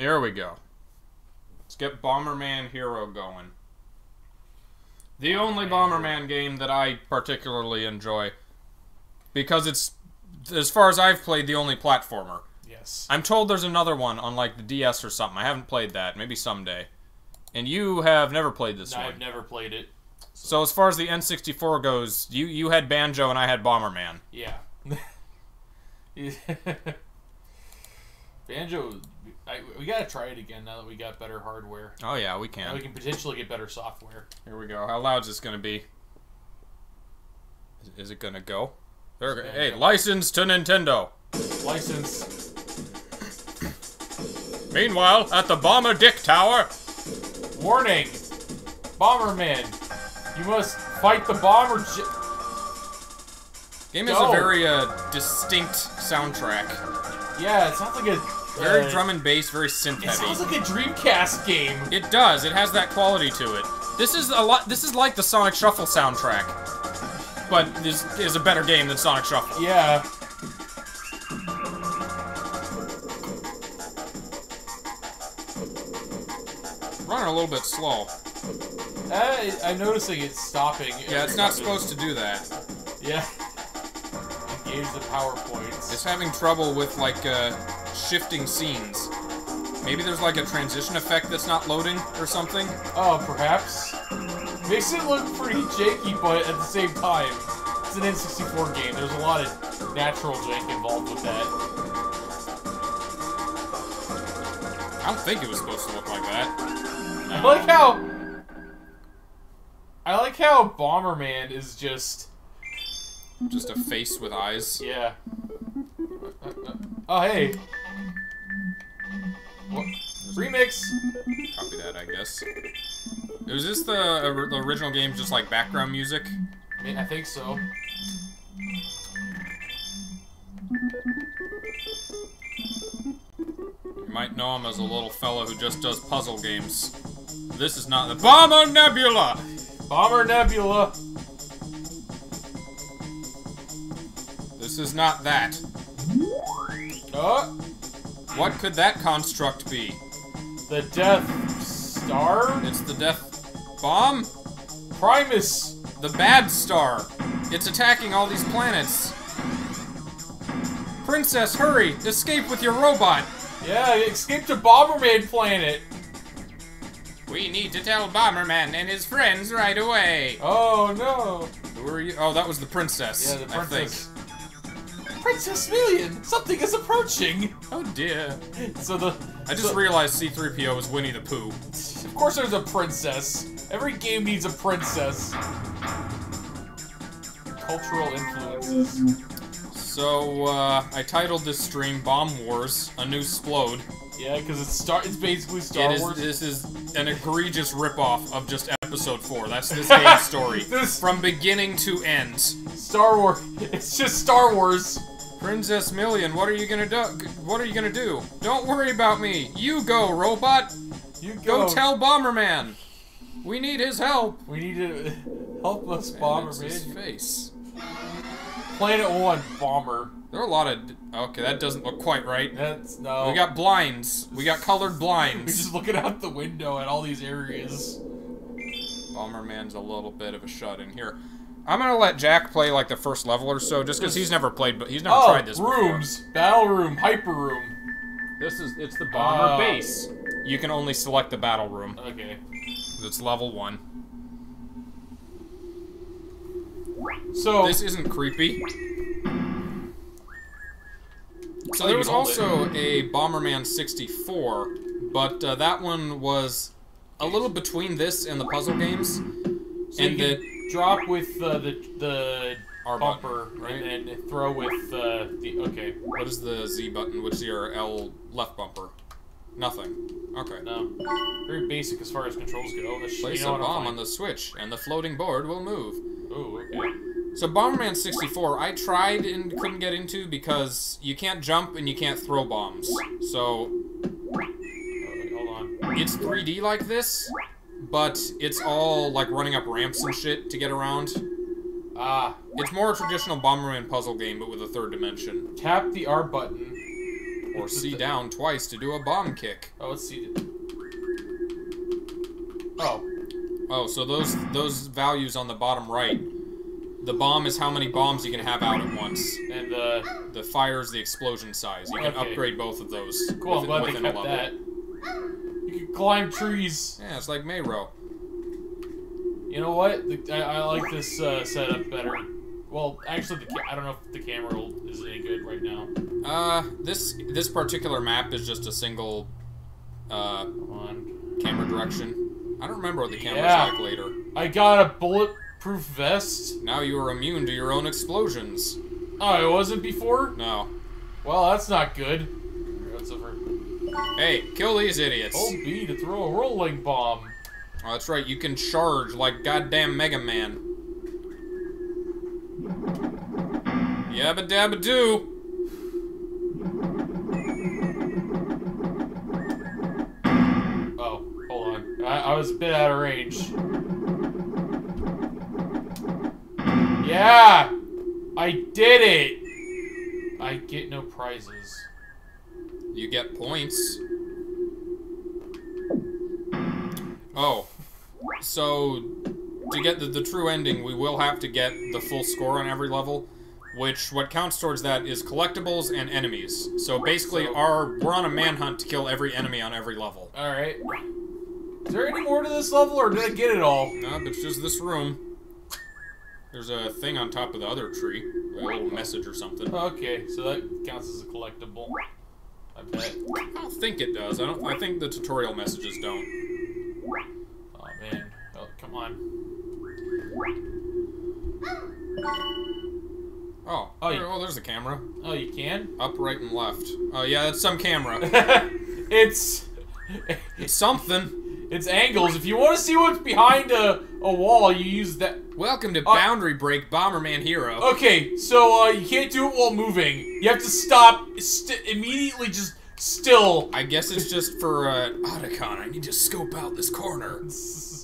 Here we go. Let's get Bomberman Hero going. The only Bomberman game that I particularly enjoy. Because it's, as far as I've played, the only platformer. Yes. I'm told there's another one on like the DS or something. I haven't played that. Maybe someday. And you have never played this No, one. I've never played it. So as far as the N64 goes, you you had Banjo and I had Bomberman. Yeah. Banjo, I, we gotta try it again now that we got better hardware. Oh yeah, we Now can. we can potentially get better software. Here we go. How loud's this gonna be? Is, is it gonna go? There. Gonna Hey, go. license to Nintendo. License. Meanwhile, at the Bomber Dick Tower. Warning! Bomberman! You must fight the bomber. J- Game has Go. a very uh, distinct soundtrack. yeah, it sounds like a. Very uh, drum and bass, very synth It sounds like a Dreamcast game. It does. It has that quality to it. This is a lot. This is like the Sonic Shuffle soundtrack, but this is a better game than Sonic Shuffle. Yeah. Running a little bit slow. I, I'm noticing it's stopping. Yeah, it's not supposed to do that. Yeah. Engage the power points. It's having trouble with like uh, shifting scenes. Maybe there's like a transition effect that's not loading or something. Oh, perhaps. Makes it look pretty janky, but at the same time, it's an N64 game. There's a lot of natural jank involved with that. I don't think it was supposed to look like that. I like how. I like how Bomberman is just. Just a face with eyes. Yeah. Uh, uh, uh, oh, hey. What? Remix! Copy that, I guess. Was this the, uh, the original game just like background music? I think so. You might know him as a little fella who just does puzzle games. This is not the Bomber Nebula! Bomber Nebula! This is not that. Oh! What could that construct be? The Death Star? It's the Death Bomb? Primus! The Bad Star. It's attacking all these planets. Princess, hurry! Escape with your robot! Yeah, escape to Bomberman planet! We need to tell Bomberman and his friends right away. Oh no! Who are you? Oh, that was the princess. Yeah, the I think. princess. Princess Millian! Something is approaching! Oh dear. So the. I just so- realized C3PO is Winnie the Pooh. Of course there's a princess. Every game needs a princess. Cultural influences. So, uh, I titled this stream Bomb Wars, A New Splode. Yeah, because it's star it's basically Star It is, Wars. this is an egregious ripoff of just episode 4. That's this game's story. This- From beginning to end. Star Wars it's just Star Wars. Princess Millian, what are you gonna do? What are you gonna do? Don't worry about me. You go, robot. You Go go, tell Bomberman. We need his help. We need to help us, And it's his Bomberman. face. Planet One Bomber. There are a lot of. Okay, that doesn't look quite right. That's no. We got blinds. We got colored blinds. We're just looking out the window at all these areas. Bomberman's a little bit of a shut in here. I'm gonna let Jack play like the first level or so, just because he's never played, but he's never oh, tried this rooms, battle room, hyper room. This is it's the bomber Oh. base. You can only select the battle room. Okay. It's level one. So This isn't creepy. So there was hold also a Bomberman 64, but uh, that one was a little between this and the puzzle games. so and you the can drop with uh, the the R button, bumper right? and then throw with uh, the okay. What is the Z button? Which is your L left bumper? Nothing. Okay. No, very basic as far as controls go. The Place you know a bomb on the switch, and the floating board will move. Ooh, okay. So Bomberman 64, I tried and couldn't get into because you can't jump and you can't throw bombs. So Oh, wait, hold on. it's 3D like this, but it's all like running up ramps and shit to get around. Ah, It's more a traditional Bomberman puzzle game, but with a third dimension. tap the R button Or C down twice to do a bomb kick. Oh, let's see. Oh, Oh, so those those values on the bottom right. The bomb is how many bombs you can have out at once. and uh, The fire is the explosion size. You can Okay. upgrade both of those. cool. I'm within- glad they kept that. You can climb trees. Yeah, it's like Mayro. You know what? The, I, I like this uh, setup better. Well, actually, I don't know if the camera will- is any good right now. Uh, this this particular map is just a single uh, camera direction. I don't remember what the camera's Yeah. like later. I got a bulletproof vest. Now you are immune to your own explosions. Oh, it wasn't before? No. Well, that's not good. What's over? Hey, kill these idiots. Hold B to throw a rolling bomb. Oh, that's right. You can charge like goddamn Mega Man. Yabba dabba doo. Oh, hold on. I, I was a bit out of range. Yeah! I did it! I get no prizes. You get points. Oh. So, to get the, the true ending, we will have to get the full score on every level. Which, what counts towards that is collectibles and enemies. So basically, our we're on a manhunt to kill every enemy on every level. Alright. Is there any more to this level, or did I get it all? No, it's just this room. There's a thing on top of the other tree, a little message or something. Okay, so that counts as a collectible. I bet. I don't think it does. I don't. I think the tutorial messages don't. Oh man. Oh, come on. Oh, Oh, oh, oh, there's a camera. Oh, you can? Up, right, and left. Oh yeah, that's some camera. it's It's something. It's angles. If you want to see what's behind a, a wall, you use that. Welcome to Uh, Boundary Break, Bomberman Hero. Okay, so uh, you can't do it while moving. You have to stop st- immediately, just still. I guess it's just for uh, Otacon. I need to scope out this corner.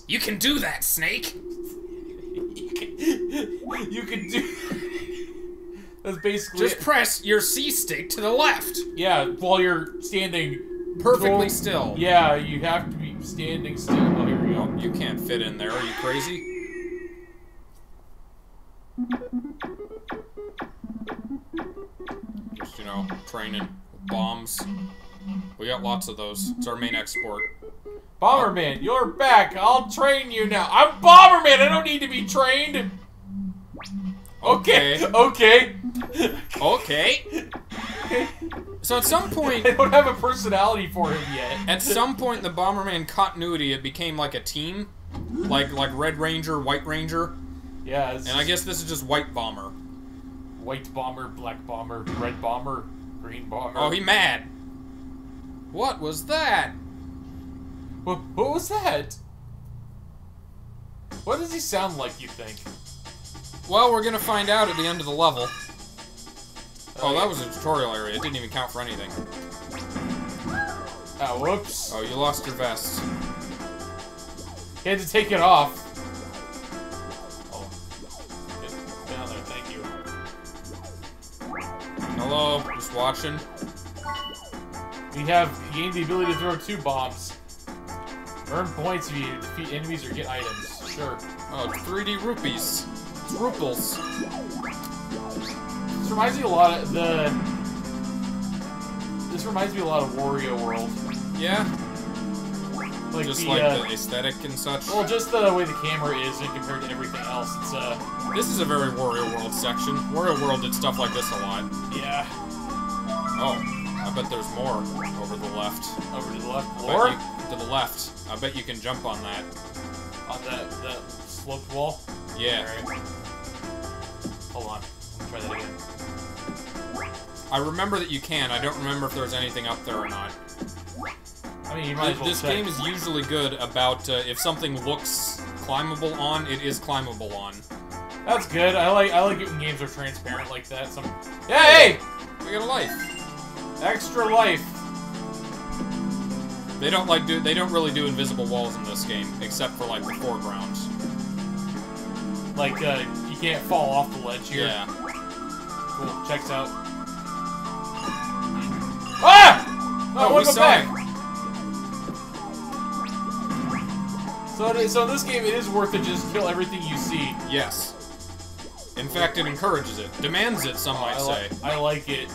You can do that, Snake. you can, you can do. That's basically Just it. press your C stick to the left. yeah. While you're standing Perfectly still. Yeah, you have to be standing still. Oh, here we go. You can't fit in there. Are you crazy? Just, you know, training bombs. We got lots of those. It's our main export. Bomberman, you're back. I'll train you now. I'm Bomberman. I don't need to be trained. Okay. Okay. Okay. So at some point, I don't have a personality for him yet. at some point in the Bomberman continuity, it became like a team, like like Red Ranger, White Ranger, Yeah. And I guess this is just White Bomber. white bomber, black bomber, red bomber, green bomber. Oh, he mad. What was that? What, what was that? What does he sound like? You think? Well, we're gonna find out at the end of the level. Oh, yeah. that was a tutorial area. It didn't even count for anything. Oh, whoops. Oh, you lost your vest. He had to take it off. Oh. Get down there, thank you. Hello, just watching. We have gained the ability to throw two bombs. Earn points if you defeat enemies or get items. Sure. Oh, 3D rupees. It's ruples. This reminds me a lot of the. This reminds me a lot of Wario World. Yeah, Like just the, like uh, the aesthetic and such. well, just the way the camera is in compared to everything else. It's uh, This is a very Wario World section. Wario World did stuff like this a lot. yeah, Oh, I bet there's more over the left. over to the left. Or you- to the left. I bet you can jump on that. on that that sloped wall. Yeah. Alright. Hold on. Let me try that again. I remember that you can. I don't remember if there's anything up there or not. I mean, you might well This check. game is usually good about uh, if something looks climbable on, it is climbable on. That's good. I like I like it when games are transparent like that. Some. Hey, We got a life. extra life. They don't like do. They don't really do invisible walls in this game, except for like the foreground. Like uh, you can't fall off the ledge here. Yeah. Cool. Checks out. Ah! No, I we want to go back. So, is, so in this game, it is worth it just kill everything you see. Yes. In fact, it encourages it. Demands it, some might I, say. li- I like it.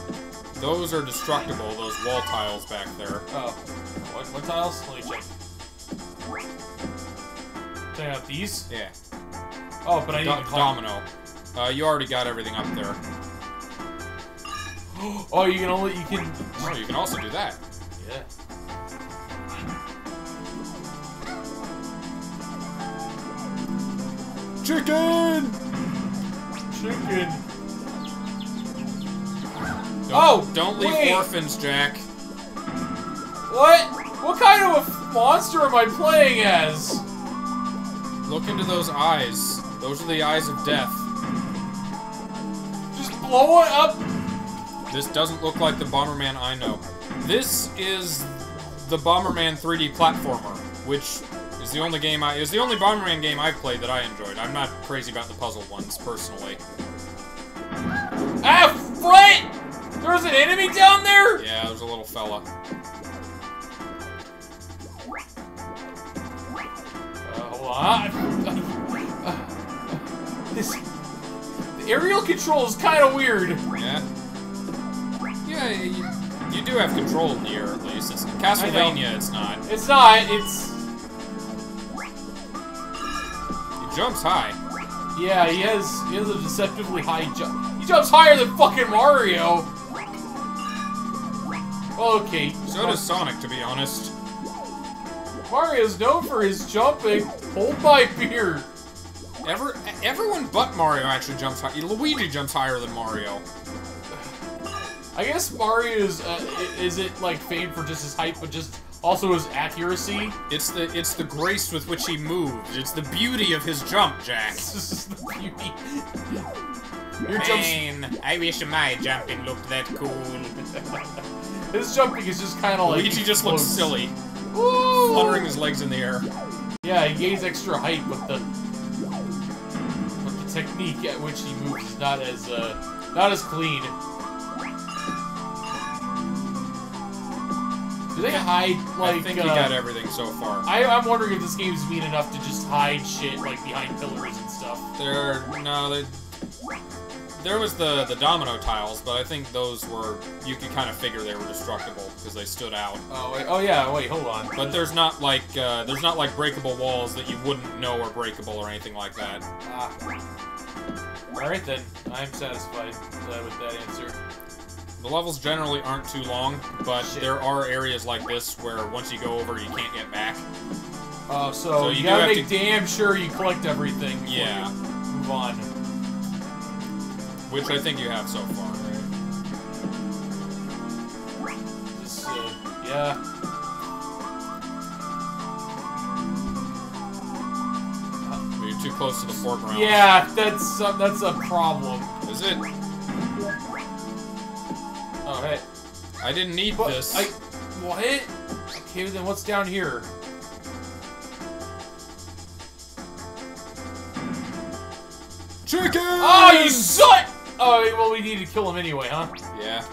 Those are destructible, those wall tiles back there. Oh, what, what tiles? Let me check. Check out these. Yeah. Oh, but I need Do- domino. Uh, you already got everything up there. Oh, you can only you can. Oh, you can also do that. Yeah. Chicken! Chicken. Don't, Oh, Don't leave wait. orphans, Jack. What? What kind of a monster am I playing as? Look into those eyes. Those are the eyes of death. Just blow it up. This doesn't look like the Bomberman I know. This is the Bomberman 3D platformer, which is the only game I is the only Bomberman game I've played that I enjoyed. I'm not crazy about the puzzle ones personally. Ah, what? There's an enemy down there. Yeah, there's a little fella. Uh, this the aerial control is kind of weird. Yeah. Yeah, you, you do have control in the air at least. It's Castlevania. It's not. It's not. It's He jumps high. yeah. He has he has a deceptively high jump. He jumps higher than fucking Mario. Okay. So does Sonic, to be honest. Mario's known for his jumping. Hold my beer. Ever, everyone but Mario actually jumps high. Luigi jumps higher than Mario. I guess Mario's uh, is it like famed for just his height, but just also his accuracy. It's the it's the grace with which he moves. It's the beauty of his jump, Jack. This is the beauty. Your jumps, Man, I wish my jumping looked that cool. his jumping is just kind of like Luigi just looks silly, Woo! fluttering his legs in the air. Yeah, he gains extra height, but the but the technique at which he moves is not as uh not as clean. Do they hide like? I think uh, you got everything so far. I, I'm wondering if this game's mean enough to just hide shit like behind pillars and stuff. There, no, there, there was the the domino tiles, but I think those were you could kind of figure they were destructible because they stood out. Oh wait, oh yeah, wait, hold on. But there's not like uh, there's not like breakable walls that you wouldn't know are breakable or anything like that. Ah. All right then, I'm satisfied uh, with that answer. The levels generally aren't too long, but Shit. there are areas like this where once you go over, you can't get back. Oh, so, So you, gotta make to- damn sure you collect everything. Yeah. Move on. Which I think you have so far. Just, uh, yeah. You're too close to the foreground. Yeah, that's uh, that's a problem. Is it? Oh hey, I didn't need but this. I what? Okay, then what's down here? Chicken! Oh, you suck! Oh, well, we need to kill him anyway, huh? Yeah.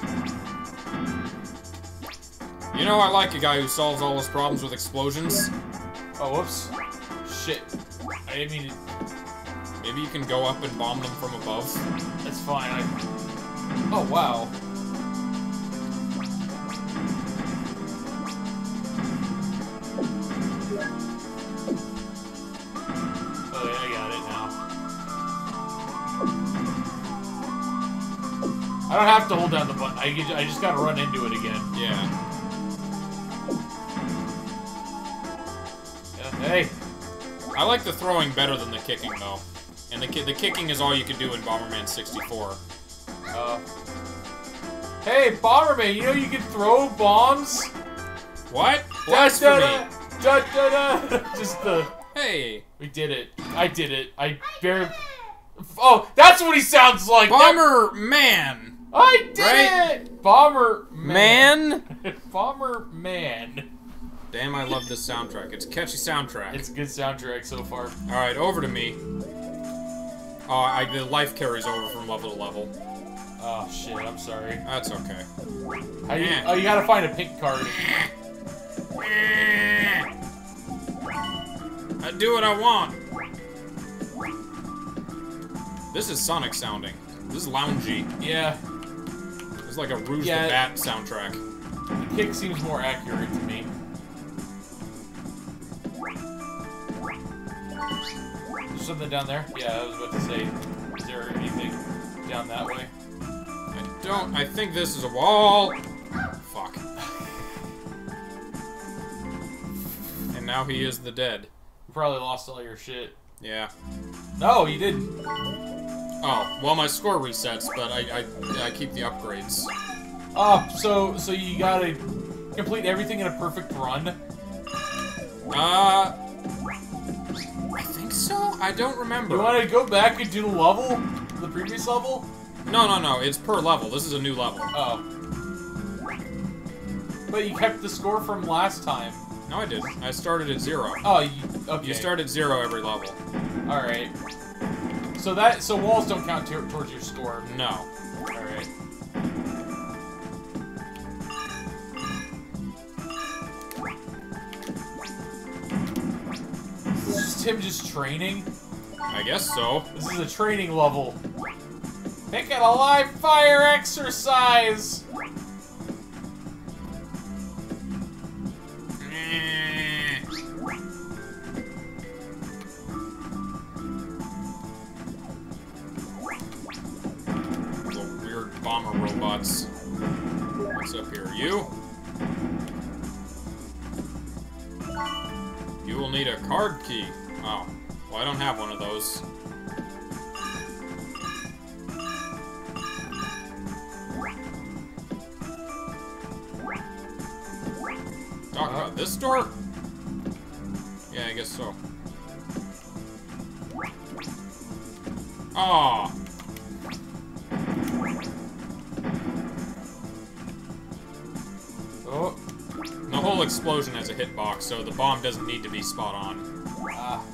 You know, I like a guy who solves all his problems with explosions. Oh, whoops. Shit. I didn't mean to... Maybe you can go up and bomb them from above. That's fine. I... Oh, wow. Don't have to hold down the button. I, I just gotta run into it again. Yeah. Yeah, hey. I like the throwing better than the kicking, though. And the ki the kicking is all you can do in Bomberman 64. Uh... Hey, Bomberman, you know you can throw bombs? What? Da, Blasphemy! da, da, da, da. Just the... Hey, We did it. I did it. I barely... Oh, that's what he sounds like! Bomber Man! I did Right? it! Bomber man. Man? Bomber man. Damn, I love this soundtrack. It's a catchy soundtrack. It's a good soundtrack so far. Alright, over to me. Oh, I, the life carries over from level to level. Oh shit, I'm sorry. That's okay. How you, oh, you gotta find a pink card. I do what I want. This is Sonic sounding. This is loungy. Yeah, like a Rouge Yeah. the Bat soundtrack. the kick seems more accurate to me. There's something down there? Yeah, I was about to say, is there anything down that way? I don't. I think this is a wall. Fuck. And now he is the dead. You probably lost all your shit. Yeah. No, you didn't. Oh, well, my score resets, but I, I, I keep the upgrades. Oh, so so you gotta complete everything in a perfect run. Uh. I think so? I don't remember. You want to go back and do the level, the previous level? No, no, no. It's per level. This is a new level. Oh. But you kept the score from last time. No, I didn't. I started at zero. Oh, you okay? You start at zero every level. All right. So that so walls don't count to, towards your score. No. All right. This is just him just training. I guess so. This is a training level. Make it a live fire exercise. You? You will need a card key. Oh. Well, I don't have one of those. Talk about this door? Yeah, I guess so. Aw. Oh. The whole explosion has a hitbox, so the bomb doesn't need to be spot on. Ah.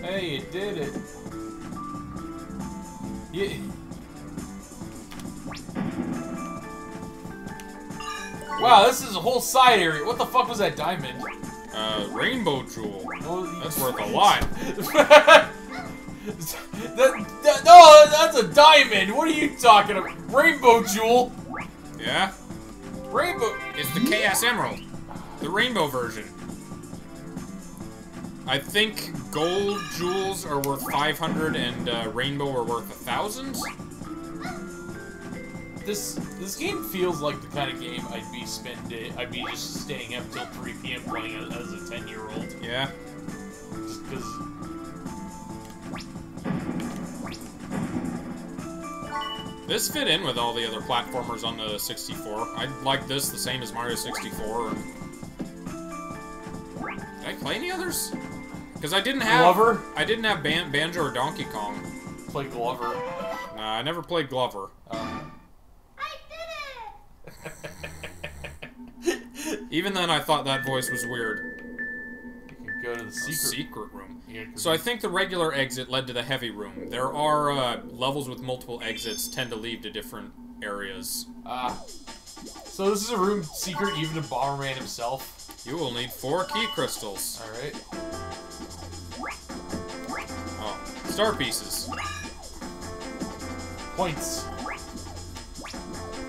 Hey, you did it. Yeah. Wow, this is a whole side area. What the fuck was that diamond? Uh, rainbow jewel. Well, That's worth a lot. that, that, no, that's a diamond. What are you talking about? Rainbow jewel. Yeah? Rainbow. It's the Chaos Emerald. The rainbow version. I think gold jewels are worth 500 and uh, rainbow are worth a 1,000? This this game feels like the kind of game I'd be spending. I'd be just staying up till 3 p.m. playing it as a 10 year old. Yeah? Just because. This fit in with all the other platformers on the 64. I like this the same as Mario 64. Did I play any others? Because I didn't have... Glover? I didn't have Ban Banjo or Donkey Kong. Play Glover. Nah, I never played Glover. Um, Even then, I thought that voice was weird. you can go to the secret. Secret room. So I think the regular exit led to the heavy room. There are uh, levels with multiple exits tend to lead to different areas. Ah. so this is a room secret even to Bomberman himself. You will need four key crystals. Alright. Oh, star pieces. Points.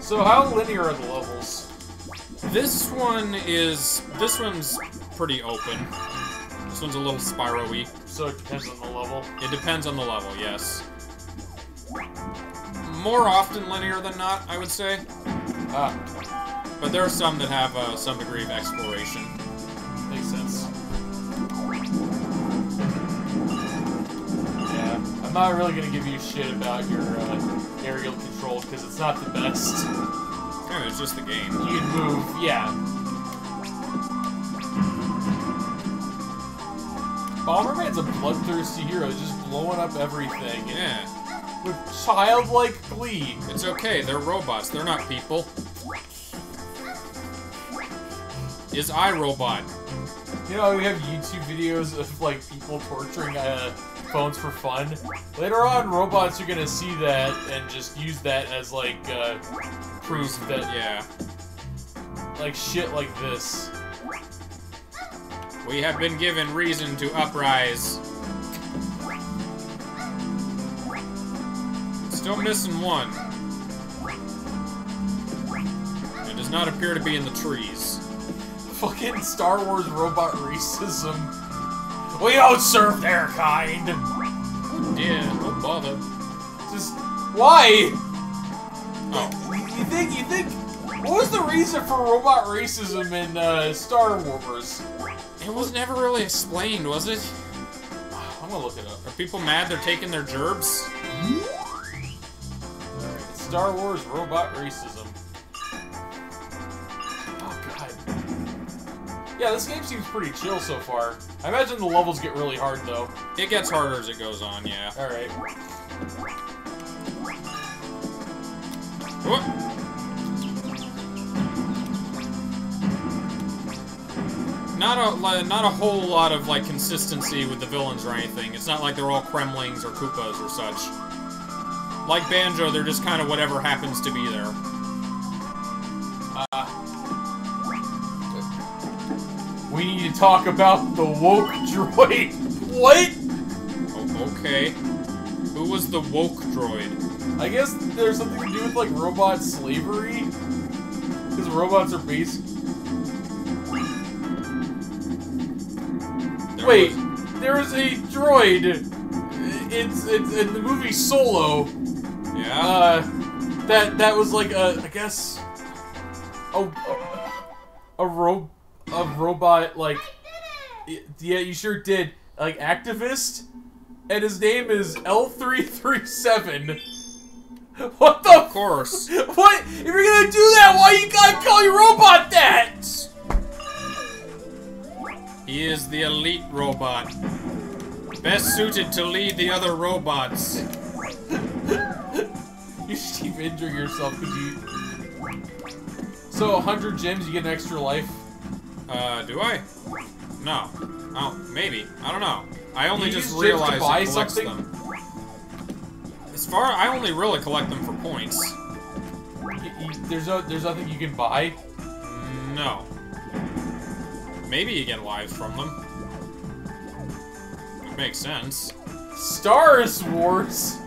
So how linear are the levels? This one is this one's pretty open. This one's a little spirally. So it depends on the level. It depends on the level, yes. More often linear than not, I would say. Ah, But there are some that have uh, some degree of exploration. makes sense. Yeah, I'm not really gonna give you shit about your uh, aerial control because it's not the best. Kind of, it's just the game. You can move, yeah. Bomberman's a bloodthirsty hero, just blowing up everything Yeah, with childlike glee. it's okay. They're robots. They're not people. Is I robot? You know, we have YouTube videos of like people torturing uh, phones for fun. Later on, robots are gonna see that and just use that as like uh, proof that Yeah. like shit like this. We have been given reason to uprise. Still missing one. It does not appear to be in the trees. Fucking Star Wars robot racism. We don't serve their kind. Yeah, no bother. Just why? Oh, You think? You think? What was the reason for robot racism in uh, Star Wars? it was never really explained, was it? I'm gonna look it up. Are people mad they're taking their gerbs? Star Wars robot racism. Yeah, this game seems pretty chill so far. I imagine the levels get really hard though. It gets harder as it goes on, yeah. Alright. Not a not a whole lot of like consistency with the villains or anything. It's not like they're all Kremlings or Koopas or such. Like Banjo, they're just kind of whatever happens to be there. Uh, We need to talk about the woke droid. What? Oh, okay. Who was the woke droid? I guess there's something to do with like robot slavery. Because robots are based. There Wait, was- there is a droid. It's it's in the movie Solo. yeah. Uh, that that was like a I guess a a ro a robot like y- yeah you sure did like activist and his name is L three three seven. What the of course. what? If you're gonna do that, why you gotta call your robot that? He is the elite robot. Best suited to lead the other robots. You should keep injuring yourself because you. So 100 gems, you get an extra life. Uh, do I? No. Oh, maybe. I don't know. I only you just use gems to realized collects something? them. As far, I only really collect them for points. Y- y- there's no, there's nothing you can buy. No. Maybe you get lives from them. It makes sense. Stars Wars.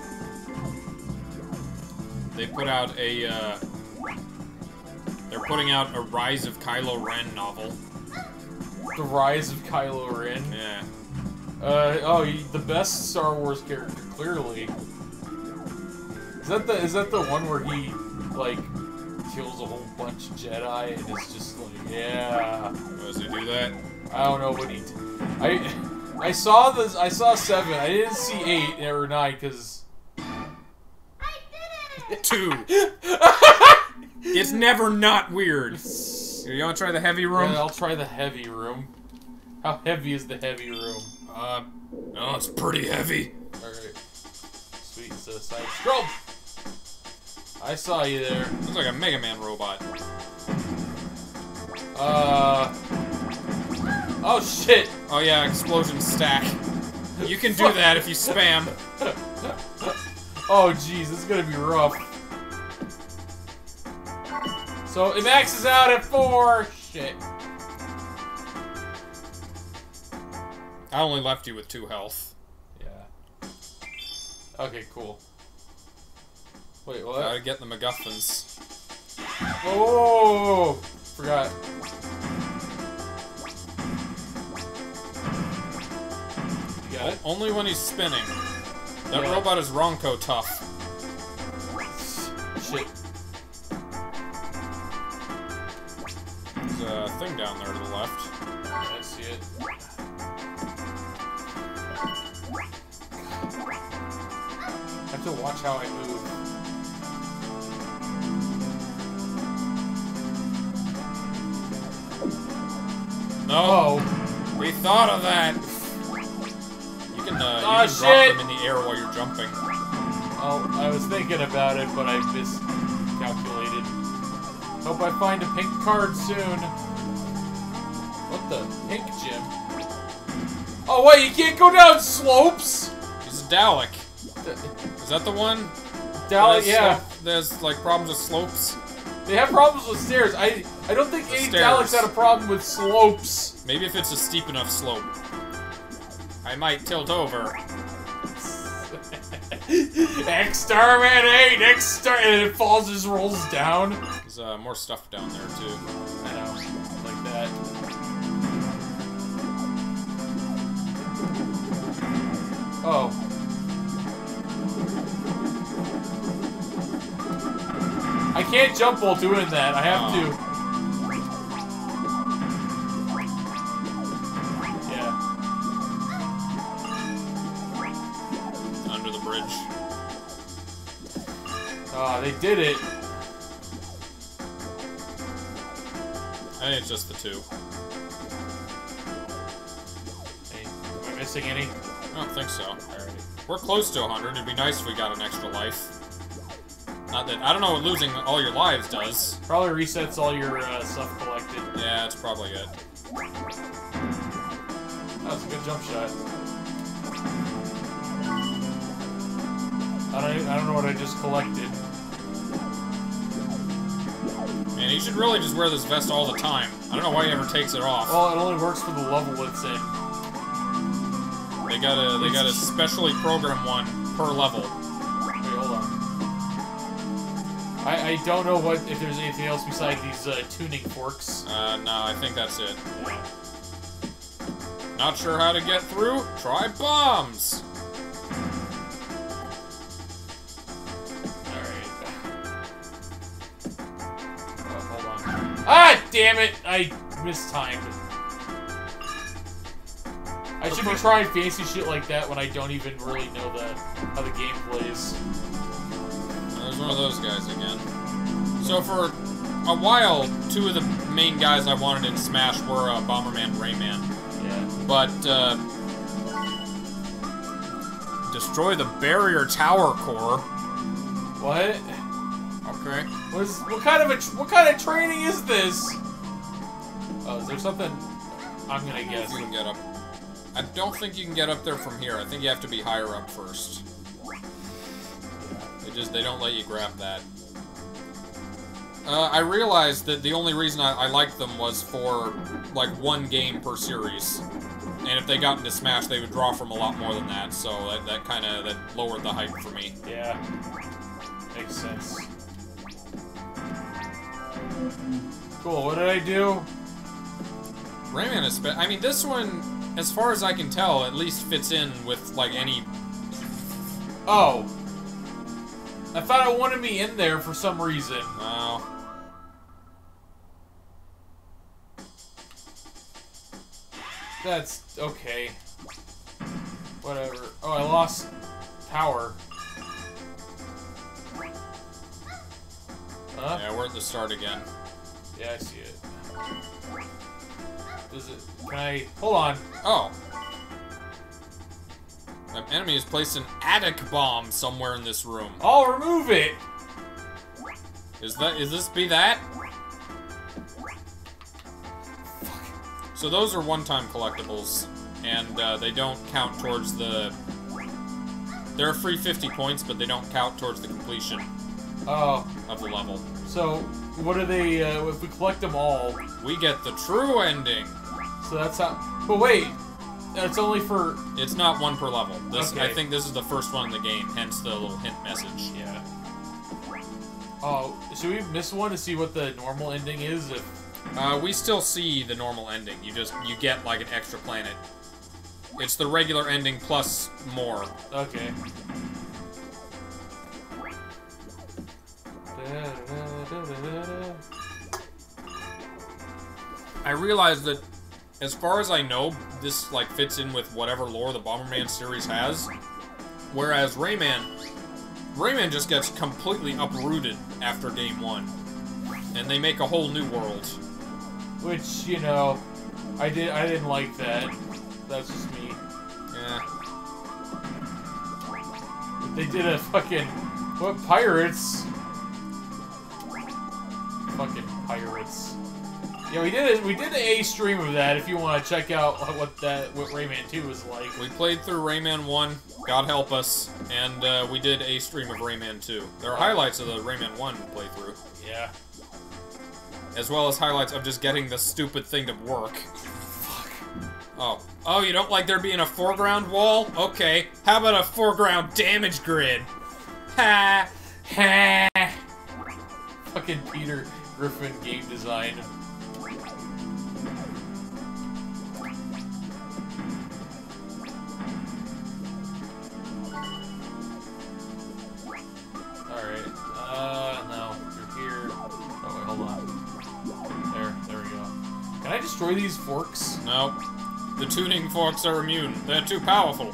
They put out a, uh... They're putting out a Rise of Kylo Ren novel. The Rise of Kylo Ren. Yeah. Uh oh, y- the best Star Wars character, clearly. Is that the is that the one where he like kills a whole bunch of Jedi and is just like, yeah. Does he do that? I don't know what he. d- I I saw this. I saw seven. I didn't see eight or nine because. Two. it's never not weird. You wanna try the heavy room? Yeah, I'll try the heavy room. How heavy is the heavy room? Uh, oh, it's pretty heavy. All right. Sweet. So side scroll. I saw you there. Looks like a Mega Man robot. Uh. Oh shit. Oh yeah, explosion stack. You can do that if you spam. Oh jeez, this is gonna be rough. So it maxes out at four. Shit. I only left you with two health. Yeah. Okay, cool. Wait, what? Gotta get the MacGuffins. Whoa, Forgot. You got it? Only when he's spinning. That Yeah. robot is Ronco tough. Shit. There's a thing down there to the left. I see it. I have to watch how I move. No, Oh, we thought of that. You can, uh, Aw, you can drop them in the air while you're jumping. oh, I was thinking about it, but I miscalculated. Hope I find a pink card soon. What the? Pink gym? Oh wait, you can't go down slopes? Is dalek. Is that the one? Dalek, There's yeah. there's like problems with slopes. They have problems with stairs. I I don't think any Daleks had a problem with slopes. Maybe if it's a steep enough slope. I might tilt over. Exterminate! Exter and it falls, just rolls down. There's uh, more stuff down there too. I know, like that. Oh. I can't jump while doing that. I have Oh. to. Yeah. Under the bridge. Ah, they did it. I think it's just the two. Hey, am I missing any? I don't think so. Alright. We're close to 100. It'd be nice if we got an extra life. Not that I don't know what losing all your lives does. Probably resets all your uh, stuff collected. Yeah, it's probably it. That was a good jump shot. I don't, I don't know what I just collected. Man, he should really just wear this vest all the time. I don't know why he ever takes it off. Well, it only works for the level it's in. They gotta they gotta specially program one per level. Wait, hold on. I, I don't know what if there's anything else besides these uh, tuning forks. Uh, no, I think that's it. Not sure how to get through? Try bombs! Damn it! I mistimed. I should be trying fancy shit like that when I don't even really know the how the game plays. There's one of those guys again. So for a while, two of the main guys I wanted in Smash were uh, Bomberman and Rayman. Yeah. But, uh... Destroy the barrier tower core. What? Okay. What is what kind of a what kind of training is this? Oh, is there something? I'm gonna guess. You can get up. I don't think you can get up there from here. I think you have to be higher up first. They just they don't let you grab that. Uh, I realized that the only reason I, I liked them was for like one game per series, and if they got into Smash, they would draw from a lot more than that. So that, that kind of that lowered the hype for me. Yeah. Makes sense. Cool. What did I do? Rayman is. I mean, this one, as far as I can tell, at least fits in with like any. Oh. I thought it wanted me in there for some reason. Uh, That's okay. Whatever. Oh, I lost power. Huh? yeah, we're at the start again. Yeah, I see it. Does it? Can I? Hold on. Oh. An enemy has placed an Adok Bomb somewhere in this room. I'll remove it. Is that is this be that? So those are one-time collectibles, and uh, they don't count towards the. They're free 50 points, but they don't count towards the completion Oh, of the level. so what are they? Uh, if we collect them all, We get the true ending. so that's how. But wait, It's only for. It's not one per level. This I think this is the first one in the game, hence the little hint message. Yeah. Oh, should we miss one to see what the normal ending is? If Uh, we still see the normal ending. You just you get like an extra planet. It's the regular ending plus more. okay. I realize that, as far as I know, this like fits in with whatever lore the Bomberman series has. Whereas Rayman, Rayman just gets completely uprooted after game one, and they make a whole new world. Which you know, I did. I didn't like that. That's just me. Yeah. They did a fucking what pirates? Fucking pirates. Yeah, we did. A, we did a stream of that. If you want to check out what that what Rayman Two was like. We played through Rayman 1, God help us, and uh, we did a stream of Rayman 2. There are highlights of the Rayman 1 playthrough, Yeah. as well as highlights of just getting the stupid thing to work. Fuck. Oh. Oh, you don't like there being a foreground wall? Okay. How about a foreground damage grid? Ha! Ha! Fucking Peter Griffin game design. Alright. Uh, no. Through here. Oh, wait, hold on. There. There we go. Can I destroy these forks? No. The tuning forks are immune. They're too powerful.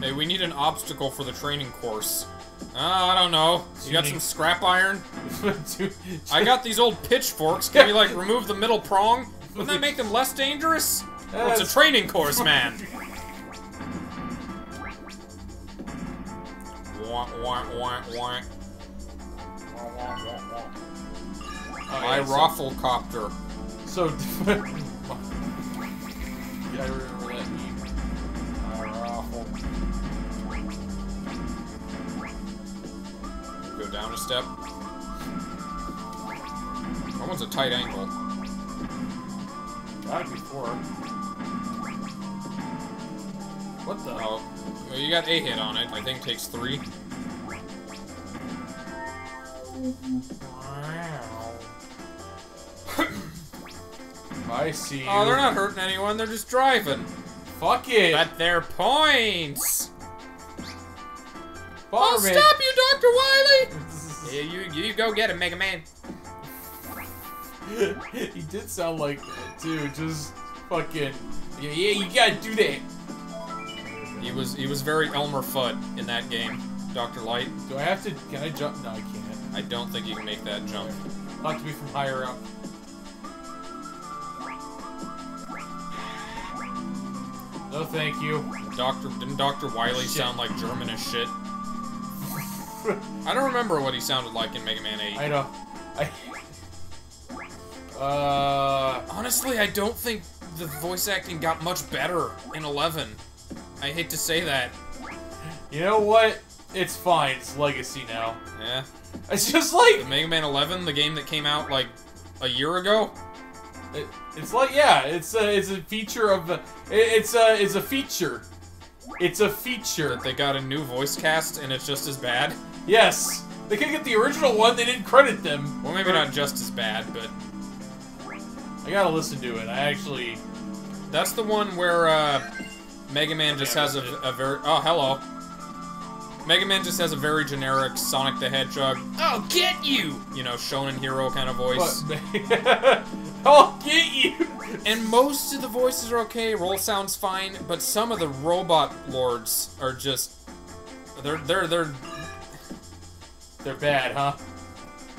Hey, we need an obstacle for the training course. Uh, I don't know. You got some scrap iron? I got these old pitchforks. Can we, like, remove the middle prong? Wouldn't that make them less dangerous? Well, it's a training course, man. Wah, wah, wah, wah. Oh, My yeah, so- copter. So, yeah, I remember down a step. That one's a tight angle. Got it before. What the? Oh, well, you got a hit on it. I think takes three. I see you. Oh, they're not hurting anyone. They're just driving. Fuck it. But they're points. I'll stop you, Dr. Wily. Yeah, you you go get him, Mega Man. he did sound like that too. Just fucking. Yeah, yeah, you gotta do that. He was he was very Elmer Fudd in that game, Dr. Light. Do I have to? Can I jump? No, I can't. I don't think you can make that jump. I'll have to be from higher up. No, thank you. Doctor didn't Dr. Wily Shit. sound like German as shit? I don't remember what he sounded like in Mega Man 8. I know. I. Uh. Honestly, I don't think the voice acting got much better in 11. I hate to say that. You know what? It's fine. It's legacy now. Yeah. It's just The like Mega Man 11, the game that came out like a year ago. it, it's like yeah. It's a it's a feature of the. It, it's a it's a feature. It's a feature. That they got a new voice cast and it's just as bad. Yes. They could get the original one. They didn't credit them. Well, maybe not just as bad, but I gotta listen to it. I actually. that's the one where uh, Mega Man just has a, a very oh hello. Mega Man just has a very generic Sonic the Hedgehog. I'll get you, you know, Shonen Hero kind of voice. I'll get you. And most of the voices are okay. Roll sounds fine, but some of the robot lords are just they're they're they're. They're bad, huh?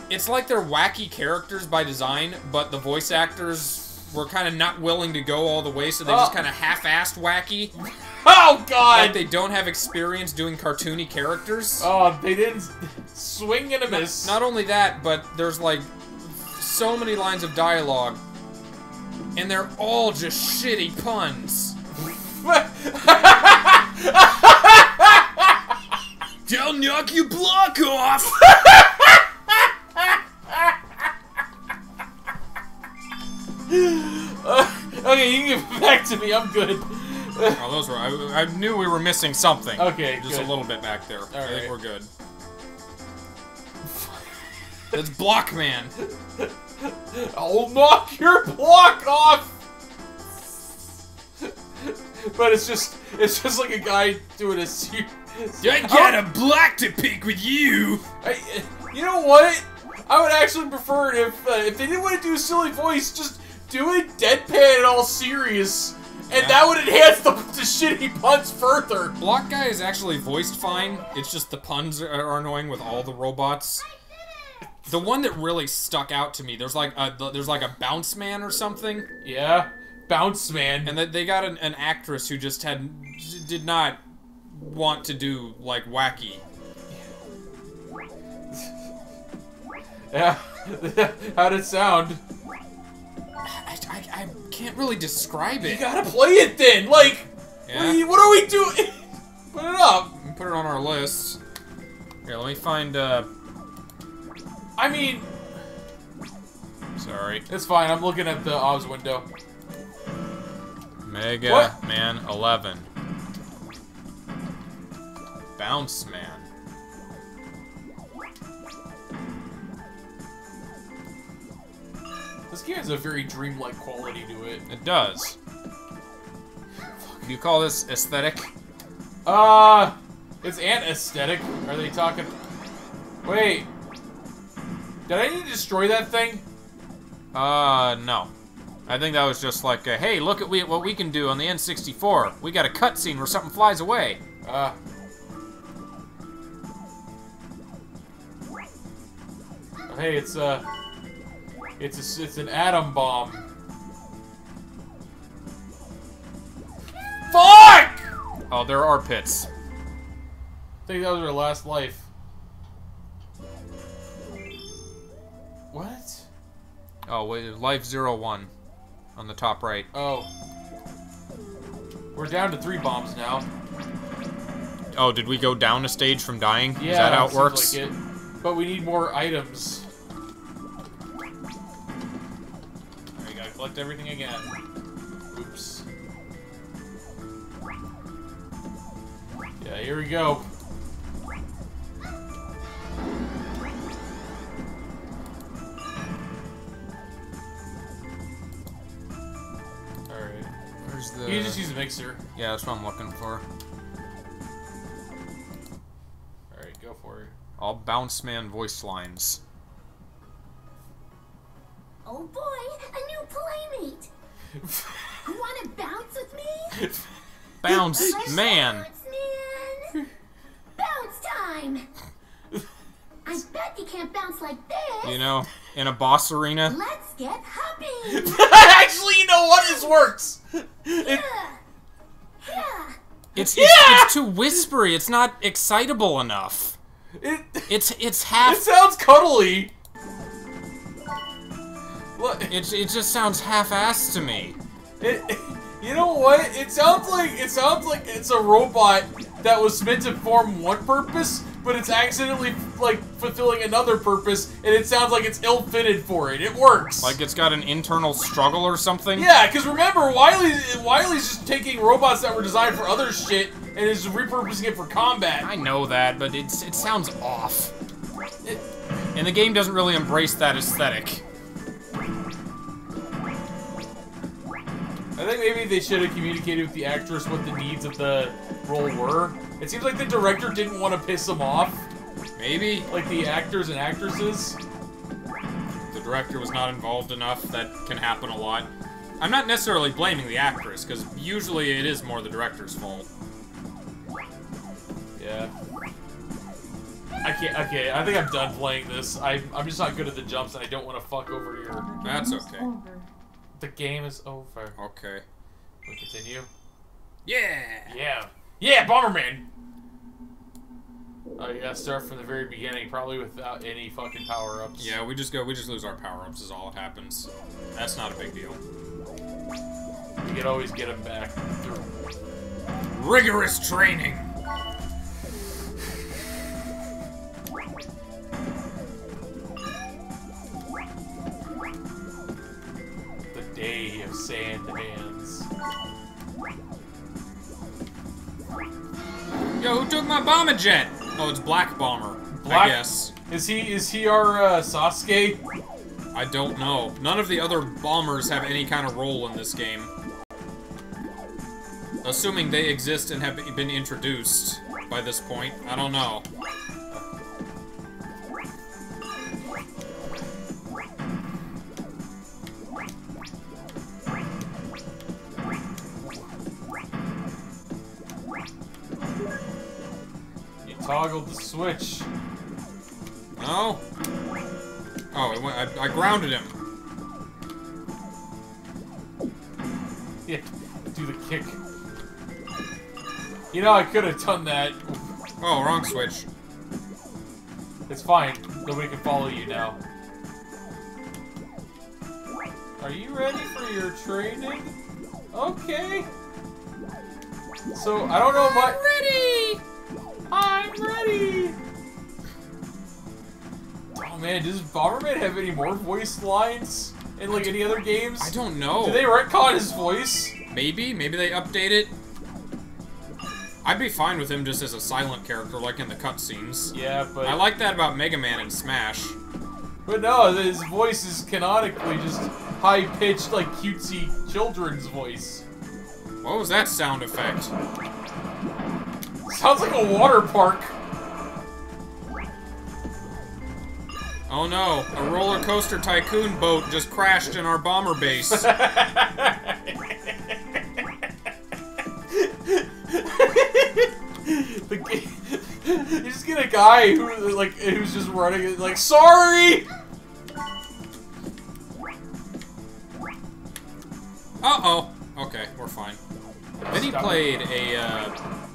It's like they're wacky characters by design, but the voice actors were kind of not willing to go all the way, so they just Oh. kind of half-assed wacky. Oh God! Like they don't have experience doing cartoony characters. Oh, they didn't swing and a miss. Not only that, but there's like so many lines of dialogue, and they're all just shitty puns. I'll knock your block off. Uh, okay, you can give it back to me. I'm good. Oh, those were. I, I knew we were missing something. Okay, just good. a little bit back there. I right. think we're good. It's Blockman. I'll knock your block off. but it's just, it's just like a guy doing a serious. I got a block to pick with you. I, you know what? I would actually prefer it if uh, if they didn't want to do a silly voice, just do it deadpan and all serious, and Yeah. that would enhance the, the shitty puns further. Block guy is actually voiced fine. It's just the puns are, are annoying with all the robots. The one that really stuck out to me, there's like a there's like a bounce man or something, Yeah, bounce man. and they got an, an actress who just had did not want to do like wacky. Yeah. How'd it sound? I, I, I can't really describe it. You gotta play it then. Like, what, Yeah. are what are we doing? Put it up. Put it on our list. Here, let me find, uh, I mean, sorry. it's fine. I'm looking at the Oz window. Mega What? Man 11. Bounce Man. This game has a very dreamlike quality to it. It does. Do you call this aesthetic? Uh, it's an aesthetic. Are they talking? Wait. Did I need to destroy that thing? Uh, no. I think that was just like, a, hey, look at we, what we can do on the N64. We got a cutscene where something flies away. Uh. Hey, it's a, it's a, it's an atom bomb. Fuck! Oh, there are pits. I think that was her last life. What? Oh, wait, life zero one on the top right. Oh. We're down to three bombs now. Oh, did we go down a stage from dying? Yeah, Is that how it works? Like it. But we need more items. Collect everything again. Oops. Yeah, here we go. Alright. Where's the? You just use a mixer. Yeah, that's what I'm looking for. Alright, go for it. All bounce man voice lines. Oh boy, a new playmate. Wanna bounce with me? Bounce man. Bounce, man. bounce time. I bet you can't bounce like this. You know, in a boss arena. Let's get happy. Actually, you know what? This works! It, yeah. Yeah. It's, it's Yeah! it's too whispery. It's not excitable enough. it, It's it's it half. sounds cuddly. Look, It it just sounds half-assed to me. it, you know what? It sounds like it sounds like it's a robot that was meant to form one purpose, but it's accidentally like fulfilling another purpose, and it sounds like it's ill-fitted for it. It works. Like it's got an internal struggle or something. yeah, because remember, Wily Wily's just taking robots that were designed for other shit and is repurposing it for combat. I know that, but it's it sounds off. It- And the game doesn't really embrace that aesthetic. I think maybe they should have communicated with the actress what the needs of the role were. It seems like the director didn't want to piss them off, Maybe like the actors and actresses. the director was not involved enough. That can happen a lot. I'm not necessarily blaming the actress, because usually it is more the director's fault. Yeah. I can't. Okay, I think I'm done playing this. I, I'm just not good at the jumps, and I don't want to fuck over your. That's okay. The game is over. Okay. We continue. Yeah. Yeah. Yeah, Bomberman. Oh, you gotta start from the very beginning, probably without any fucking power ups. Yeah, we just go. We just lose our power-ups. Is all that happens. That's not a big deal. We can always get them back through. Rigorous training. Day of sand hands. Yo, who took my bomber jet? Oh, it's Black Bomber. I Black- guess. Is he is he our uh, Sasuke? I don't know. None of the other bombers have any kind of role in this game. Assuming they exist and have been introduced by this point. I don't know. Toggled the switch. No? Oh, it went, I, I grounded him. Yeah, do the kick. You know, I could have done that. Oh, wrong switch. It's fine. Nobody can follow you now. Are you ready for your training? Okay. So, I don't know what- I'm ready! Oh man, does Bomberman have any more voice lines in like any other games? I don't know. Do they retcon his voice? Maybe, maybe they update it. I'd be fine with him just as a silent character, like in the cutscenes. Yeah, but I like that about Mega Man and Smash. but no, his voice is canonically just high pitched, like cutesy children's voice. What was that sound effect? Sounds like a water park. Oh no, a roller coaster tycoon boat just crashed in our bomber base. you just get a guy who like who's just running like sorry. Uh oh. Okay, we're fine. Then he played a uh,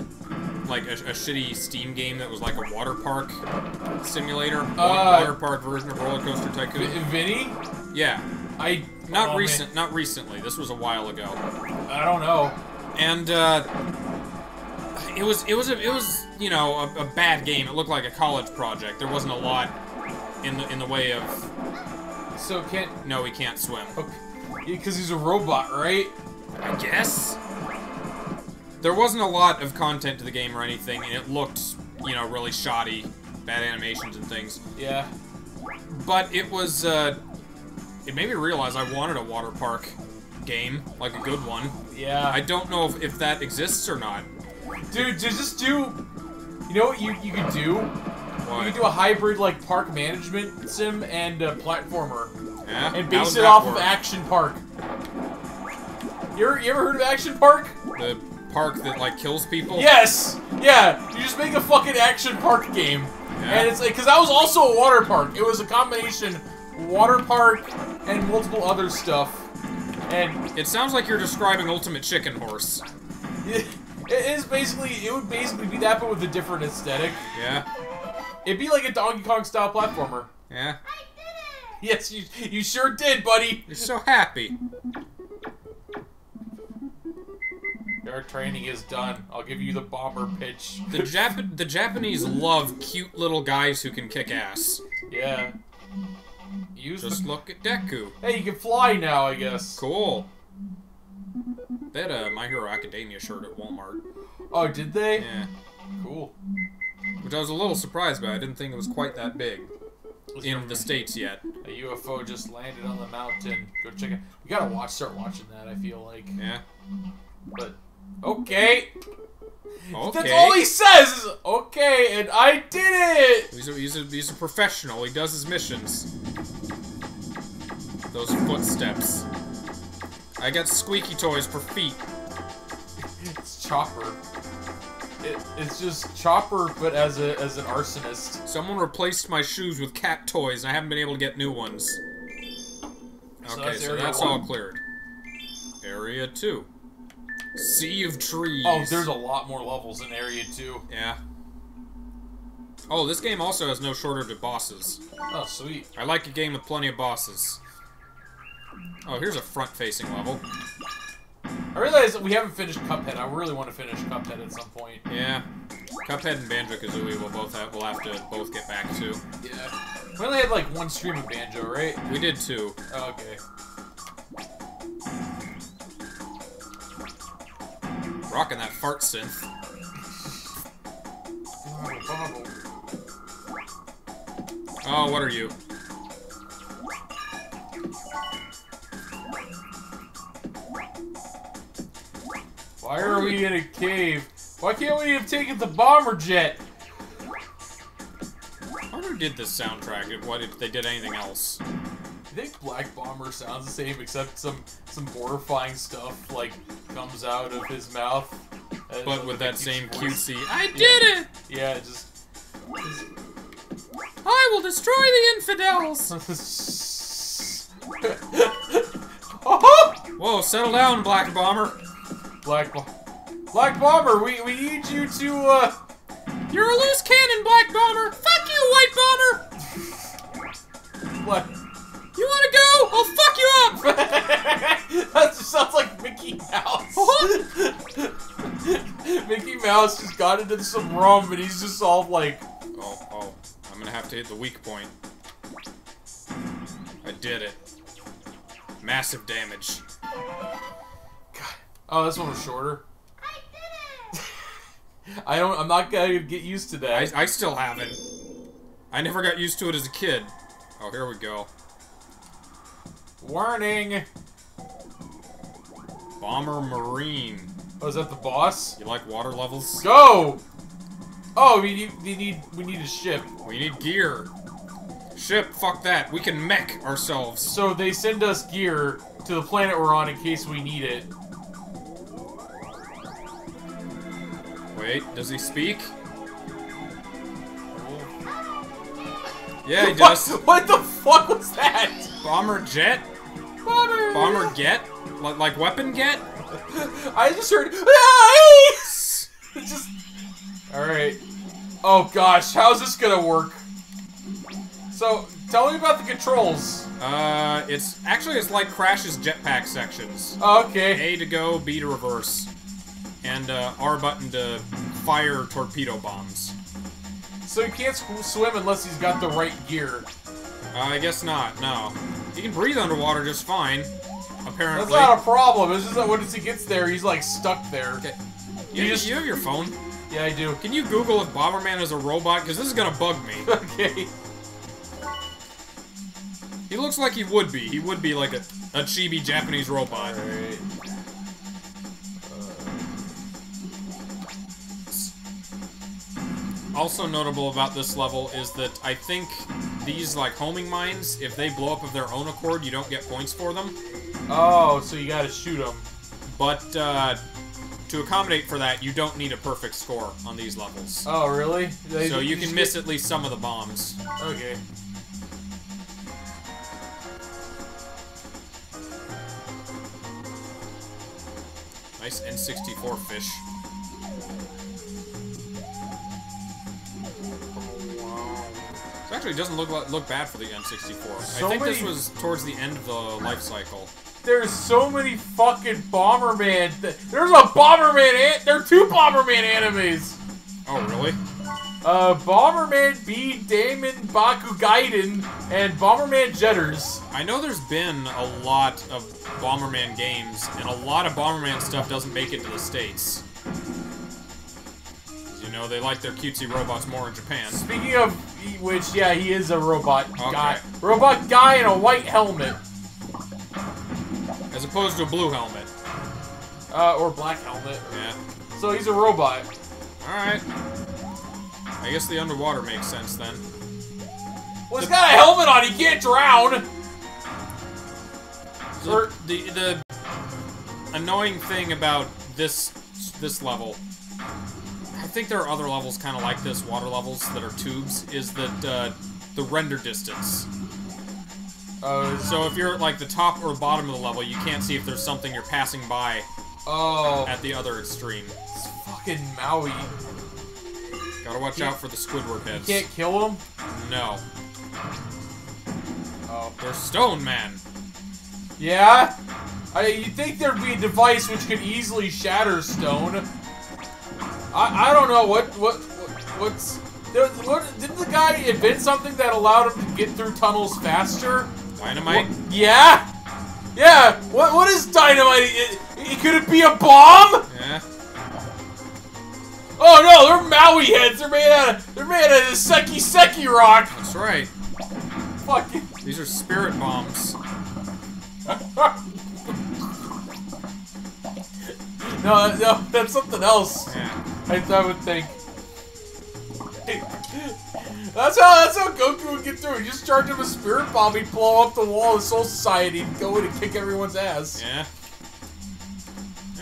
like a, a shitty Steam game that was like a water park simulator, Uh, water park version of Roller Coaster V- Tycoon. Vinny, Yeah, I not oh, man, recent, not recently. This was a while ago, I don't know. and uh, it was it was a, it was you know a, a bad game. It looked like a college project. There wasn't a lot in the in the way of So can't no, he can't swim. because he's a robot, right? I guess. There wasn't a lot of content to the game or anything, and it looked, you know, really shoddy, bad animations and things. Yeah. But it was, uh, it made me realize I wanted a water park game, like a good one. Yeah. I don't know if, if that exists or not. Dude, just do. You know what you you could do? You could do a hybrid like park management sim and a platformer, Yeah? and base it off work? of Action Park. You ever, you ever heard of Action Park? The park that, like, kills people? Yes! Yeah! You just make a fucking action park game. Yeah. And it's like, because that was also a water park. It was a combination water park and multiple other stuff. And It sounds like you're describing Ultimate Chicken Horse. it it is basically, it would basically be that, but with a different aesthetic. Yeah? It'd be like a Donkey Kong style platformer. Yeah? Yes, you, you sure did, buddy. You're so happy. Your training is done. I'll give you the bomber pitch. The, Jap- the Japanese love cute little guys who can kick ass. Yeah. Use Just the... look at Deku. Hey, you can fly now, I guess. Cool. They had a My Hero Academia shirt at Walmart. Oh, did they? Yeah. Cool. Which I was a little surprised by. I didn't think it was quite that big in the States yet. A UFO just landed on the mountain. Go check it. You gotta watch, start watching that. I feel like, Yeah. but okay. Okay. That's all he says. Okay, and I did it. He's a, he's, a, he's a professional. He does his missions. Those footsteps. I got squeaky toys for feet. It's Chopper. It, it's just Chopper, but as a as an arsonist. Someone replaced my shoes with cat toys, and I haven't been able to get new ones. So Okay, that's so that's all cleared. Area 2. Sea of Trees. Oh, there's a lot more levels in Area Two. Yeah. Oh, this game also has no shortage of bosses. Oh, sweet. I like a game with plenty of bosses. Oh, here's a front-facing level. I realize that we haven't finished Cuphead. I really want to finish Cuphead at some point. Yeah. Cuphead and Banjo-Kazooie will both have, we'll have to both get back to. Yeah. We only had like one stream of Banjo, right? We did two. Oh, okay. Rocking that fart synth. Oh, what are you? Why are we in a cave? Why can't we have taken the bomber jet? I wonder who did this soundtrack what if they did anything else. I think Black Bomber sounds the same, except some some horrifying stuff like comes out of his mouth. But with that same cutesy, I did it! Yeah, it just. I will destroy the infidels! oh! Whoa, settle down, Black Bomber. Black Bo- Black Bomber, we we need you to uh You're a loose cannon, Black Bomber! Fuck you, White Bomber! I'll fuck you up! that just sounds like Mickey Mouse. Mickey Mouse just got into some rum and he's just all like... Oh, oh, I'm gonna have to hit the weak point. I did it. Massive damage. God. Oh, this one was shorter. I did it! I don't- I'm not gonna get used to that. I, I still haven't. I never got used to it as a kid. Oh, here we go. Warning. Bomber Marine. Oh, is that the boss? You like water levels? Go. Oh, we need. We need. We need a ship. We need gear. Ship, fuck that. We can mech ourselves. So they send us gear to the planet we're on in case we need it. Wait, does he speak? Yeah, he What, does. what the fuck was that? Bomber jet? Bomber. Bomber get? Like, like weapon get? I just heard. Just. All right. Oh gosh, how's this gonna work? So, tell me about the controls. Uh, it's actually it's like Crash's jetpack sections. Okay. A to go, B to reverse, and uh, R button to fire torpedo bombs. So he can't sw- swim unless he's got the right gear. Uh, I guess not. No, he can breathe underwater just fine. Apparently. That's not a problem. It's just that once he gets there, he's like stuck there. Okay. You You, just- you have your phone. Yeah, I do. Can you Google if Bomberman is a robot? Because this is gonna bug me. okay. he looks like he would be. He would be like a, a chibi Japanese robot. Alright. Also notable about this level is that I think these like homing mines, if they blow up of their own accord, you don't get points for them. Oh, so you gotta shoot them. But uh, to accommodate for that, you don't need a perfect score on these levels. Oh, really? They- So you can miss get- at least some of the bombs. Okay. Nice N64 fish. It actually doesn't look look bad for the N64. So I think this was towards the end of the life cycle. There's so many fucking Bomberman. Th- There's a Bomberman. An- there are two Bomberman animes. Oh, really? Uh, Bomberman B. Damon Baku Gaiden and Bomberman Jetters. I know there's been a lot of Bomberman games, and a lot of Bomberman stuff doesn't make it to the States. Know, they like their cutesy robots more in Japan. Speaking of which, yeah, he is a robot Okay. guy. Robot guy in a white helmet. As opposed to a blue helmet. Uh, or black helmet. Yeah. So he's a robot. Alright. I guess the underwater makes sense then. Well, he's got a helmet on. He can't drown. The, the, the annoying thing about this this level, think there are other levels kind of like this, water levels that are tubes, is that uh, the render distance. Uh, So if you're at like the top or bottom of the level, you can't see if there's something you're passing by oh, at the other extreme. it's fucking Moai. Gotta watch out for the Squidward heads. Can't kill them. No, Oh, they're Stone Man. yeah. I you'd think there'd be a device which could easily shatter stone. I I don't know what what, what what's. There, what, didn't the guy invent something that allowed him to get through tunnels faster? Dynamite. What- Yeah? Yeah! What what is dynamite? It, it, could it be a bomb? Yeah. Oh no, they're Moai heads. They're made out of they're made out of Sekkiseki rock. That's right. Fuck Fucking These are spirit bombs. no, no, that's something else. Yeah. I, I would think. That's how that's how Goku would get through. Just charge him a spirit bomb, he'd blow up the wall of Soul Society and go in and kick everyone's ass. Yeah.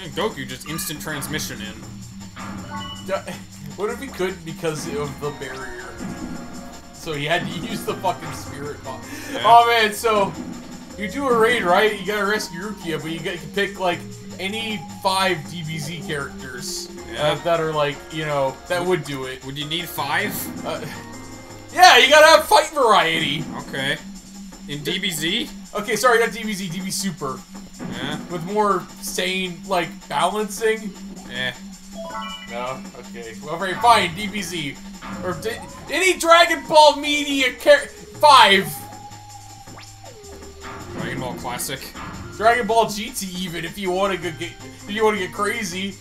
And Goku just instant transmission in. What if he couldn't because of the barrier? So he had to use the fucking spirit bomb. Yeah. Oh man, so you do a raid, right? You gotta rescue Rukia, but you got to pick like any five DBZ characters Yeah. uh, that are like, you know, that would do it. Would you need five? Uh, yeah, you gotta have fight variety. Okay. In DBZ? Okay, sorry, not DBZ, DB Super. Yeah. With more sane, like, balancing. Eh. No? Okay. Well, very fine, DBZ. Or any Dragon Ball Media 5. Dragon Ball Classic. Dragon Ball GT even if you want to get if you want to get crazy.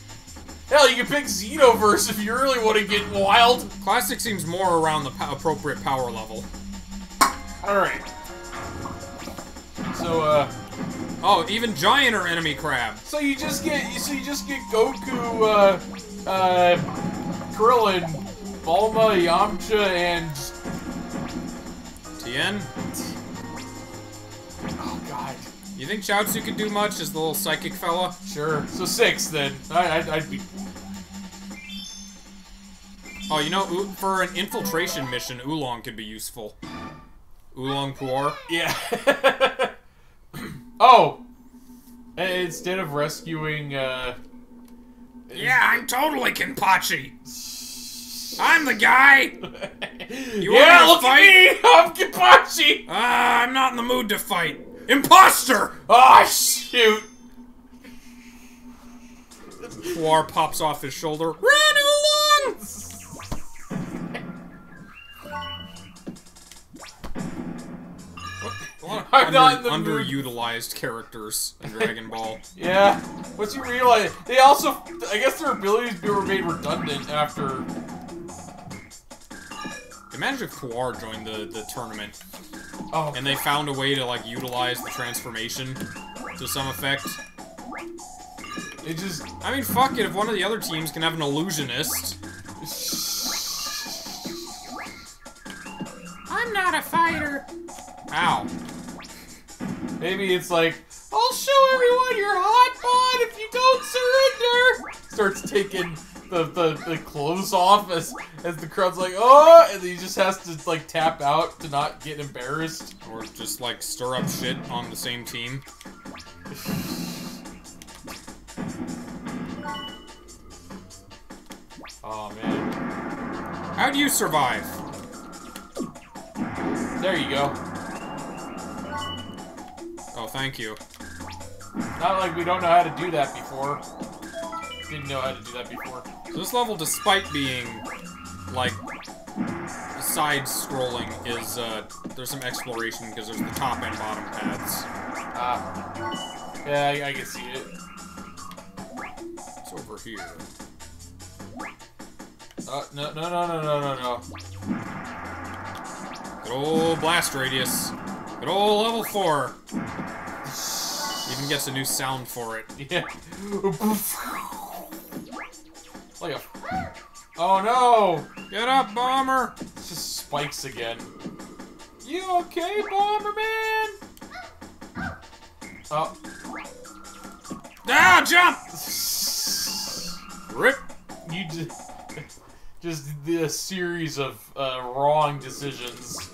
Hell, you can pick Xenoverse if you really want to get wild. Classic seems more around the po- appropriate power level. All right. So uh, Oh, even giant or enemy crab. so you just get you so you just get Goku, uh, uh, Krillin, Bulma, Yamcha, and Tien? You think Chaozu could do much as the little psychic fella? sure. So six then. I, I'd, I'd be Oh, you know, for an infiltration mission, Oolong could be useful. Oolong Puar. yeah. oh, instead of rescuing, uh. Yeah, I'm totally Kenpachi. I'm the guy. You yeah, look to at me! I'm Kipachi! Ah, I'm not in the mood to fight. Imposter! Oh, shoot! Puar pops off his shoulder. Run, Oolong! A I'm not in the under, mood. underutilized characters in Dragon Ball. Yeah, once you realize, they also, I guess their abilities were made redundant after. Imagine if Puar joined the, the tournament Oh, and they found a way to like utilize the transformation to some effect. it just. I mean, fuck it. If one of the other teams can have an illusionist, I'm not a fighter. Ow. Maybe it's like, I'll show everyone your hot bod if you don't surrender! Starts taking the, the, the clothes off as, as the crowd's like, oh! And he just has to, like, tap out to not get embarrassed. Or just like stir up shit on the same team. Oh, man. How do you survive? There you go. Oh, thank you. Not like we don't know how to do that before. Didn't know how to do that before. So this level, despite being like side-scrolling, is uh, there's some exploration because there's the top and bottom paths. Ah. Yeah, I, I can see it. It's over here. Uh, no, no, no, no, no, no, no. Good old blast radius. Good old level four. Even gets a new sound for it. Yeah. like a. Oh no! Get up, bomber! It's just spikes again. You okay, Bomberman? Oh. Ah, jump! Rip. You just. Just the series of uh, wrong decisions.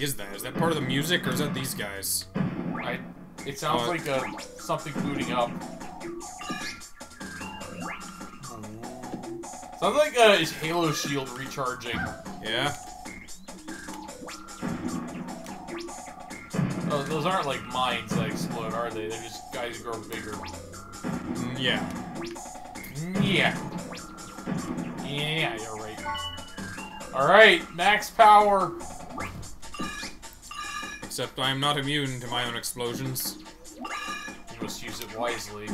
Is that? Is that part of the music or is that these guys? I. It sounds Uh, like uh, something booting up. Sounds like uh, his Halo Shield recharging. Yeah? Oh, those aren't like mines that explode, are they? They're just guys who grow bigger. Mm, Yeah. Yeah. Yeah, you're right. Alright, max power. Except I am not immune to my own explosions. You must use it wisely.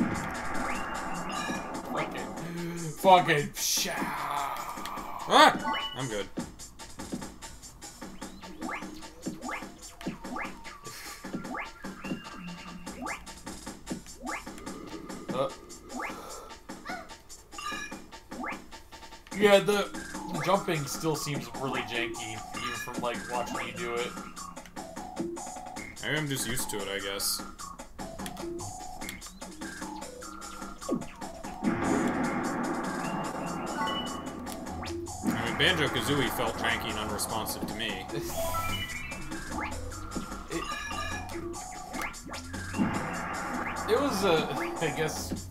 Fucking. Fucking. Pshaw. Ah! I'm good. Uh. Yeah, the, the jumping still seems really janky, even from like watching you do it. I'm just used to it, I guess. I mean, Banjo Kazooie felt janky and unresponsive to me. It, it was, uh, I guess.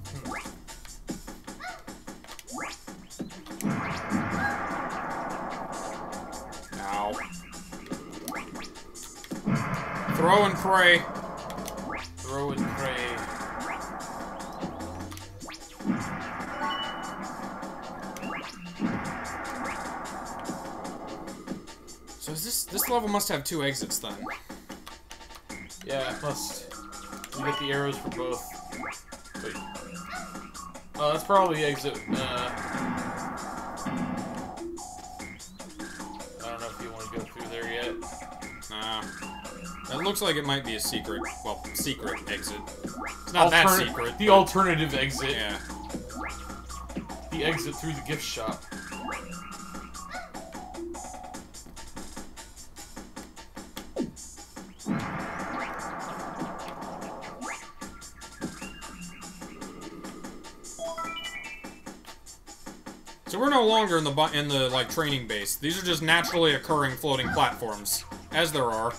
Throw and pray. Throw and pray. So is this this level must have two exits then. Yeah, it must. You get the arrows for both. Wait. Oh, that's probably exit. Uh, looks like it might be a secret. Well, secret exit. It's not that secret. The alternative exit. Yeah. The exit through the gift shop. So we're no longer in the in the like training base. These are just naturally occurring floating platforms, as there are.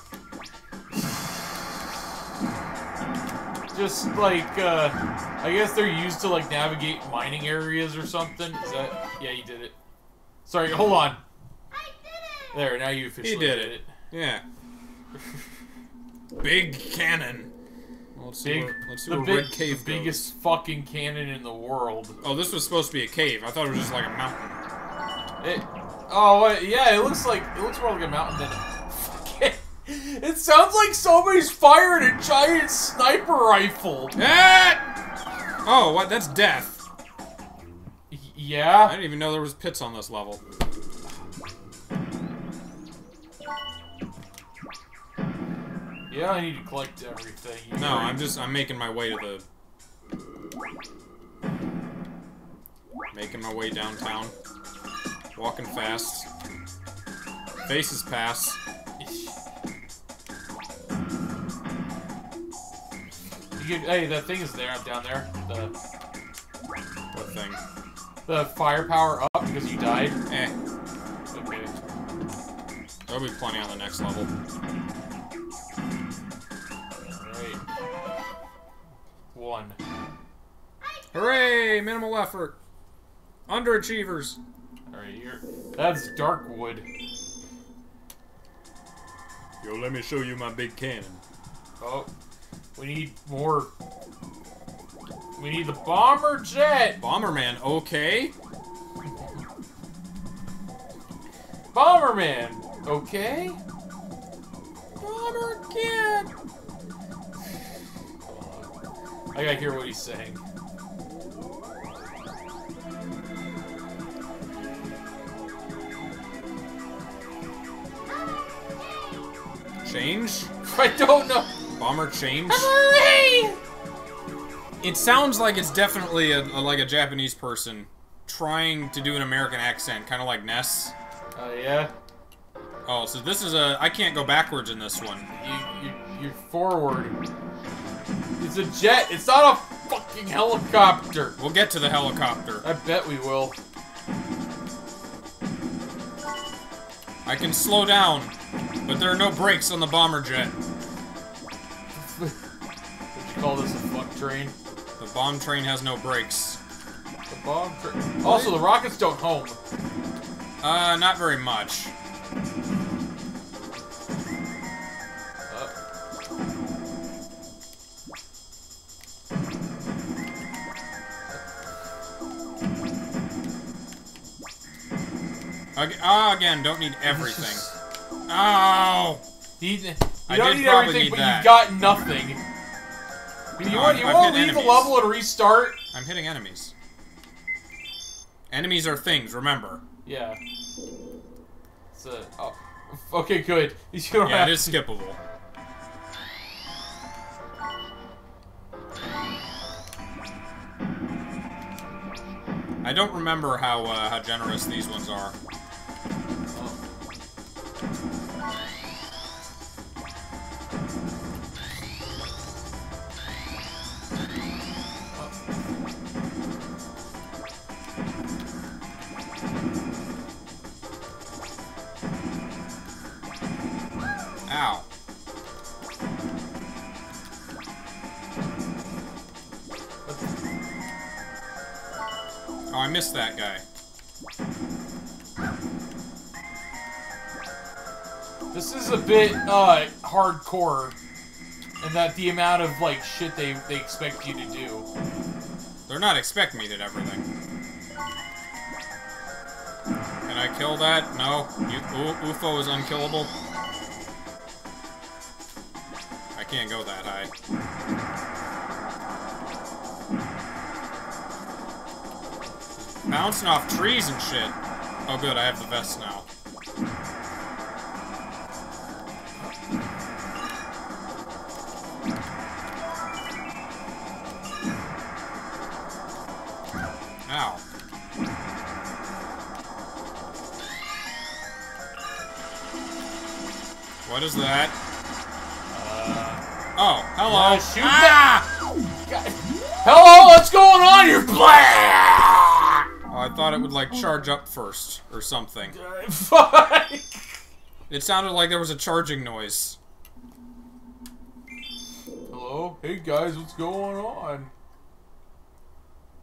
Just like, uh, I guess they're used to like navigate mining areas or something. Is that? Yeah, you did it. Sorry, hold on. I did it! There, now you officially did did it. it. Yeah. Big cannon. Well, let's see Big, where, let's see the where big, Red Cave the goes. biggest fucking cannon in the world. Oh, this was supposed to be a cave. I thought it was just like a mountain. It, oh wait, yeah, it looks like it looks more like a mountain than. It sounds like somebody's firing a giant sniper rifle. Ah! Oh, what? That's death. Y- yeah. I didn't even know there was pits on this level. Yeah, I need to collect everything. You No. I'm just I'm making my way to the making my way downtown. Walking fast. Faces pass. You get, hey, that thing is there. I'm down there. The What thing? the firepower up because you died. Eh. Okay. There'll be plenty on the next level. Alright. One. Hooray! Minimal effort. Underachievers. Alright, here. That's Darkwood. Yo, let me show you my big cannon. Oh. We need more. We need the bomber jet! Bomberman, okay? Bomberman! Okay? Bomber kid! I gotta hear what he's saying. Change? I don't know. Bomber change? It sounds like it's definitely a, a like a Japanese person trying to do an American accent, kind of like Ness. Uh, yeah. Oh, so this is a I can't go backwards in this one. You, you, you're forward. It's a jet. It's not a fucking helicopter. We'll get to the helicopter. I bet we will. I can slow down, but there are no brakes on the bomber jet. Would you call this a fuck train? The bomb train has no brakes. The bomb train. Also, the rockets don't home. Uh, not very much. Ah, again, don't need everything. Oh! he, you I don't did need probably everything, need but that. you've got nothing. You No, want, you I've want to hit leave the level and restart? I'm hitting enemies. Enemies are things, remember. Yeah. It's a, oh, okay, good. You don't Yeah, have it is skippable. I don't remember how uh, how generous these ones are. I missed that guy. This is a bit uh hardcore. and that the amount of like shit they they expect you to do. They're not expecting me to do everything. Can I kill that? No. U U UFO is unkillable. I can't go that high. Bouncing off trees and shit. Oh good, I have the vest now. Ow. What is that? oh, hello. Uh, shoot ah! Hello, what's going on here? Blah! Oh, I thought it would like charge up first or something. Fuck. It sounded like there was a charging noise. Hello, hey guys, what's going on?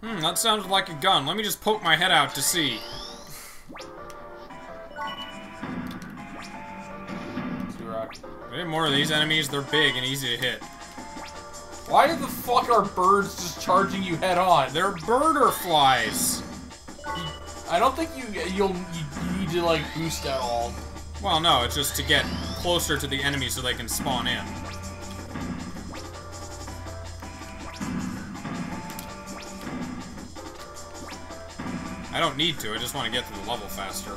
Hmm, that sounded like a gun. Let me just poke my head out to see. T-Rock. Any more of these enemies, they're big and easy to hit. Why the fuck are birds just charging you head on? They're birder flies. I don't think you you'll you, need to like boost at all. Well, no, it's just to get closer to the enemy so they can spawn in. I don't need to, I just want to get to the level faster.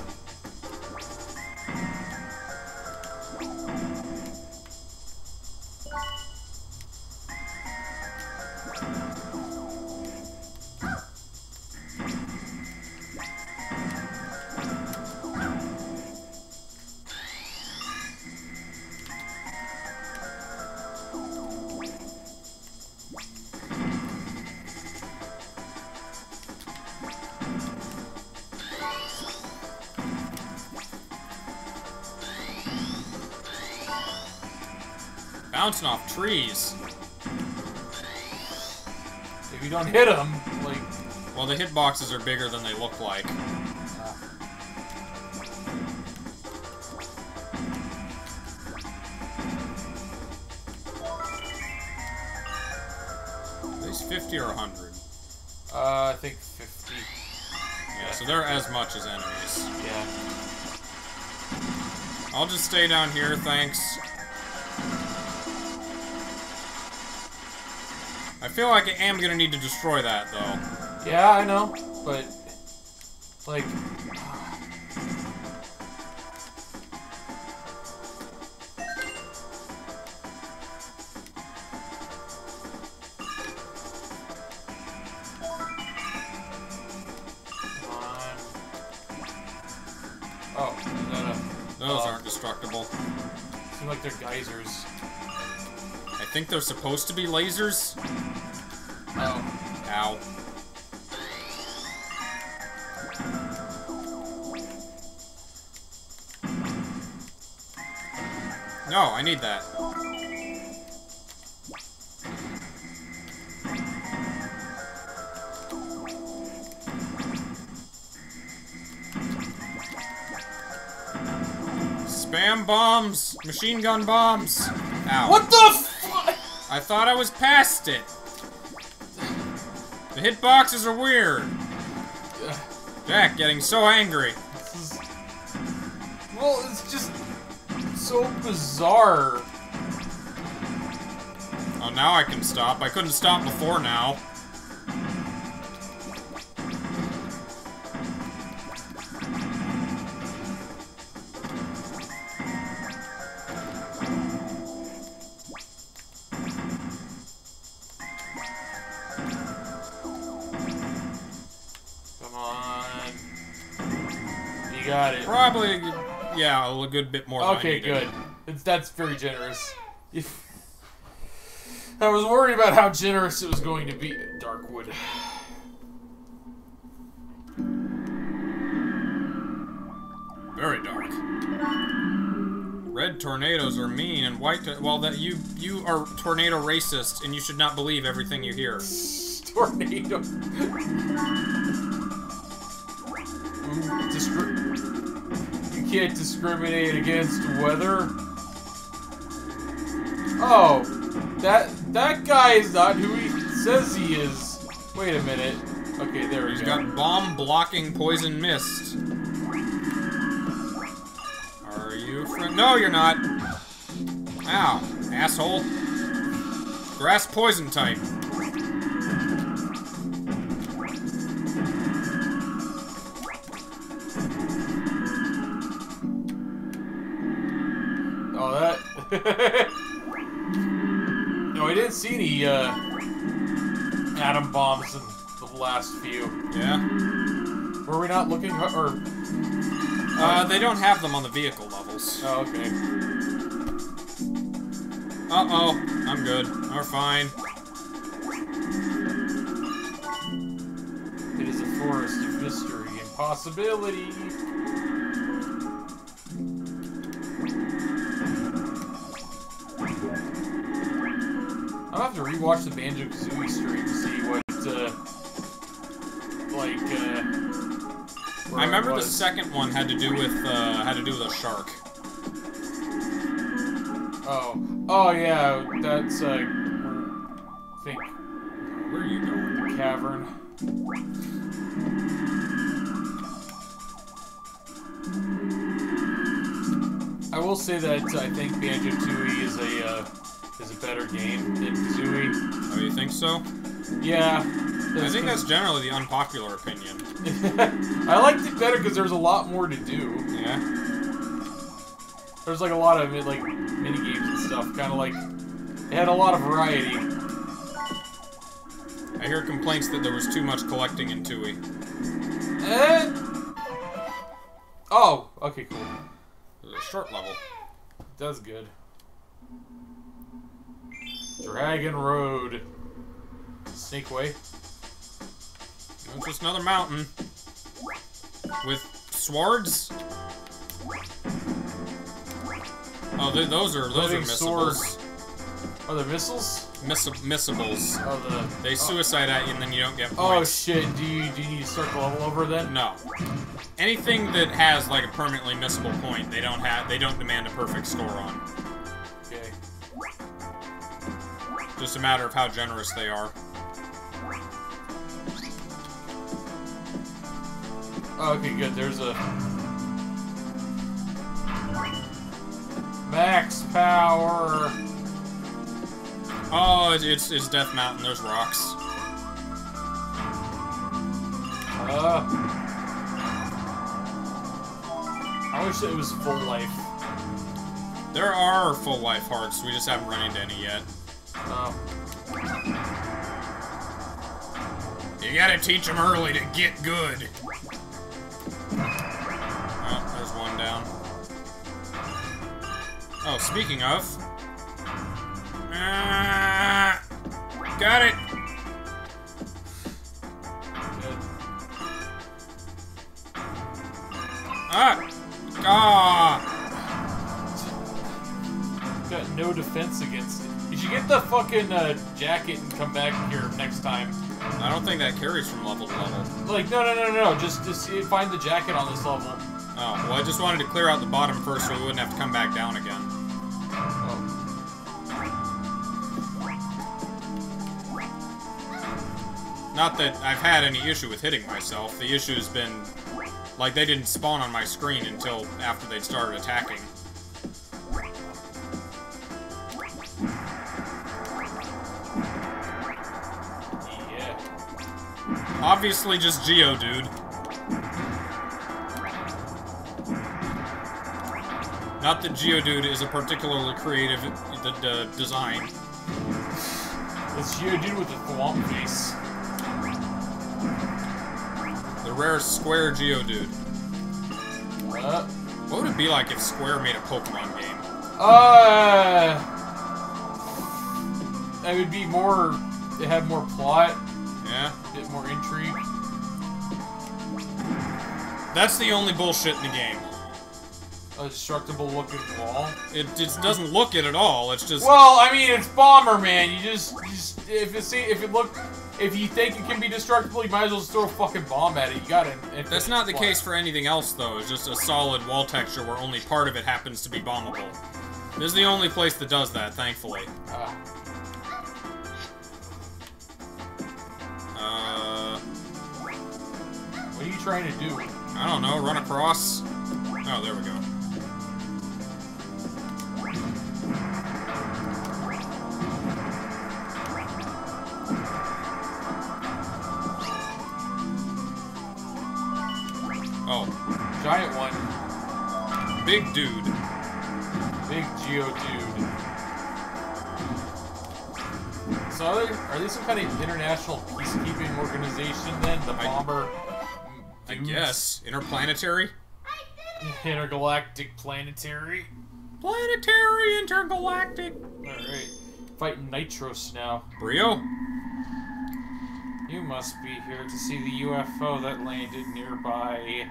Bouncing off trees. If you don't hit them, like Well, the hitboxes are bigger than they look like. At least 50 or 100. uh, I think fifty. Yeah, so they're as much as enemies. Yeah. I'll just stay down here, thanks. Feel like I am gonna need to destroy that, though. Yeah, I know, but like Oh, is that a Those aren't destructible. seem like they're geysers. I think they're supposed to be lasers. Need that. Spam bombs! Machine gun bombs! Ow. What the fuck? I thought I was past it. The hitboxes are weird. Jack getting so angry. So bizarre. Oh, now I can stop. I couldn't stop before now. A good bit more Okay, good. It's, that's very generous. If- I was worried about how generous it was going to be. Darkwood. Very dark. Red tornadoes are mean, and white. Well, that you you are tornado racist, and you should not believe everything you hear. Tornado. Can't discriminate against weather. Oh, That that guy is not who he says he is. Wait a minute. Okay, there we He's go. got bomb blocking poison mist. Are you friend? No, you're not. Ow, asshole. Grass poison type. No, I didn't see any uh, atom bombs in the last few. Yeah. Were we not looking? Or Uh, they don't have them on the vehicle levels. oh, okay. Uh oh, I'm good. We're fine. It is a forest of mystery and possibility. Rewatch the Banjo Kazooie stream to see what, uh, like, uh. I remember the second one had to do with uh, had to do with a shark. Oh, oh yeah, that's uh, I think Where are you going? the cavern. I will say that I think Banjo Tooie is a uh, is a better game than Kazooie. Oh, you think so? Yeah, I think that's generally the unpopular opinion. I liked it better because there's a lot more to do. Yeah. There's like a lot of like mini games and stuff. Kind of like it had a lot of variety. I hear complaints that there was too much collecting in Tooie. Eh. Oh, okay, cool. It was a short level. That's good. Dragon Road. Snake Way. It's just another mountain. With swords? Oh, th those are those are Living sword. missables. Are there missiles? Miss missables. Oh, the. They oh. suicide at you and then you don't get oh, points. Oh shit! Do you do you need to start the level over then? no. Anything that has like a permanently missable point, they don't have they don't demand a perfect score on. Just a matter of how generous they are. Okay, good. There's a max power. Oh, it's it's, it's Death Mountain. There's rocks. Uh, I wish it was full life. There are full life hearts. We just haven't run into any yet. Um, You gotta teach them early to get good. Oh, there's one down. Oh, speaking of. Ah, got it. good. Ah. Ah. Got no defense against it. You get the fucking uh, jacket and come back here next time. I don't think that carries from level to level. Like, no, no, no, no, no. Just, just see- find the jacket on this level. Oh, well, I just wanted to clear out the bottom first so we wouldn't have to come back down again. Oh. Not that I've had any issue with hitting myself. The issue's been like they didn't spawn on my screen until after they'd started attacking. Obviously just Geodude. Not that Geodude is a particularly creative design. It's Geodude with the thwomp face. The rare Square Geodude. Uh, What would it be like if Square made a Pokemon game? uh, it would be more. It have more plot, Yeah? a bit more intrigue. That's the only bullshit in the game. A destructible looking wall. It just doesn't look it at all. It's just Well, I mean, it's Bomberman. You just, you just if it see, if it look, if you think it can be destructible, you might as well just throw a fucking bomb at it. You got it. That's not the case for anything else, though. It's just a solid wall texture where only part of it happens to be bombable. This is the only place that does that, thankfully. Uh, Uh, what are you trying to do? I don't know. Run across? Oh, there we go. Oh, giant one. Big dude. Big Geo dude. So are, they, are these some kind of international peacekeeping organization then? The bomber. I dudes? guess. Interplanetary? Intergalactic planetary. Planetary intergalactic. Alright. Fighting Nitros now. Brio? You must be here to see the UFO that landed nearby.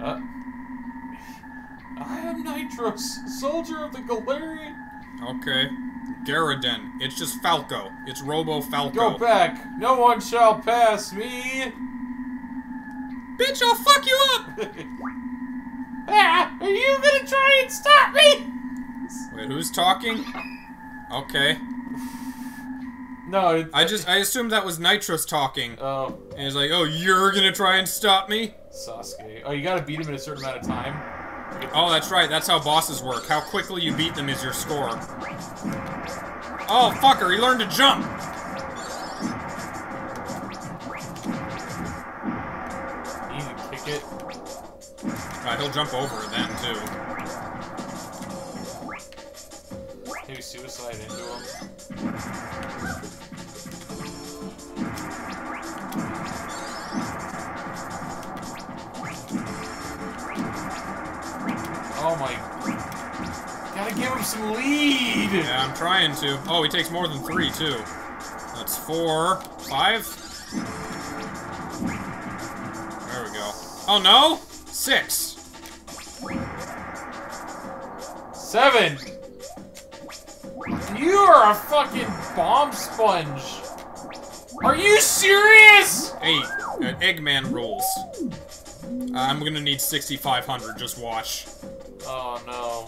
Uh. I am Nitros, soldier of the Garaden. Okay. Garaden. It's just Falco. It's Robo Falco. Go back. No one shall pass me. Bitch, I'll fuck you up! ah, are you gonna try and stop me? Wait, who's talking? Okay. No. I just, I assumed that was Nitros talking. Oh, And he's like, oh, you're gonna try and stop me? Sasuke. Oh, you gotta beat him in a certain amount of time. To get the- Oh, that's right. That's how bosses work. How quickly you beat them is your score. Oh, fucker, he learned to jump! To kick it. Uh, he'll jump over it then, too. Maybe suicide into him. Gotta give him some lead! Yeah, I'm trying to. Oh, he takes more than three, too. That's four. Five? There we go. Oh, no? Six. Seven! You are a fucking bomb sponge! Are you serious? Eight. Uh, Eggman rules. Uh, I'm gonna need 6,500, just watch. Oh no.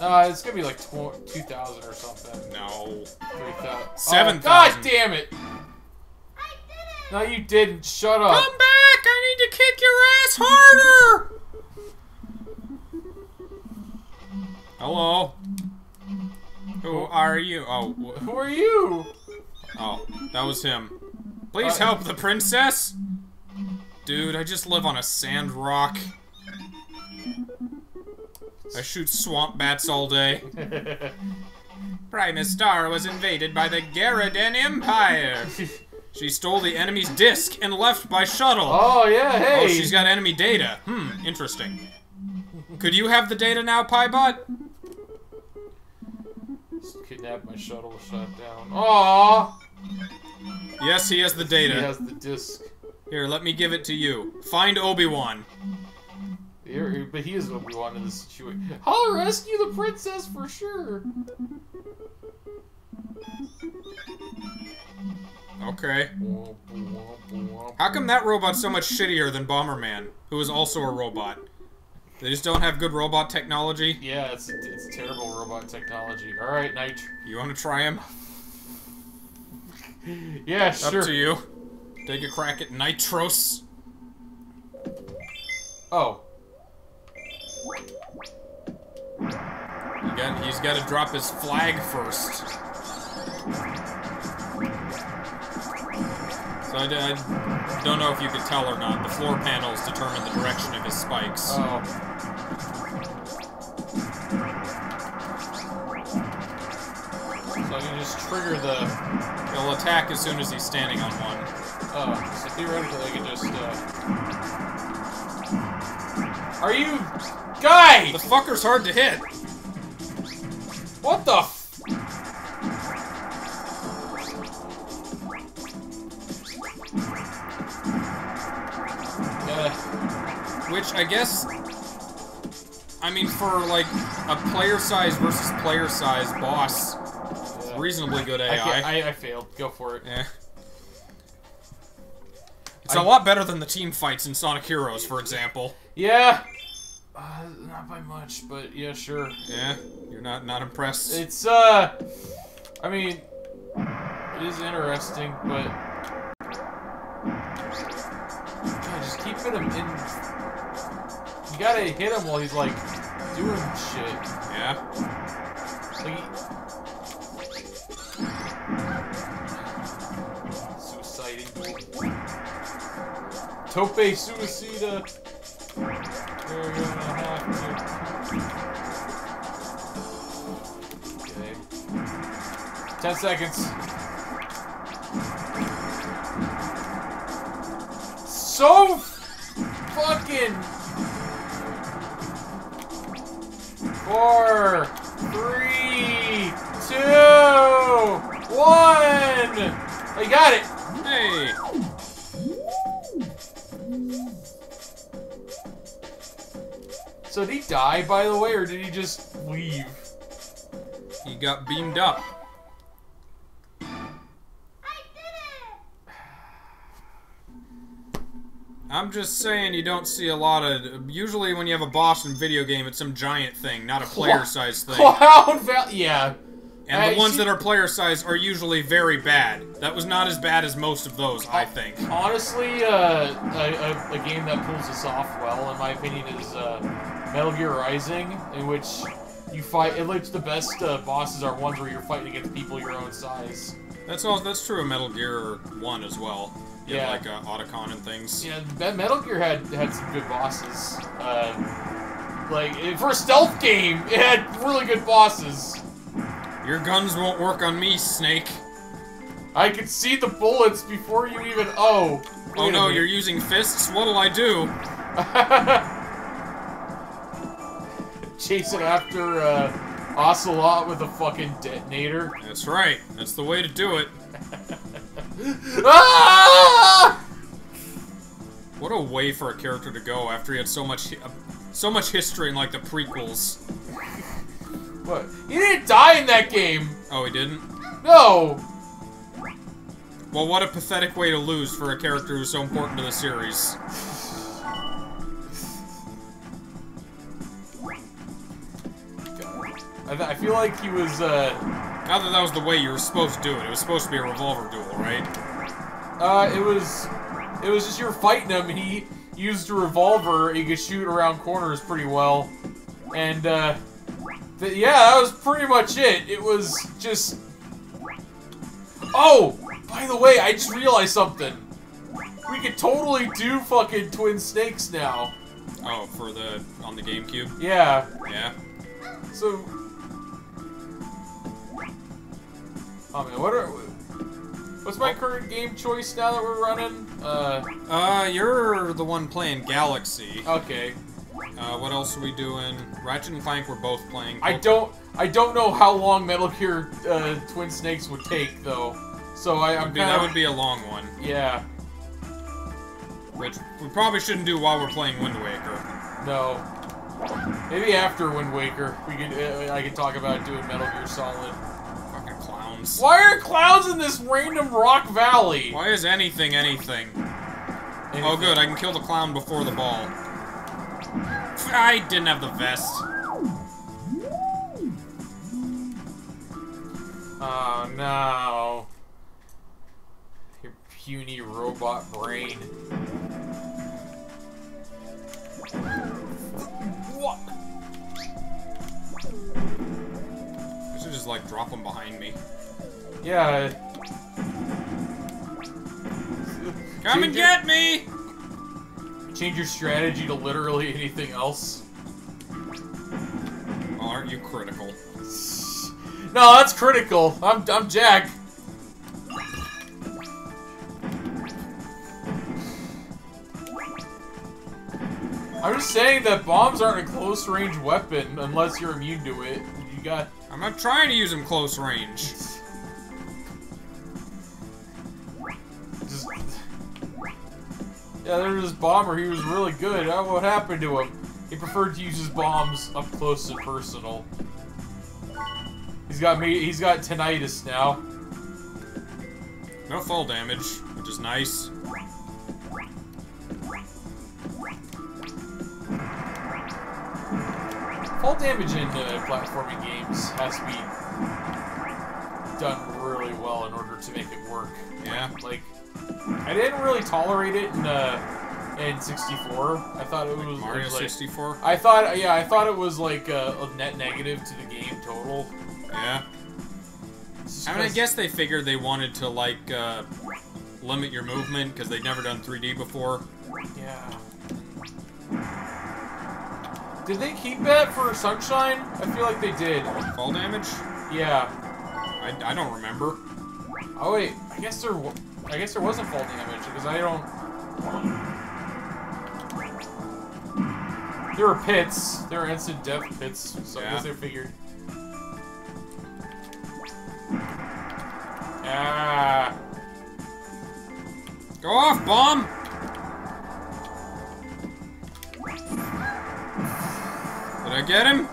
Uh, it's gonna be like tw 2,000 or something. No. 3,000. Seven Oh, God damn it! I did it! No, you didn't. Shut up. Come back! I need to kick your ass harder! Hello? Who are you? Oh, wh- Who are you? oh, that was him. Please Uh, help the princess! Dude, I just live on a sand rock. I shoot swamp bats all day. Primus Star was invaded by the Garaden Empire. She stole the enemy's disc and left by shuttle. oh yeah, hey. Oh, she's got enemy data. Hmm, interesting. Could you have the data now, Pibot? Kidnapped my shuttle, shut down. Aww. Yes, he has the data. He has the disc. Here, let me give it to you. Find Obi-Wan. Here, but he is what we want in this situation. I'll rescue the princess for sure. Okay. How come that robot's so much shittier than Bomberman, who is also a robot? They just don't have good robot technology? Yeah, it's it's terrible robot technology. All right, Nitro. You want to try him? Yeah, sure. Up to you. Take a crack at Nitros. Oh, got, he's got to drop his flag first. So I, I don't know if you could tell or not. The floor panels determine the direction of his spikes. oh. So I can just trigger the. He'll attack as soon as he's standing on one. Oh, so theoretically I can just. Uh... Are you, guy? The fucker's hard to hit. What the? F- uh, Which I guess. I mean, for like a player size versus player size boss, reasonably good AI. can't- I, I failed. Go for it. Yeah. It's I- a lot better than the team fights in Sonic Heroes, for example. Yeah. Uh, not by much, but yeah, sure. Yeah, you're not not impressed. It's uh, I mean, it is interesting, but just keep hitting him in. You gotta hit him while he's like doing shit. Yeah. Like, suiciding. Tope suicida. You're gonna have to. Okay. Ten seconds. So fucking. Four, three, two, one. I got it. Die, by the way, or did he just leave? He got beamed up. I did it! I'm just saying you don't see a lot of. Usually, when you have a boss in video game, it's some giant thing, not a player-sized thing. Clown Val- yeah. And I the ones see- that are player-sized are usually very bad. That was not as bad as most of those, I think. Honestly, uh, a, a, a game that pulls this off well, in my opinion, is uh, Metal Gear Rising, in which you fight. In which the best uh, bosses are ones where you're fighting against people your own size. That's all. That's true of Metal Gear One as well. You Yeah. like uh, Otacon and things. Yeah, Metal Gear had had some good bosses. Uh, like eh, for a stealth game, it had really good bosses. Your guns won't work on me, Snake. I could see the bullets before you even. Oh. Oh no, you're using fists. What'll I do? Chasing after uh, Ocelot with a fucking detonator. That's right. That's the way to do it. ah! What a way for a character to go after he had so much, uh, so much history in like the prequels. What? He didn't die in that game. Oh, he didn't. No. Well, what a pathetic way to lose for a character who's so important to the series. I, th- I feel like he was. Uh, Not that that was the way you were supposed to do it. It was supposed to be a revolver duel, right? uh, it was. It was just you were fighting him. He used a revolver. He could shoot around corners pretty well, and uh, th- yeah, that was pretty much it. It was just. Oh, by the way, I just realized something. We could totally do fucking twin snakes now. Oh, for the on the GameCube. Yeah. Yeah. So. Oh man, what are. What's my current game choice now that we're running? Uh, Uh, you're the one playing Galaxy. okay. Uh, what else are we doing? Ratchet and Clank, we're both playing. I don't. I don't know how long Metal Gear uh, Twin Snakes would take though. So I, I'm Would be, kind that would be a long one, Yeah. which we probably shouldn't do while we're playing Wind Waker. No. Maybe after Wind Waker, we can. Uh, I can talk about doing Metal Gear Solid. Clowns. Why are clouds in this random rock valley? Why is anything anything? Oh, good. I can kill the clown before the ball. I didn't have the vest. Oh no. Your puny robot brain. What? I should just like drop them behind me. Yeah. Come and get me! Change your strategy to literally anything else. Well, aren't you critical? No, that's critical. I'm, I'm Jack. I'm just saying that bombs aren't a close range weapon unless you're immune to it. You got. I'm not trying to use them close range. Just. Yeah, there's this bomber. He was really good. Uh, What happened to him? He preferred to use his bombs up close and personal. He's got me. He's got tinnitus now. No fall damage, which is nice. Fall damage in uh, platforming games has to be done really well in order to make it work. Yeah. Like, I didn't really tolerate it in uh, in 64. I thought it was Mario like, 64. I thought, yeah, I thought it was like a, a net negative to the game total. Yeah. I mean, I guess they figured they wanted to like uh, limit your movement because they'd never done 3D before. Yeah. Did they keep that for Sunshine? I feel like they did. Fall damage? Yeah. I, I don't remember. Oh wait, I guess there. I guess there wasn't fall damage because I don't. There were pits. There were instant death pits, so I Yeah. guess they figured. Ah. Go off, bomb! Did I get him?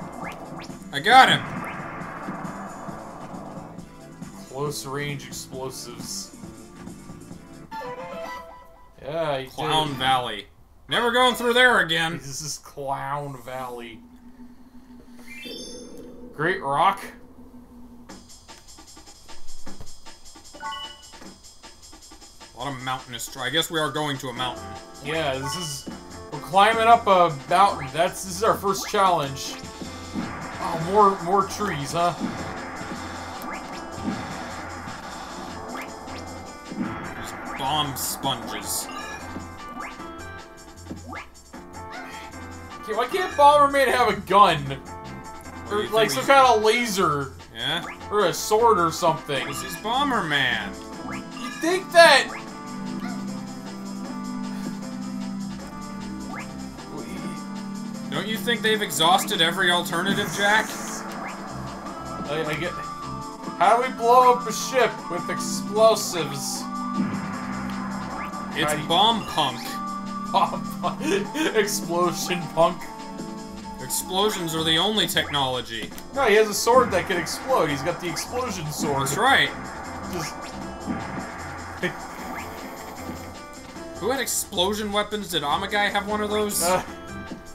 I got him. Close range explosives. Yeah, you Clown did. Valley. Never going through there again. This is Clown Valley. Great Rock. A lot of mountainous. I guess we are going to a mountain. Yeah, this is we're climbing up a mountain. That's this is our first challenge. Oh, more more trees, huh? Bomb sponges. Okay, why can't Bomberman have a gun? Or like some kind of laser Yeah? or a sword or something. This is Bomberman. You think that? Don't you think they've exhausted every alternative, Jack? I, I get. How do we blow up a ship with explosives? It's How do you- bomb punk. Explosion punk. Explosions are the only technology. No, he has a sword that can explode. He's got the explosion sword. That's right. Just Who had explosion weapons? Did Amagai have one of those? uh,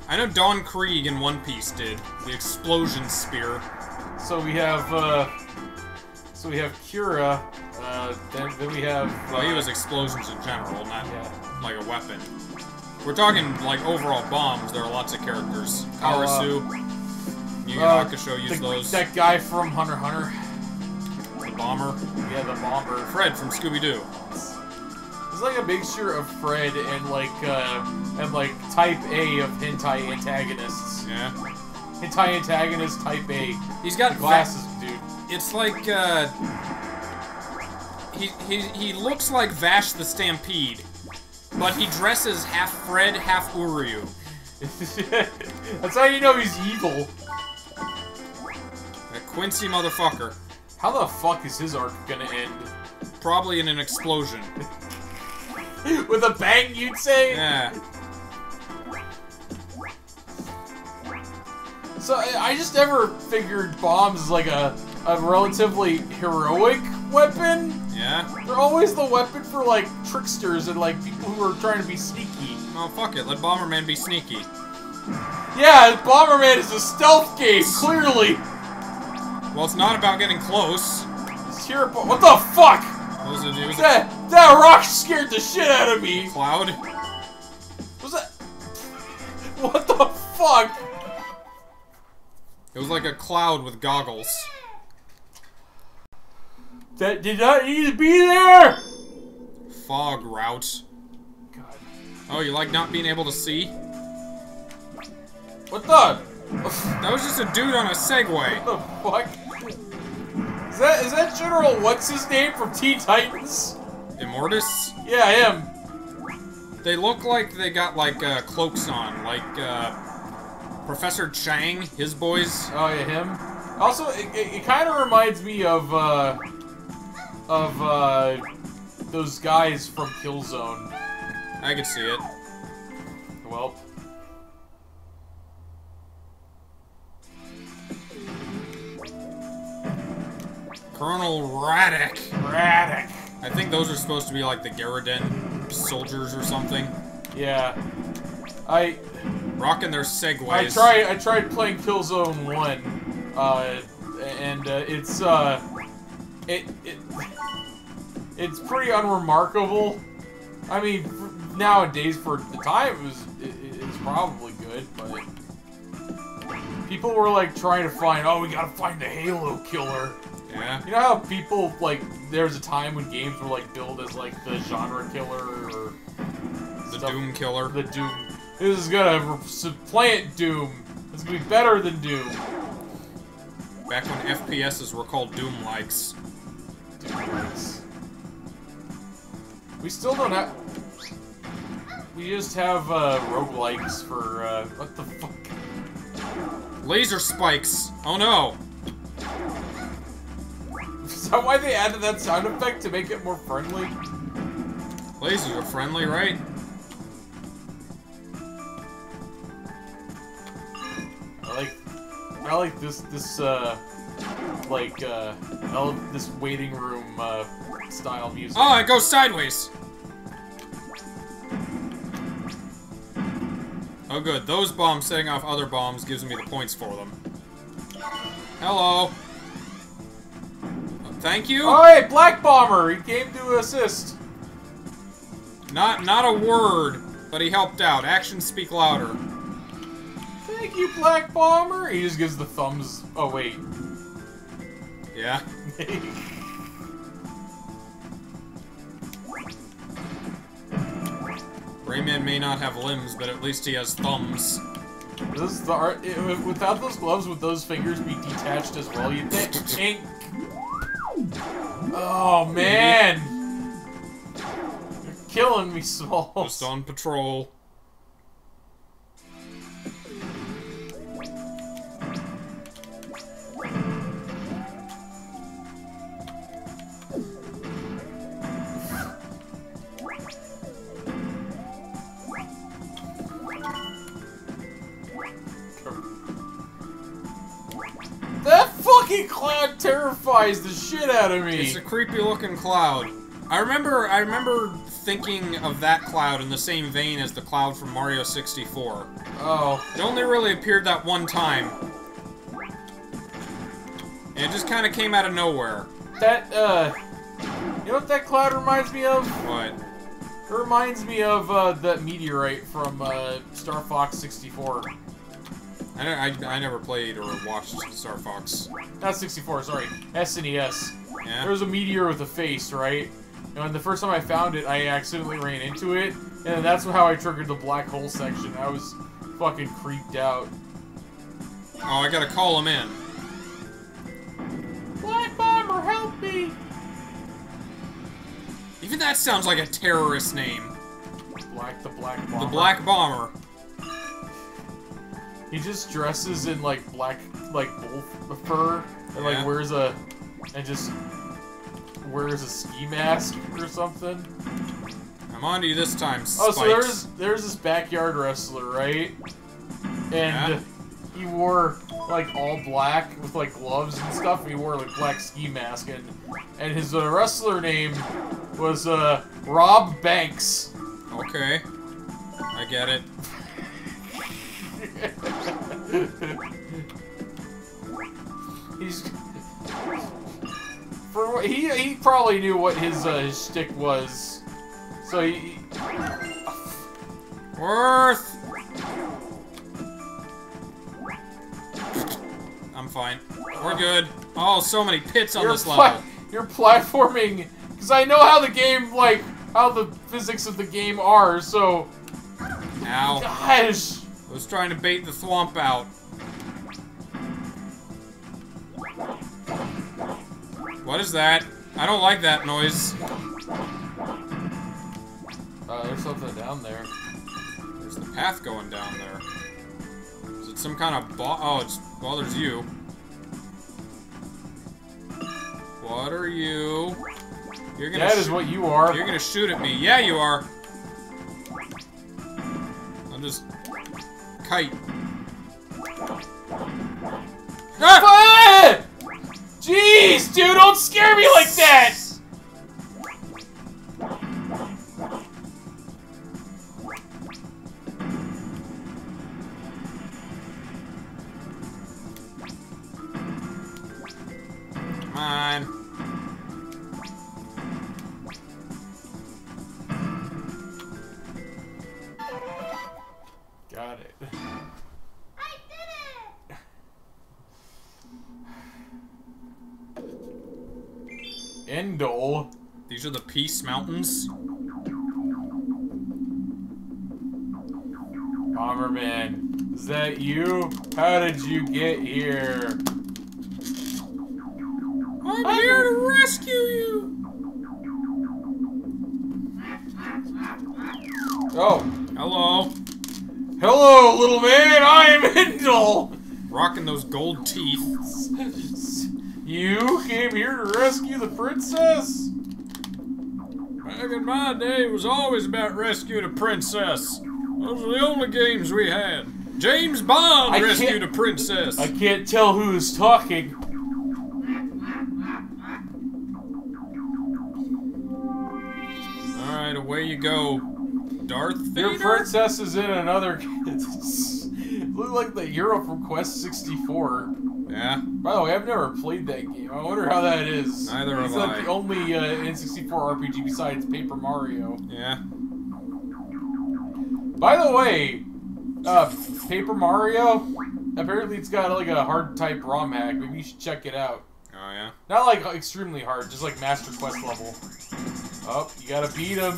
I know Don Krieg in One Piece did. The explosion spear. so we have uh, so we have Kira. Uh, then, then we have. Uh, Well, he was explosions in general, not Yeah. like a weapon. We're talking like overall bombs. There are lots of characters. Oh, uh, Karasu, Yu Yu uh, Hakusho used the- those. That guy from Hunter Hunter. The bomber. Yeah, the bomber. Fred from Scooby Doo. It's like a mixture of Fred and like uh, and like Type A of hentai antagonists. Yeah. Hentai antagonist Type A. He's got Glasses, dude. It's like uh, he he he looks like Vash the Stampede, but he dresses half Fred, half Uryu. That's how you know he's evil. A Quincy motherfucker. How the fuck is his arc gonna end? Probably in an explosion. With a bang, you'd say? Yeah. So I I just never figured bombs like a, a relatively heroic weapon. Yeah. They're always the weapon for like tricksters and like people who are trying to be sneaky. Oh fuck it. Let Bomberman be sneaky. Yeah, Bomberman is a stealth game, clearly. Well, it's not about getting close. It's here, but what the fuck? It was it That that rock scared the shit out of me. cloud. Was that? What the fuck? It was like a cloud with goggles. That did not need to be there. Fog route. God. Oh, you like not being able to see? What the? That was just a dude on a Segway. What the fuck? Is that is that General what's his name from Teen Titans? Immortus? Yeah, him. They look like they got like uh, cloaks on, like uh, Professor Chang, his boys. Oh yeah, him. Also, it, it, it kind of reminds me of uh, of uh, those guys from Killzone. I could see it. Well, Colonel Radec. Braddock. I think those are supposed to be like the Garden soldiers or something, Yeah. I rocking their Segways. I tried I tried playing Killzone One, uh, and uh, it's uh, it it it's pretty unremarkable. I mean, nowadays for the time it was it, it was probably good, but people were like trying to find oh we gotta find the Halo killer. Yeah. You know how people like there's a time when games were like billed as like the genre killer or The stuff- Doom Killer. the Doom. This is gonna supplant Doom. It's gonna be better than Doom. Back when FPSs were called Doom likes. Likes. We still don't have. We just have uh, roguelikes for uh, what the fuck? Laser spikes. Oh no. Is that why they added that sound effect to make it more friendly? Lasers are friendly, right? I like, I like this this uh, like uh, ele- this waiting room uh, style music. Oh, it goes sideways. Oh good, those bombs setting off other bombs gives me the points for them. Hello. Thank you. Oh, hey, Black Bomber! He came to assist. Not not a word, but he helped out. Actions speak louder. Thank you, Black Bomber. He just gives the thumbs. Oh wait. Yeah. Rayman may not have limbs, but at least he has thumbs. this is the art. it- without those gloves, would those fingers be detached as well? You think? oh man, you're killing me, Smalls. Just on patrol. Fucking cloud terrifies the shit out of me. It's a creepy looking cloud. I remember I remember thinking of that cloud in the same vein as the cloud from Mario 64. Oh, It only really appeared that one time. And it just kind of came out of nowhere. that uh, you know what that cloud reminds me of? But It reminds me of uh, that meteorite from uh, Star Fox 64. I, I, I never played or watched Star Fox. Not 64, sorry. SNES. Yeah. There was a meteor with a face, right? And the first time I found it, I accidentally ran into it, and that's how I triggered the black hole section. I was fucking creeped out. Oh, I gotta call him in. Black Bomber, help me! Even that sounds like a terrorist name. Black the Black Bomber. The Black Bomber. He just dresses in like black, like wolf fur, and like Yeah. wears a, and just wears a ski mask or something. I'm on to you this time, Oh, so there's there's this backyard wrestler, right? And Yeah. he wore like all black with like gloves and stuff. And he wore like black ski mask, and and his uh, wrestler name was uh, Rob Banks. Okay. I get it. He's for what- he he probably knew what his uh, his shtick was, so he. Worth! I'm fine. We're good. Oh, so many pits on you're this level. you're platforming because I know how the game like how the physics of the game are. So Ow. gosh, I was trying to bait the swamp out. What is that? I don't like that noise. uh, there's something down there. There's the path going down there. Is it some kind of bo- Oh, it's. Well, there's you. What are you? You're gonna. That is what you are. You're gonna shoot at me. Yeah, you are. I'm just. Kite. Ah! Jeez, dude, don't scare me like that! Come on. got it. These are the Peace Mountains. Bomberman, is that you? How did you get here? I'm here to rescue you. Oh, Hello. hello, little man. I am Endel. Rocking those gold teeth. You came here to rescue the princess? Back in my day, it was always about rescuing a princess. Those were the only games we had. James Bond I rescued a princess. I can't tell who's talking. All right, away you go, Darth Your princess is in another. Look like the hero from Quest 64. Yeah, By the way, I've never played that game. I wonder how that is. Neither it's have I. the only uh, N64 RPG besides Paper Mario. yeah. By the way, uh, Paper Mario. Apparently, it's got like a hard type ROM hack. Maybe you should check it out. Oh yeah. Not like extremely hard, just like Master Quest level. Oh, you gotta beat him.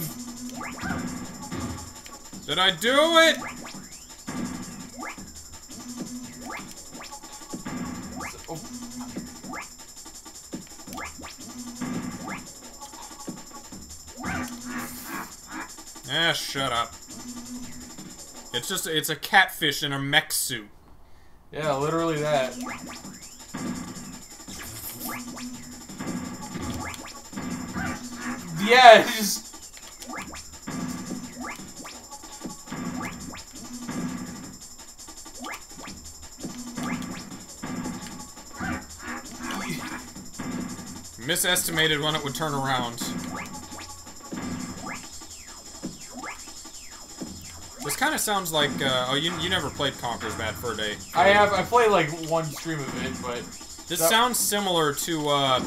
Did I do it? Ah, shut up. It's just it's a catfish in a mech suit. yeah, literally that. Yeah, just. Misestimated when it would turn around. This kind of sounds like, uh, oh, you, you never played Conker's Bad Fur Day. I have. I played, like, one stream of it, but... This that... sounds similar to, uh,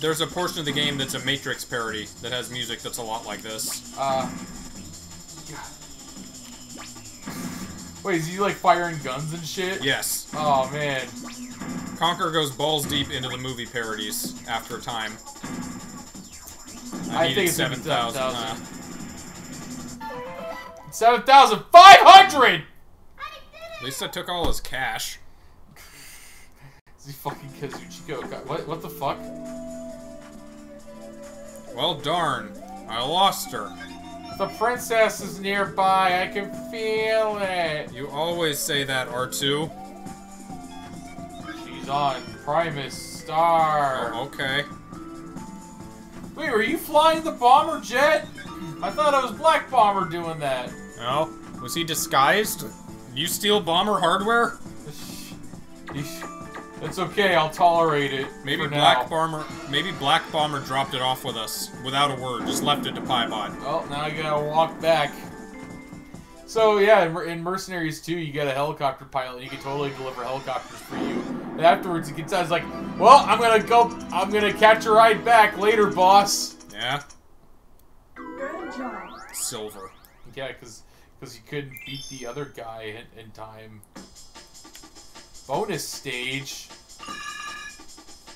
There's a portion of the game that's a Matrix parody that has music that's a lot like this. Uh... Wait, is he, like, firing guns and shit? Yes. Oh, man. Conker goes balls deep into the movie parodies after a time. I, I think it's 7,000. 7, 7,500! At least I took all his cash. Is he fucking Kazuchiko? What, what the fuck? Well, darn. I lost her. The princess is nearby. I can feel it. You always say that, R2. She's on Primus Star. Oh, okay. Wait, were you flying the bomber jet? I thought it was Black Bomber doing that. Well, was he disguised? You steal bomber hardware? It's okay. I'll tolerate it. Maybe for Black now. Bomber. Maybe Black Bomber dropped it off with us without a word. Just left it to Pibot. Well, now I gotta walk back. So yeah, in, in Mercenaries 2, you get a helicopter pilot. You can totally deliver helicopters for you. And afterwards, it gets out. It's like, well, I'm gonna go. I'm gonna catch a ride back later, boss. Yeah. Good job. Silver. Yeah, because because you couldn't beat the other guy in, in time. Bonus stage.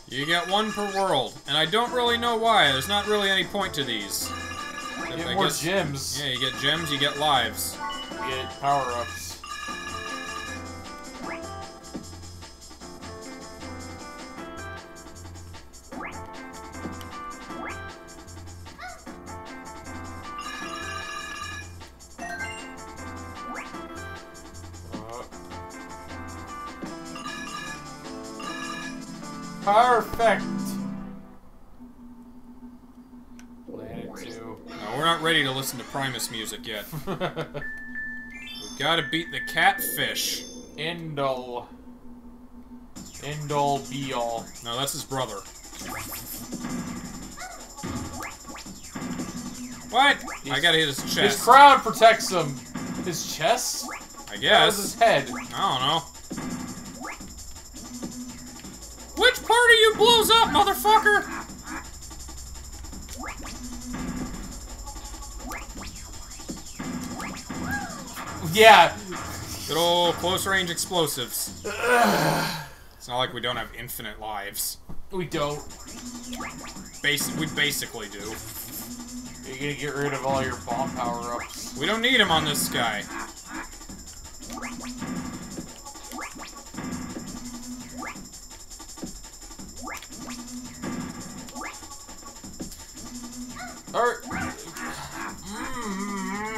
You get one per world, and I don't really know why. There's not really any point to these. You get I more guess- gems. Yeah, you get gems, you get lives. You get power Perfect. Planet two. No, we're not ready to listen to Primus music yet. We've got to beat the catfish. Endel. Endel be all. No, that's his brother. What? I gotta hit his chest. His crown protects him. His chest? I That was his head. I don't know. Which part of you blows up, motherfucker? Yeah. Good old close range explosives. It's not like we don't have infinite lives. We don't. Basi- we basically do. You're gonna get rid of all your bomb power ups. We don't need them on this guy.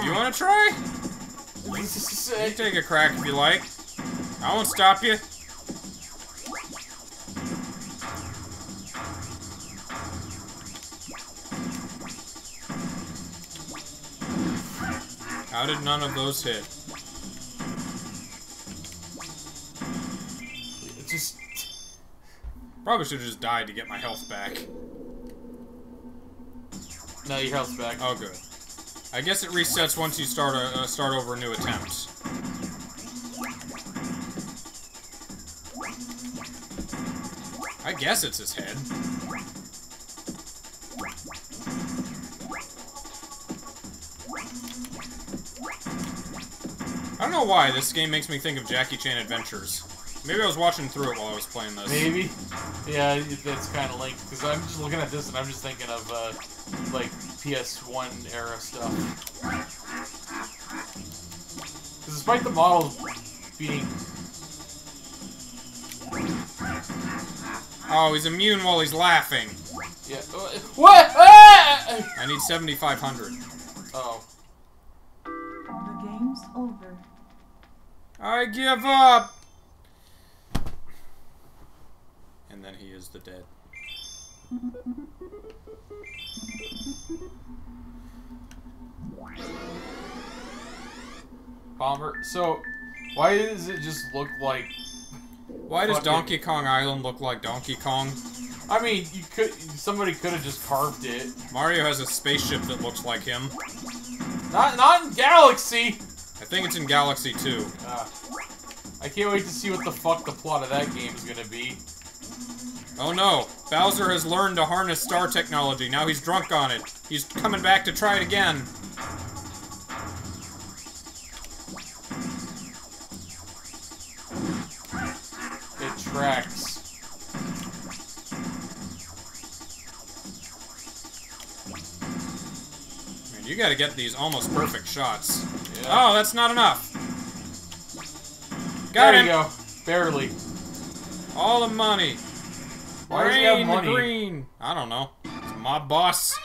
You want to try? You take a crack if you like. I won't stop you. How did none of those hit? It just Probably should have just died to get my health back. No, your health's back. Oh, good. I guess it resets once you start a uh, start over a new attempt. I guess it's his head. I don't know why this game makes me think of Jackie Chan Adventures. Maybe I was watching through it while I was playing this. Maybe. Yeah, it- that's kind of linked because I'm just looking at this and I'm just thinking of uh, like PS1 era stuff. Because despite the models being Oh, he's immune while he's laughing. yeah, uh, what? Ah! I need 7,500. Oh, The game's over. I give up! And then he is the dead. bomber. So, why does it just look like? Why does Donkey Kong Island look like Donkey Kong? I mean, you could somebody could have just carved it. Mario has a spaceship that looks like him. Not not in Galaxy. I think it's in Galaxy 2. Ah. I can't wait to see what the fuck the plot of that game is gonna be. Oh no, Bowser has learned to harness star technology. Now he's drunk on it. He's coming back to try it again. It tracks. Man, you gotta get these almost perfect shots. Yeah. Oh, that's not enough. Got there him. you go. Barely. All the money. Why does he have Green, the money? green. I don't know. It's my boss.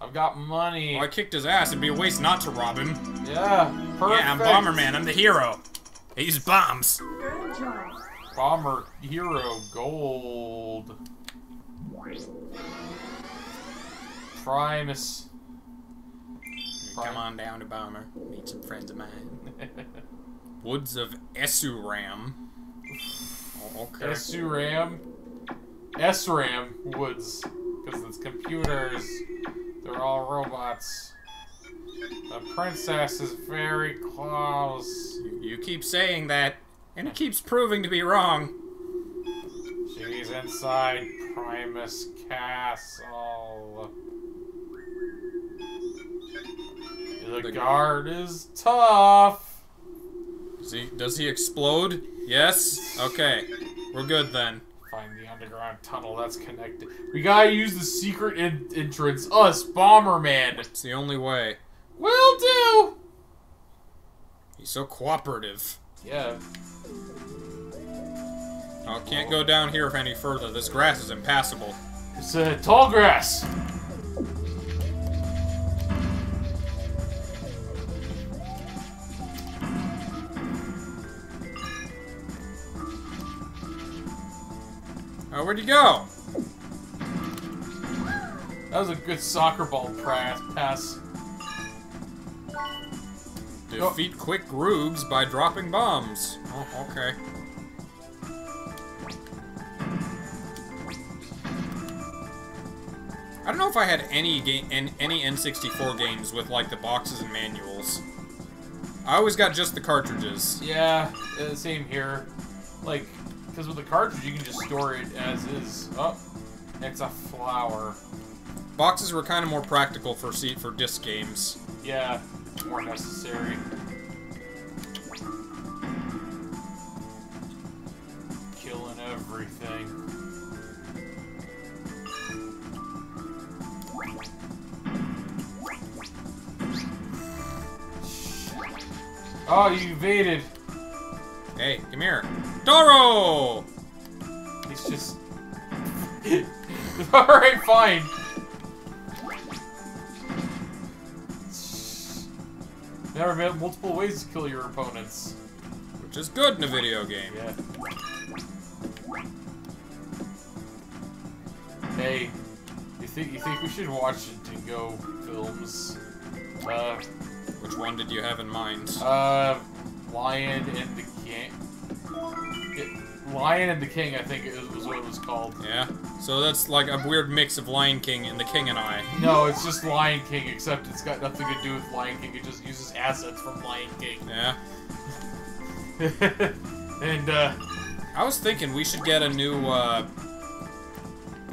I've got money. Oh, I kicked his ass. It'd be a waste not to rob him. Yeah. Perfect. Yeah, I'm Bomberman. I'm the hero. I use bombs. Good job. Bomber hero gold. Primus. Come on down to Bomber. Meet some friends of mine. Woods of Esuram. Oh, okay. SRAM. SRAM Woods. Because it's computers. They're all robots. The princess is very close. You, you keep saying that, and it keeps proving to be wrong. She's inside Primus Castle. The, The- guard is tough. Does he, does he explode? Yes? Okay. We're good then. Find the underground tunnel that's connected. We gotta use the secret en- entrance. Us, Bomberman. It's the only way. Will do. He's so cooperative. Yeah. Oh, can't go down here any further. This grass is impassable. It's uh, tall grass. Oh, where'd you go? That was a good soccer ball pass. Defeat quick Rubes by dropping bombs. Oh, okay. I don't know if I had any game, an- any N64 games with like the boxes and manuals. I always got just the cartridges. Yeah, uh, same here. Like, because with the cartridge you can just store it as is. Oh, it's a flower. Boxes were kind of more practical for seat for disc games. Yeah. more necessary. Killing everything. Oh, you evaded. Hey, come here. Doro! He's just. Alright, fine. There are multiple ways to kill your opponents. Which is good in a video game. Yeah. Hey, you think you think we should watch Dingo films? Uh, Which one did you have in mind? uh, Lion and the King. It- Lion and the King, I think it was what it was called. Yeah? So that's like a weird mix of Lion King and The King and I. No, it's just Lion King, except it's got nothing to do with Lion King. It just uses assets from Lion King. Yeah? and uh, I was thinking we should get a new, uh...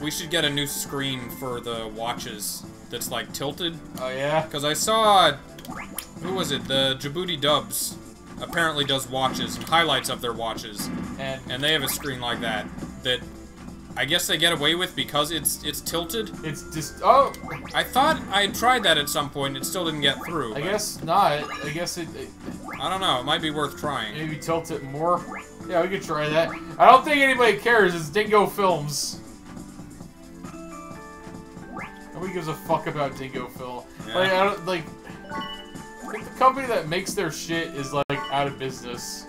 We should get a new screen for the watches that's like tilted. oh yeah, Because I saw... Who was it? The Djibouti Dubs apparently does watches and highlights of their watches. and And they have a screen like that. That I guess they get away with because it's it's tilted. it's just oh, I thought I had tried that at some point. It still didn't get through. I guess not. I guess it, it I don't know. It might be worth trying. maybe tilt it more. Yeah, we could try that. I don't think anybody cares. It's Dingo Films. Nobody gives a fuck about Dingo Phil. Yeah. Like, I don't, like, like, the company that makes their shit is like out of business.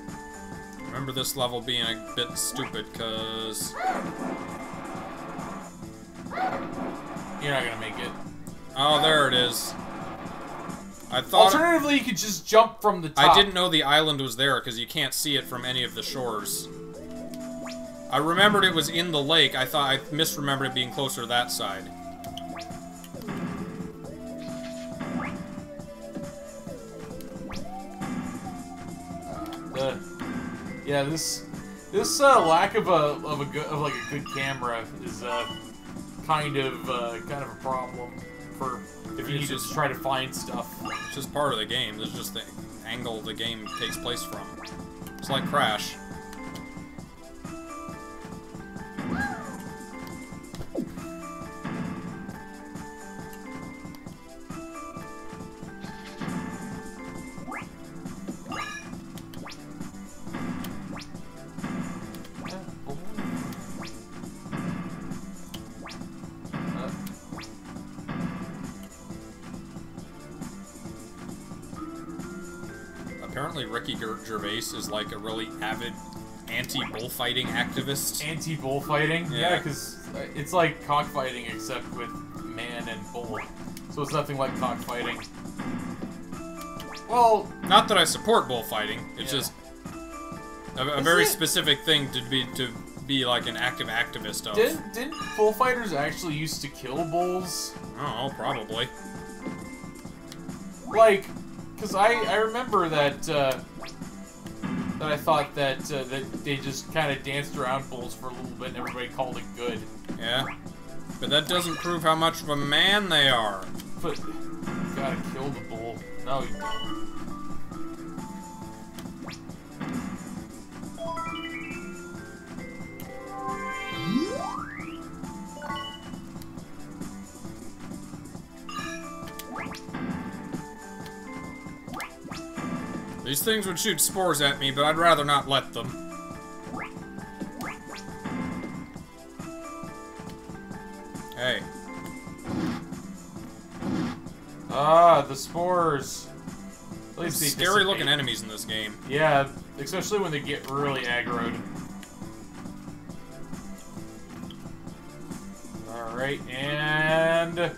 Remember this level being a bit stupid because You're not gonna make it. oh there it is. I thought Alternatively, you could just jump from the top. I didn't know the island was there because you can't see it from any of the shores. I remembered it was in the lake. I thought I misremembered it being closer to that side. Yeah, this this uh, lack of a of a good of like a good camera is uh, kind of uh, kind of a problem for if you need It's to just- try to find stuff. It's just part of the game. Is just the angle the game takes place from. It's like Crash. Gervais is like a really avid anti-bullfighting activist. anti bullfighting. Yeah, Yeah. because it's like cockfighting except with man and bull. So it's nothing like cockfighting. Well, Not that I support bullfighting. It's Yeah. just a, a very it- specific thing to be to be like an active activist of. didn't didn't bullfighters actually used to kill bulls? Oh, probably. like because I, I remember that uh, that I thought that uh, that they just kind of danced around bulls for a little bit and everybody called it good. Yeah. But that doesn't prove how much of a man they are. But you gotta kill the bull. No, you don't. These things would shoot spores at me, but I'd rather not let them. Hey. Ah, the spores. At least they Scary looking enemies in this game. Yeah, especially when they get really aggroed. Alright, and... God,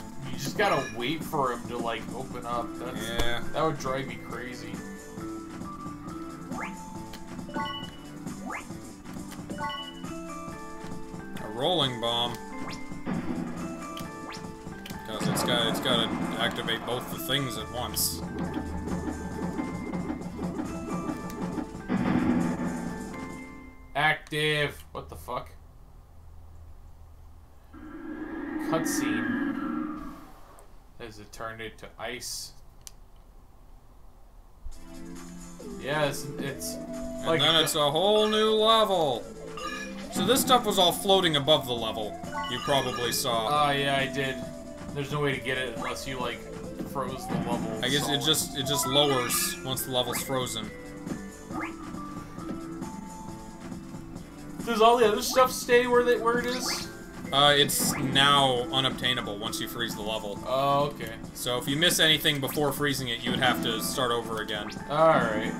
you just gotta wait for him to, like, open up. That's, Yeah. That would drive me crazy. A rolling bomb. Because it's got it's got to activate both the things at once. Active! What the fuck? Cutscene. Has it turned into ice? Yeah, it's, it's And then it's a whole new level. So this stuff was all floating above the level. You probably saw. Oh yeah, I did. There's no way to get it unless you like froze the level. I guess it just it just lowers once the level's frozen. Does all the other stuff stay where they where it is? Uh, it's now unobtainable once you freeze the level. Oh, okay. So if you miss anything before freezing it, you would have to start over again. All right.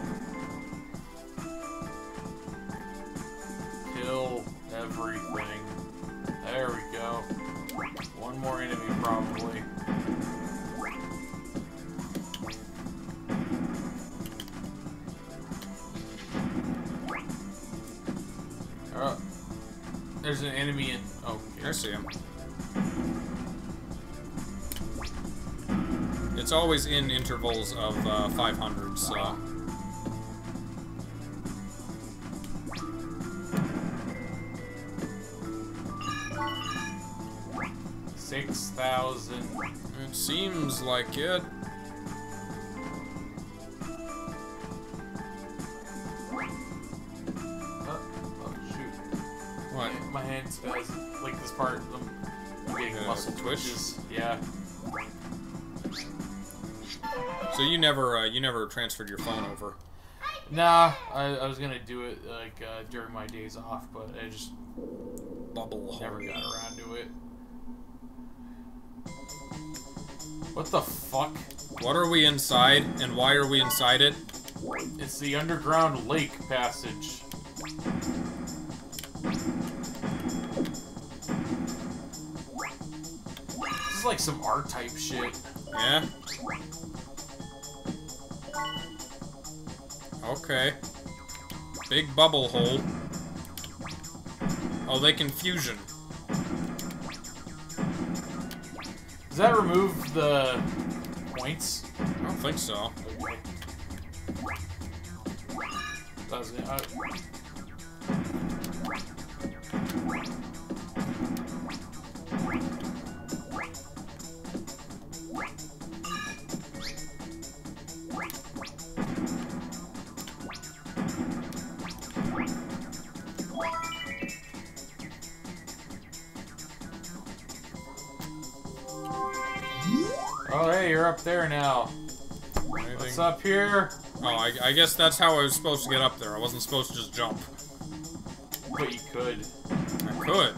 Kill everything. There we go. One more enemy probably. Oh, there's an enemy in. Oh, I see him. It's always in intervals of uh, 500, so. six thousand. It seems like it. Muscle twitch? twitches. Yeah. So you never, uh, you never transferred your phone over. Nah, I, I was gonna do it like uh, during my days off, but I just Bubble never got around to it. What the fuck? What are we inside, and why are we inside it? It's the underground lake passage. Is like some art type shit. Yeah? Okay. Big bubble hole. Oh, they can fusion. Does that remove the points? I don't think so. Okay. That was it. Uh, up there now. Anything? What's up here? Oh, I, I guess that's how I was supposed to get up there. I wasn't supposed to just jump. But you could. I could.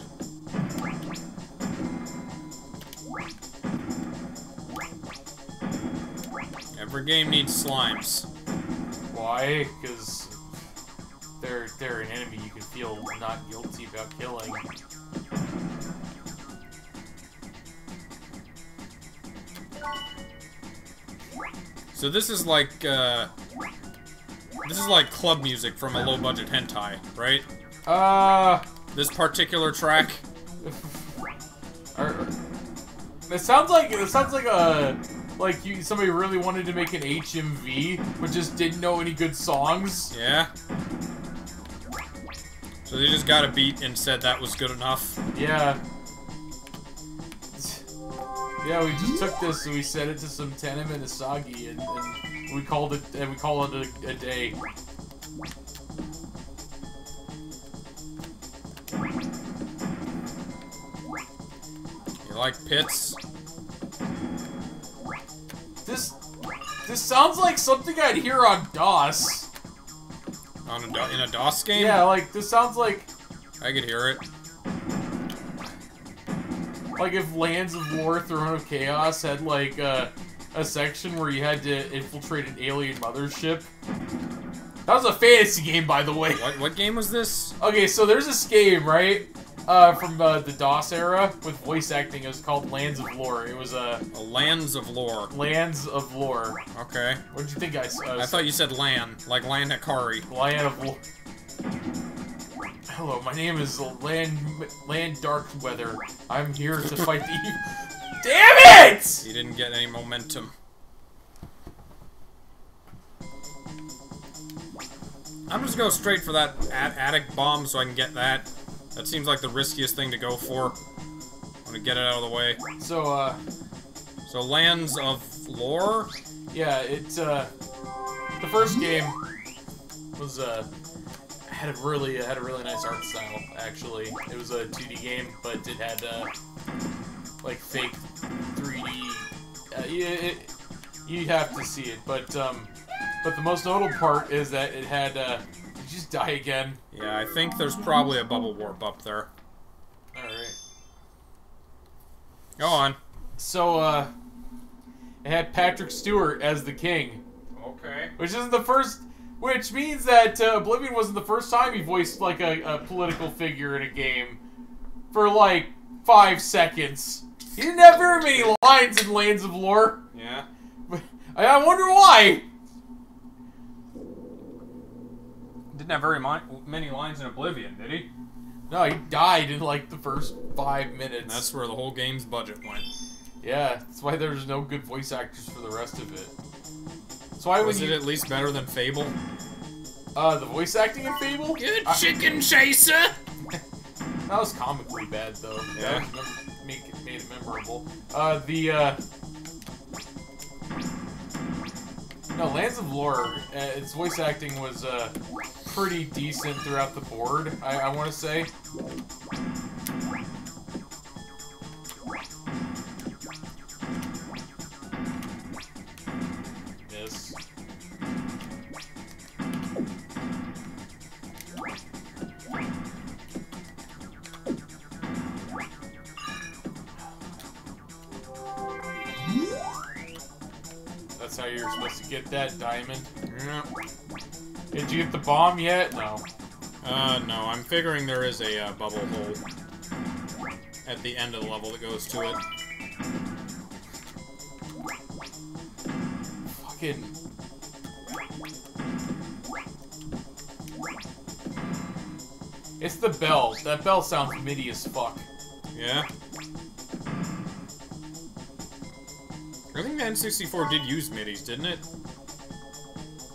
Every game needs slimes. Why? Because they're they're an enemy you can feel not guilty about killing. So this is like, uh... This is like club music from a low-budget hentai, right? Uh, This particular track. it sounds like it sounds like a like you somebody really wanted to make an HMV but just didn't know any good songs. Yeah? So they just got a beat and said that was good enough. Yeah. Yeah, we just took this and we set it to some tenem Taimanin Asagi and, and we called it and we call it a, a day. You like pits? This this sounds like something I'd hear on DOS. On a, in a DOS game? Yeah, like this sounds like I could hear it. Like if Lands of Lore Throne of Chaos had like uh, a section where you had to infiltrate an alien mothership. That was a fantasy game, by the way. What, what game was this? Okay, so there's this game, right? Uh, from uh, the DOS era with voice acting. It was called Lands of Lore. It was uh, A Lands of Lore. Lands of Lore. Okay. What did you think, guys? Uh, I thought you said land, like Lan Hikari. Land of Lore. Hello, my name is Land Land Dark Weather. I'm here to fight the evil. Damn it! You didn't get any momentum. I'm just gonna go straight for that at Adok Bomb so I can get that. That seems like the riskiest thing to go for. I'm gonna get it out of the way. So, uh, So Lands of Lore? Yeah, it's, uh, the first game was uh had a really had a really nice art style. Actually, it was a 2D game, but it had uh like fake 3D. Uh, yeah, it, you have to see it, but um, but the most notable part is that it had uh, did you just die again? Yeah, I think there's probably a bubble warp up there. All right. Go on. So uh, it had Patrick Stewart as the king. Okay. which isn't the first. Which means that uh, Oblivion wasn't the first time he voiced like a, a political figure in a game for like five seconds. He didn't have very many lines in Lands of Lore. Yeah. I, I wonder why. Didn't have very mi- many lines in Oblivion, did he? No, he died in like the first five minutes. That's where the whole game's budget went. yeah, that's why there's no good voice actors for the rest of it. That's why Was it you at least better than Fable? uh the voice acting in Fable, You I- chicken chaser! That was comically bad, though. Yeah. Make it, made it memorable. Uh, the, uh... No, Lands of Lore, uh, its voice acting was, uh, pretty decent throughout the board, I, I want to say. That's how you're supposed to get that diamond. Did you get the bomb yet? No. Uh, no, I'm figuring there is a uh, bubble hole at the end of the level that goes to it. Fucking. It's the bell. That bell sounds MIDI as fuck. Yeah. I think the N64 did use MIDIs, didn't it?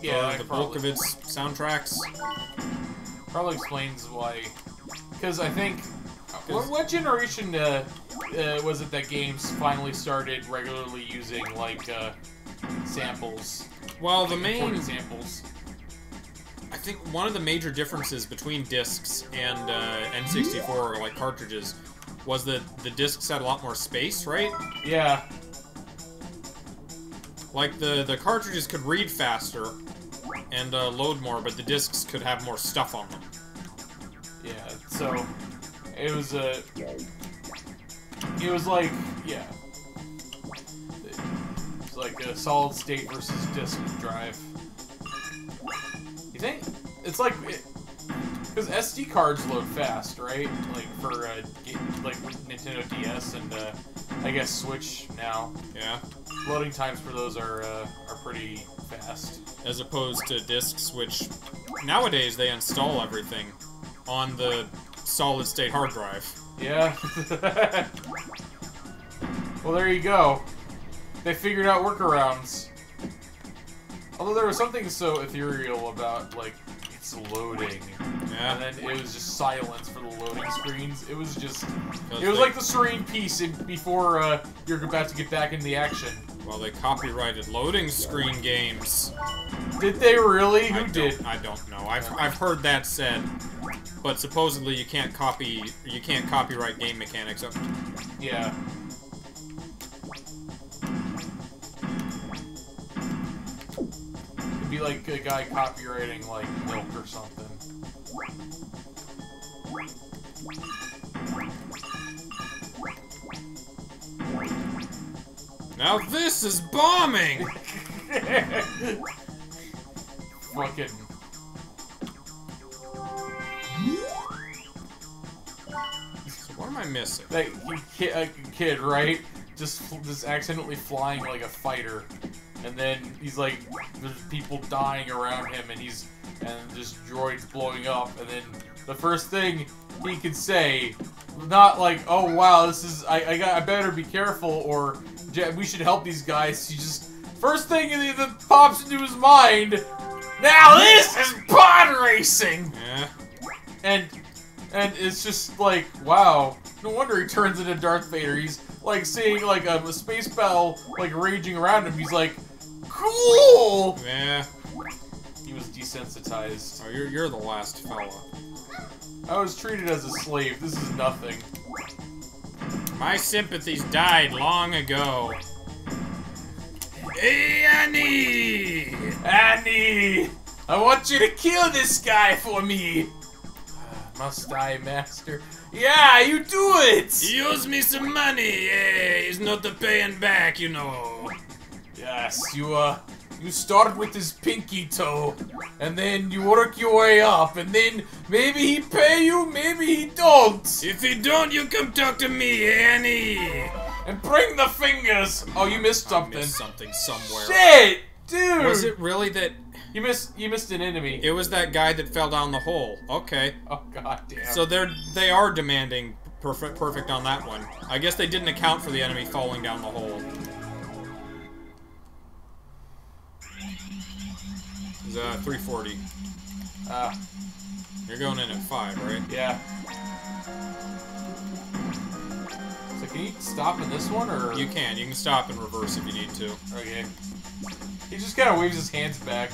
Yeah, For the bulk of its soundtracks. probably explains why. Because I think. What, what generation uh, uh, was it that games finally started regularly using like uh, samples? Well, the main, samples. I think one of the major differences between discs and uh, N64 or like cartridges was that the discs had a lot more space, right? Yeah, Like the the cartridges could read faster and uh, load more, but the discs could have more stuff on them. yeah. So it was a. it was like yeah. It's like a solid state versus disk drive. You think it's like because SD cards load fast, right? Like for uh, like Nintendo DS and uh, I guess Switch now. Yeah, Loading times for those are uh, are pretty fast. as opposed to discs, which nowadays they install everything on the solid state hard drive. Yeah. well, there you go. They figured out workarounds. Although there was something so ethereal about like it's loading, and Yeah, then it was just silence for the loading screens. It was just... It was they- like the serene peace in, before uh, you're about to get back into the action. well they copyrighted loading screen games. Did they really? I Who did? don't, I don't know. I've, I've heard that said, but supposedly you can't copy you can't copyright game mechanics. Up. Yeah. Be like a guy copywriting like milk or something. Now this is bombing. Fucking. So what am I missing? That kid, a uh, kid, right? Just, just accidentally flying like a fighter, and then he's like, there's people dying around him, and he's, and just droids blowing up, and then the first thing he could say, not like, oh wow, this is, I, I got, I better be careful, or we should help these guys. He just, first thing that that pops into his mind, now this is pod racing. Yeah. And and it's just like, wow. No wonder he turns into Darth Vader. He's like seeing like a, a space battle like raging around him. He's like, cool. Yeah. He was desensitized. Oh, you're you're the last fella. I was treated as a slave. This is nothing. My sympathies died long ago. Hey, Annie! Annie, I want you to kill this guy for me. Must I, master? Yeah, you do it. He owes me some money. Yeah, he's not the paying back, you know. Yes, you uh, you start with his pinky toe, and then you work your way up, and then maybe he pay you, maybe he don't. If he don't, you come talk to me, Annie. And bring the fingers. Oh, you missed something. Missed something somewhere. Shit, dude. Was it really that? You missed. You missed an enemy. It was that guy that fell down the hole. Okay. oh god damn. So they're they are demanding perfect perfect on that one. I guess they didn't account for the enemy falling down the hole. Uh 340. uh, You're going in at five, right? yeah. So can you stop in this one or? You can. You can stop and reverse if you need to. Okay. He just kind of waves his hands back.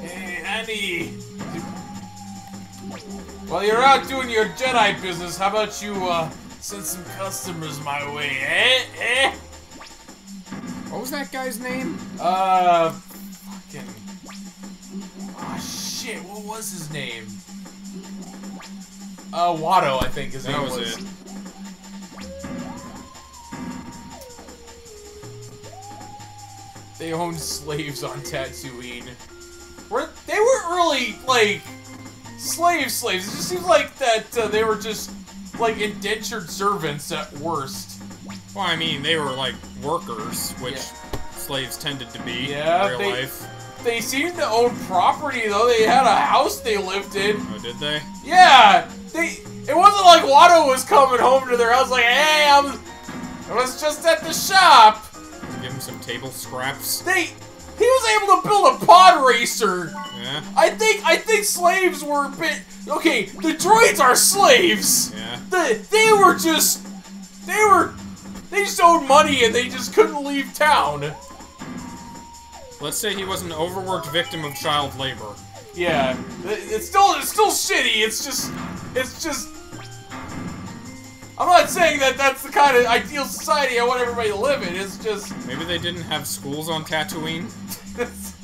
Hey, Annie! While you're out doing your Jedi business, how about you, uh, send some customers my way, eh? Eh? What was that guy's name? Uh, fucking. Oh shit! What was his name? Uh, Watto, I think his That name was was. it. They owned slaves on Tatooine. Were they weren't really like slave slaves? It just seems like that uh, they were just like indentured servants at worst. Well, I mean, they were like workers, which Yeah. slaves tended to be Yeah, in real they- life. They seemed to own property though. They had a house they lived in. Oh, did they? Yeah, they. It wasn't like Watto was coming home to their house like, "Hey, I was, I was just at the shop." Give them some table scraps. They, he was able to build a pod racer. Yeah, I think, I think slaves were a bit. Okay, the droids are slaves. yeah. The, they were just, they were, they just owed money and they just couldn't leave town. Let's say he was an overworked victim of child labor. Yeah, it's still, it's still shitty. It's just, it's just. I'm not saying that that's the kind of ideal society I want everybody to live in. It's just. Maybe they didn't have schools on Tatooine.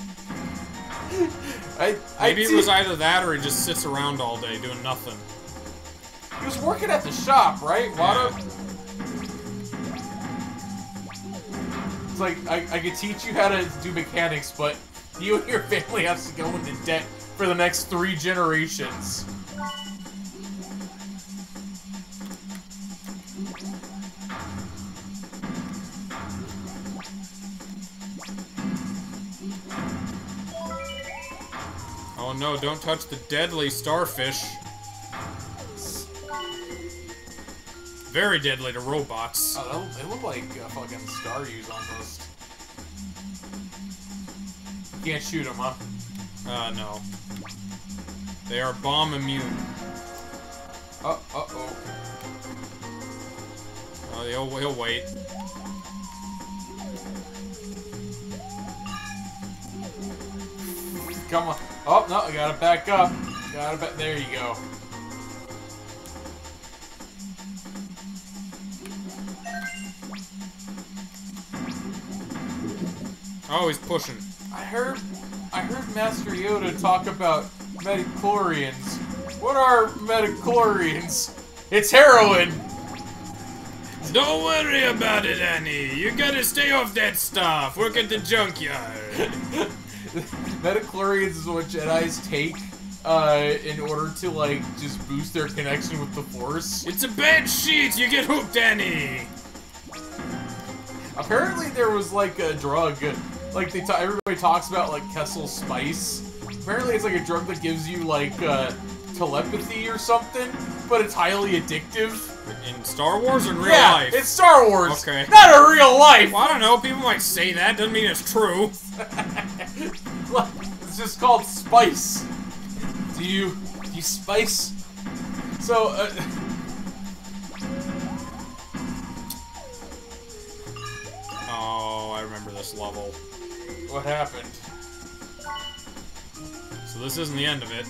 I, I Maybe it was either that or he just sits around all day doing nothing. He was working at the shop, right? Watto? It's like, I, I could teach you how to do mechanics, but you and your family have to go into debt for the next three generations. Oh no, don't touch the deadly starfish. Very deadly to robots. Oh, they look like uh, fucking Staryus almost. You can't shoot them, huh? Uh, no. They are bomb immune. Uh, uh-oh. Oh, he'll, he'll wait. Come on. Oh, no, I gotta back up. Gotta back. There you go. Oh, he's pushing. I heard, I heard Master Yoda talk about midi-chlorians. What are midi-chlorians? It's heroin. Don't worry about it, Annie. You gotta stay off that stuff. Work at the junkyard. midi-chlorians is what Jedi's take uh, in order to like just boost their connection with the Force. It's a bad sheet. You get hooked, Annie. Apparently, there was like a drug, like they ta- everybody talks about like Kessel Spice. Apparently, it's like a drug that gives you like uh, telepathy or something, but it's highly addictive. In Star Wars or in real yeah, life? it's Star Wars. Okay. Not in real life. Well, I don't know. People might say that. Doesn't mean it's true. like, just called spice. Do you do you spice? So uh, Oh, I remember this level. what happened? So this isn't the end of it.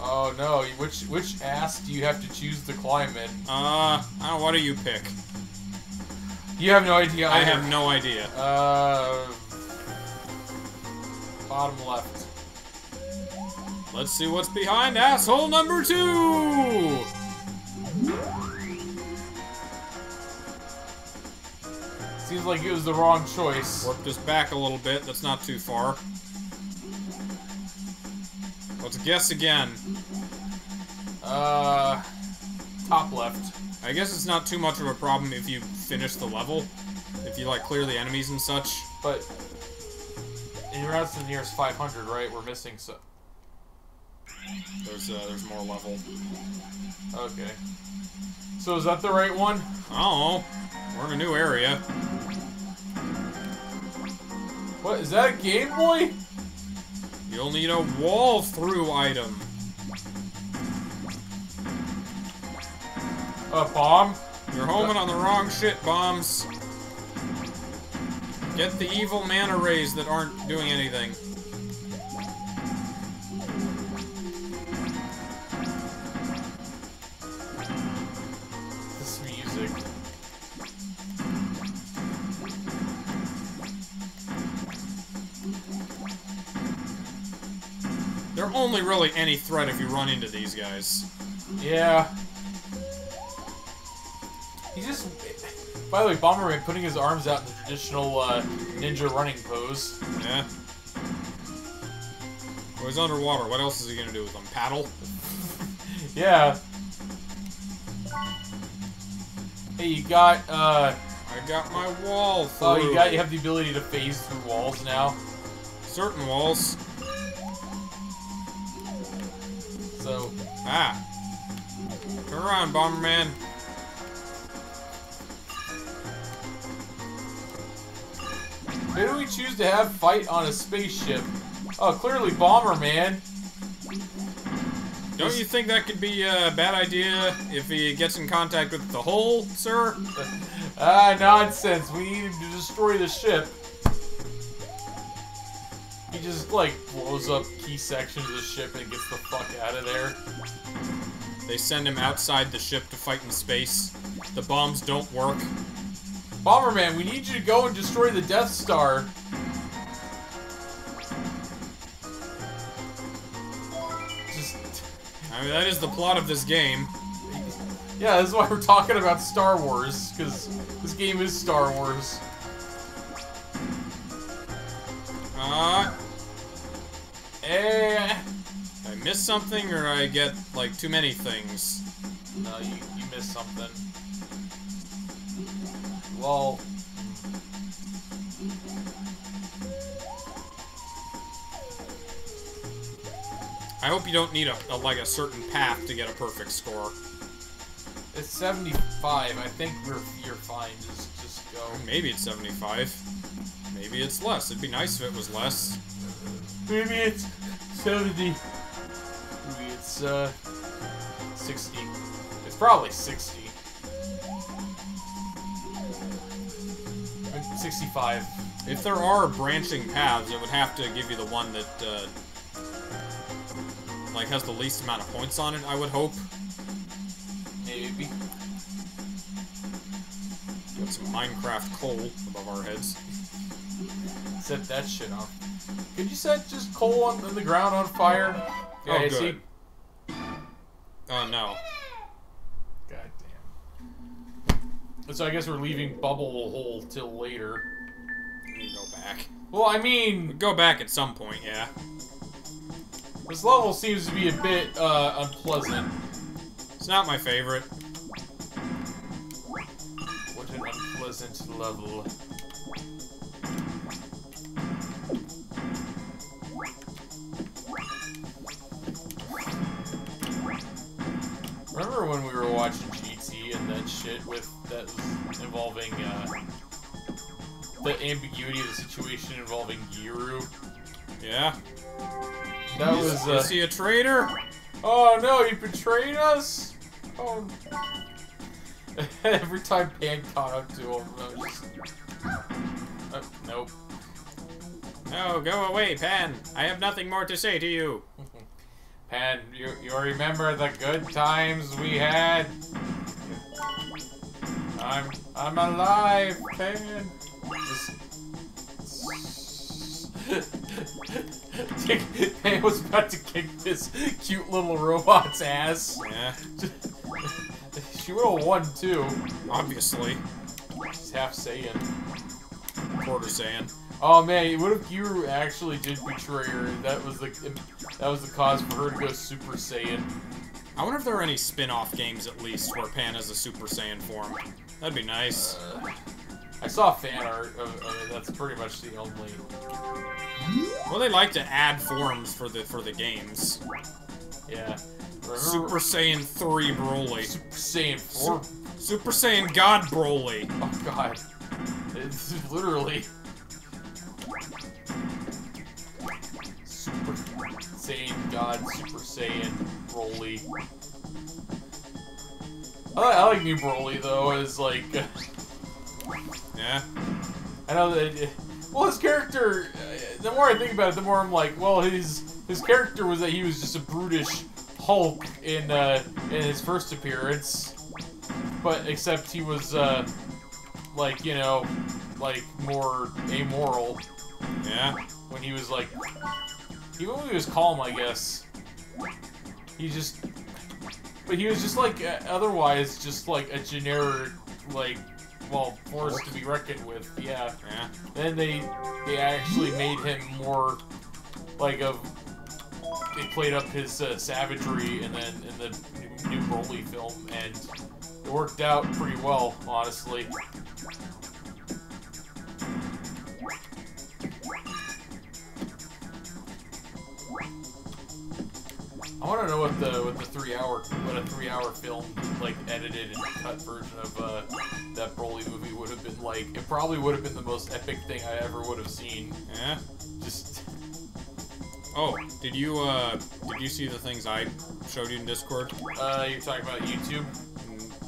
Oh no, which which ass do you have to choose to climb in? Uh, uh what do you pick? You have no idea. I have no idea. Uh, bottom left. Let's see what's behind asshole number two! Seems like it was the wrong choice. Work this back a little bit, that's not too far. Let's guess again. Uh, top left. I guess it's not too much of a problem if you finish the level. If you, like, clear the enemies and such. But in routes to the nearest 500, right? We're missing so. There's, uh, there's more level. Okay. So is that the right one? Oh, we're in a new area. What is that? A Game Boy? You'll need a wall-through item. A bomb? You're homing on the wrong shit, bombs. Get the evil mana rays that aren't doing anything. This music. They're only really any threat if you run into these guys. Yeah. He just. By the way, Bomberman putting his arms out in the traditional uh, ninja running pose. Yeah. Well, he's underwater. What else is he gonna do with them? Paddle? Yeah. Hey, you got uh I got my wall through. oh you got you have the ability to phase through walls now. certain walls. So Ah. Turn around, Bomberman. Who do we choose to have fight on a spaceship? Oh, clearly Bomberman. Don't you think that could be a bad idea if he gets in contact with the hull, sir? Ah, nonsense. We need him to destroy the ship. He just like blows up key sections of the ship and gets the fuck out of there. They send him outside the ship to fight in space. The bombs don't work. Bomberman, we need you to go and destroy the Death Star. Just, I mean, that is the plot of this game. yeah, this is why we're talking about Star Wars, because this game is Star Wars. Uh, Eh, I miss something or I get, like, too many things? no, you, you missed something. Well, I hope you don't need a, a like a certain path to get a perfect score. it's 75. I think we're you're fine. Just just go. Maybe it's 75. Maybe it's less. It'd be nice if it was less. Maybe it's 70. Maybe it's, uh, 60. It's probably 60. 65. If there are branching paths, it would have to give you the one that, uh, like, has the least amount of points on it, I would hope. Maybe. Got some Minecraft coal above our heads. Set that shit off. Could you set just coal on, the ground on fire? Yeah, Oh, I good. see. Oh, no. So I guess we're leaving Bubble Hole till later. Me go back. Well, I mean, Go back at some point, yeah. this level seems to be a bit uh, unpleasant. It's not my favorite. What an unpleasant level. Remember when we were watching GT and that shit with that was involving uh, the ambiguity of the situation involving Giru? Yeah. That Is, was. Uh, is he a traitor? oh no, he betrayed us. Oh. Every time Pan caught up to him, I was just. Uh, nope. No, go away, Pan. I have nothing more to say to you. Pan, you you remember the good times we had? I'm I'm alive, Pan. Pan was about to kick this cute little robot's ass. Yeah, She would have won too. obviously. She's half Saiyan. Quarter Saiyan. Oh man, what if you actually did betray her? That was the that was the cause for her to go Super Saiyan. I wonder if there are any spin-off games at least where Pan has a Super Saiyan form. That'd be nice. Uh, I saw fan art of. That's pretty much the only. Well, they like to add forms for the for the games. Yeah. Remember- Super Saiyan 3 Broly. Super Saiyan 4. Super Saiyan God Broly. Oh god. It's literally. Super Saiyan God, Super Saiyan Broly. I like, I like new Broly though, as like. Yeah. I know that. Well, his character. uh, The more I think about it, the more I'm like, well, his his character was that he was just a brutish Hulk in uh, in his first appearance, but except he was uh, like you know, like more amoral Yeah. when he was like, even when he was calm, I guess. He just, but he was just like uh, otherwise just like a generic like. Well, force to be reckoned with, yeah. Yeah. Then they they actually made him more like a. They played up his uh, savagery, and then in the new, new Broly film, and it worked out pretty well, honestly. I want to know what the what the three hour what a three hour film like edited and cut version of uh, that Broly movie would have been like. It probably would have been the most epic thing I ever would have seen. Yeah. Just Oh, did you uh did you see the things I showed you in Discord? uh, you're talking about YouTube.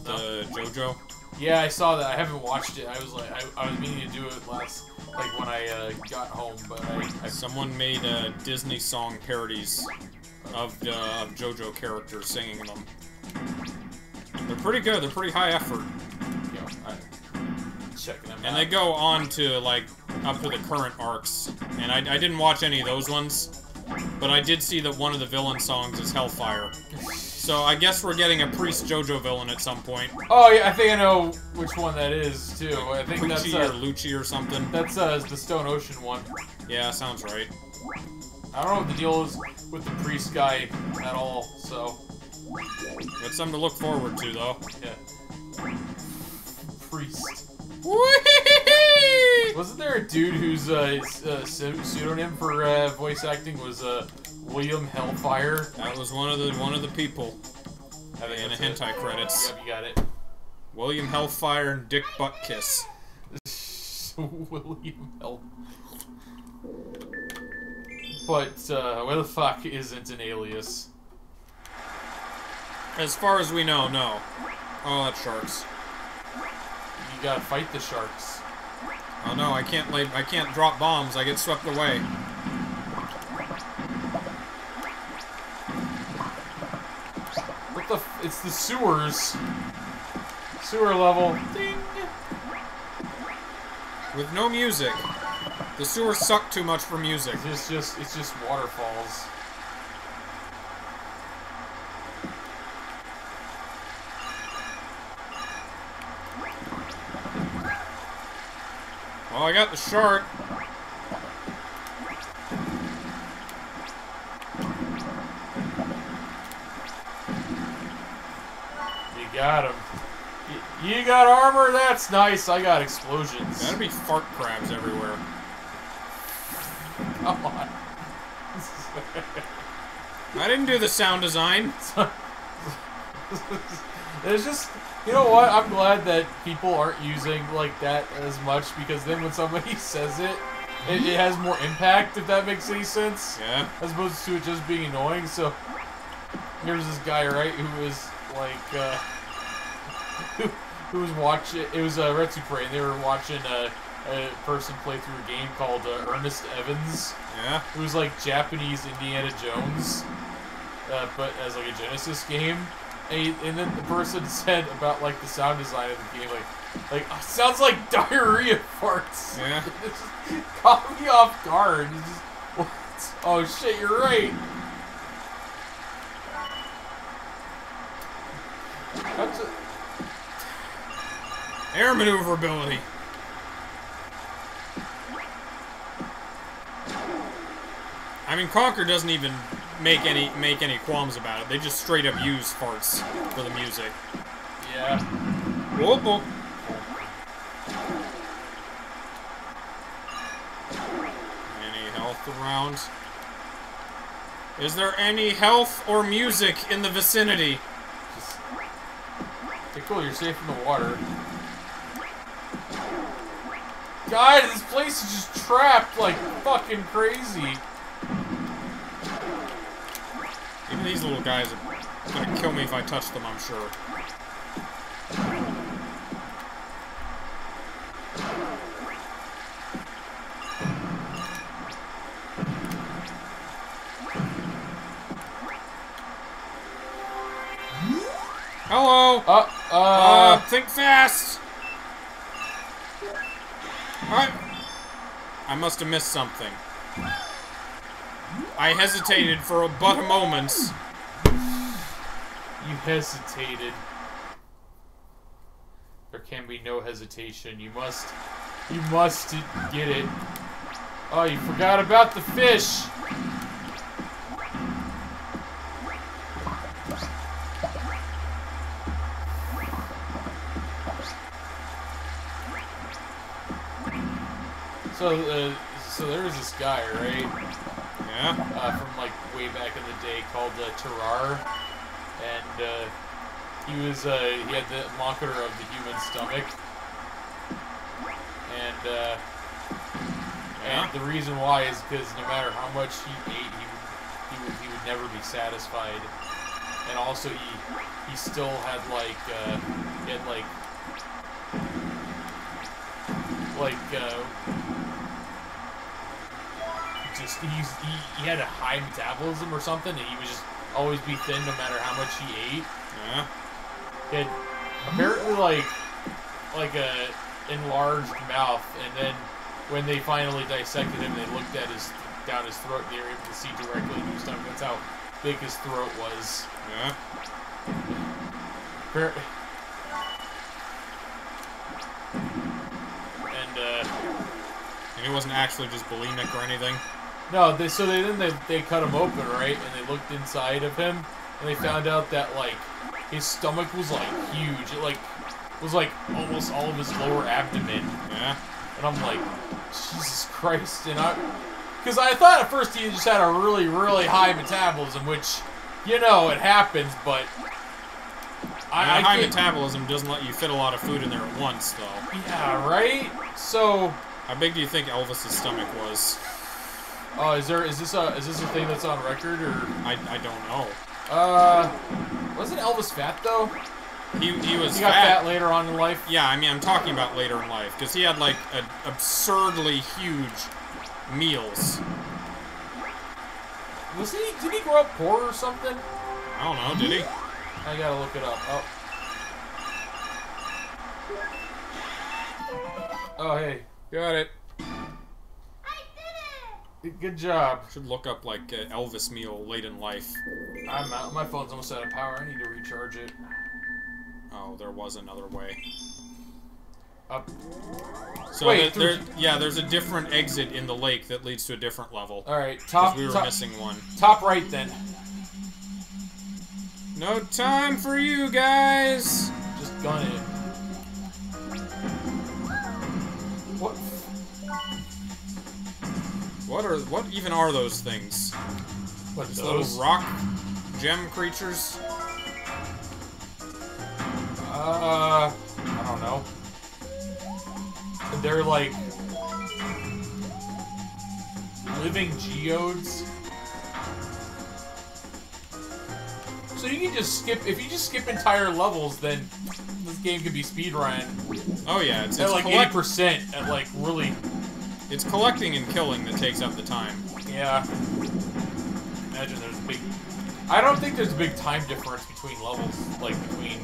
The JoJo? Yeah, I saw that. I haven't watched it. I was like, I, I was meaning to do it last, like when I uh, got home, but I, I Someone made uh, Disney song parodies of the of JoJo characters singing them. They're pretty good. They're pretty high effort, I checking them and out. they go on to like up to the current arcs. And I, I didn't watch any of those ones, but I did see that one of the villain songs is Hellfire. So I guess we're getting a Priest JoJo villain at some point. Oh yeah, I think I know which one that is too. I think that's Pucci or uh, Lucci or something. that's uh, the Stone Ocean one. Yeah, sounds right. I don't know what the deal is with the priest guy at all. So It's something to look forward to, though. yeah, priest. Whee! Wasn't there a dude whose uh, uh, pseudonym for uh, voice acting was uh, William Hellfire? That was one of the one of the people I think in the that's it. hentai credits. Yep, you got it. William Hellfire and Dick Buttkiss. William Hell. But uh, where the fuck isn't an alias? As far as we know, no. Oh, that's sharks. You gotta fight the sharks. Oh no, I can't lay. I can't drop bombs. I get swept away. What the? F- it's the sewers. Sewer level. Ding. With no music. The sewers suck too much for music. It's just it's just waterfalls. Well, I got the shark. You got him. You got armor? That's nice. I got explosions. Gotta be fart crabs everywhere. Come on. I didn't do the sound design. There's just, you know what? I'm glad that people aren't using like that as much because then when somebody says it, it, it has more impact if that makes any sense. Yeah. as opposed to it just being annoying. So here's this guy, right, who was like, uh, who, who was watching. It was uh, Retsupurae, and they were watching a, a person play through a game called uh, Ernest Evans. Yeah. It was like Japanese Indiana Jones, uh, but as like a Genesis game. And, and then the person said about like the sound design of the game, like, like "Oh, sounds like diarrhea farts. Yeah. it just caught me off guard. Just, what? Oh shit, you're right. That's a, Air maneuverability. I mean, Conker doesn't even make any make any qualms about it. They just straight up use farts for the music. yeah. Whoop whoop. Any health around? Is there any health or music in the vicinity? Just, okay, cool. You're safe from the water. God, this place is just trapped like fucking crazy. Even these little guys are gonna kill me if I touch them, I'm sure. Hello! Uh, Uh, uh, think fast! I... I must have missed something. I hesitated for a, but a moment. you hesitated. There can be no hesitation. You must, you must get it. Oh, you forgot about the fish. So, uh, so there was this guy, right? Yeah? uh, from like way back in the day called uh, Tarrare, and uh, he was uh, he had the moniker of the human stomach, and uh, and the reason why is because no matter how much he ate, he would he would he would never be satisfied, and also he he still had like uh, he had like like uh, just he's, he he had a high metabolism or something, and he would just always be thin no matter how much he ate. Yeah? He had apparently like like a enlarged mouth, and then when they finally dissected him, they looked at his down his throat. They were able to see directly into his stomach. That's how big his throat was. Yeah? Appar- And uh, And he wasn't actually just bulimic or anything? No, they so they then they, they cut him open, right? And they looked inside of him, and they found out that like his stomach was like huge. It like was like almost all of his lower abdomen, Yeah? and I'm like, Jesus Christ! And I, because I thought at first he just had a really really high metabolism, which you know it happens, but I, Yeah, I high metabolism doesn't let you fit a lot of food in there at once, though. Yeah, right. So, How big do you think Elvis's stomach was? Uh, is there is this a is this a thing that's on record or? I, I don't know. Uh, wasn't Elvis fat though? He, he was He got fat. fat later on in life. Yeah, I mean, I'm talking about later in life, because he had, like, a, absurdly huge meals. Was he? Did he grow up poor or something? I don't know, did he? I gotta look it up. Oh. Oh hey, Got it. I did it! good job. Should look up, like, uh, Elvis meal late in life. I'm out. My phone's almost out of power. I need to recharge it. Oh, there was another way. Up. So Wait, there, there- yeah, there's a different exit in the lake that leads to a different level. All right, top we were top, missing one. top right then. No time for you guys. Just gun it. What? What are what even are those things? What Those those? little rock gem creatures? Uh, I don't know. They're like, living geodes. So you can just skip if you just skip entire levels, then this game could be speedrun Oh yeah, it's, at it's, like eighty percent at like really it's collecting and killing that takes up the time. yeah. Imagine there's a big. I don't think there's a big time difference between levels, like between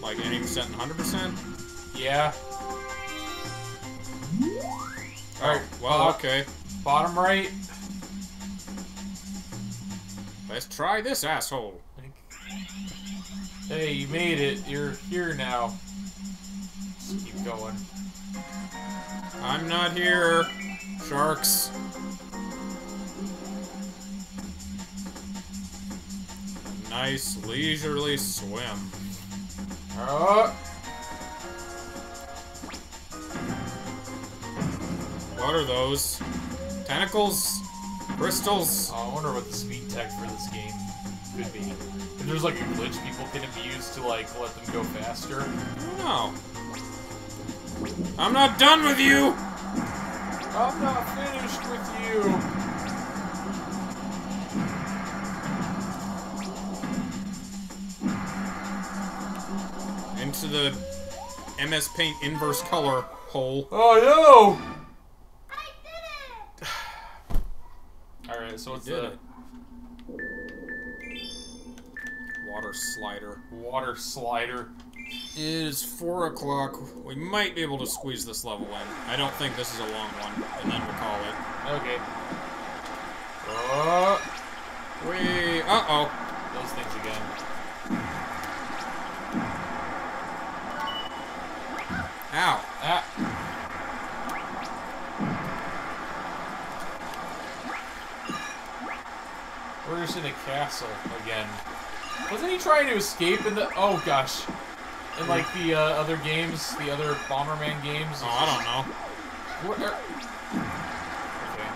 Like 80% and 100%. yeah. Oh, Alright, well, uh, okay. Bottom right. Let's try this asshole. Hey, you made it. You're here now. Just keep going. I'm not here. Sharks. Nice leisurely swim. Oh, What are those? Tentacles? Crystals? Oh, I wonder what the speed tech for this game could be. If there's like a glitch people can abuse to like let them go faster. No. I'm not done with you! I'm not finished with you. Into the MS Paint inverse color hole. Oh I did it! no! Alright, so it's Did the it. Water slider. water slider. It is 4 o'clock. We might be able to squeeze this level in. I don't think this is a long one, and then we'll call it. Okay. Oh, We. Uh oh. those things again. Ow. Ah. We're just in a castle again. Wasn't he trying to escape in the? Oh gosh, in like the uh, other games, the other Bomberman games. Oh, I don't know. What are... Okay.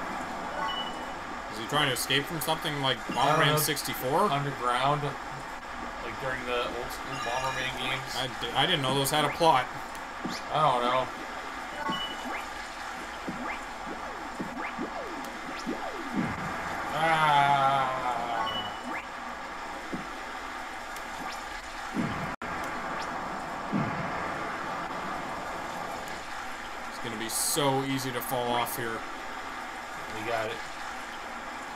Is he trying to escape from something like I don't know. Bomberman 64? Underground, like during the old school Bomberman games. I, di- I didn't know those had a plot. I don't know. Ah. It's gonna be so easy to fall off here. We got it.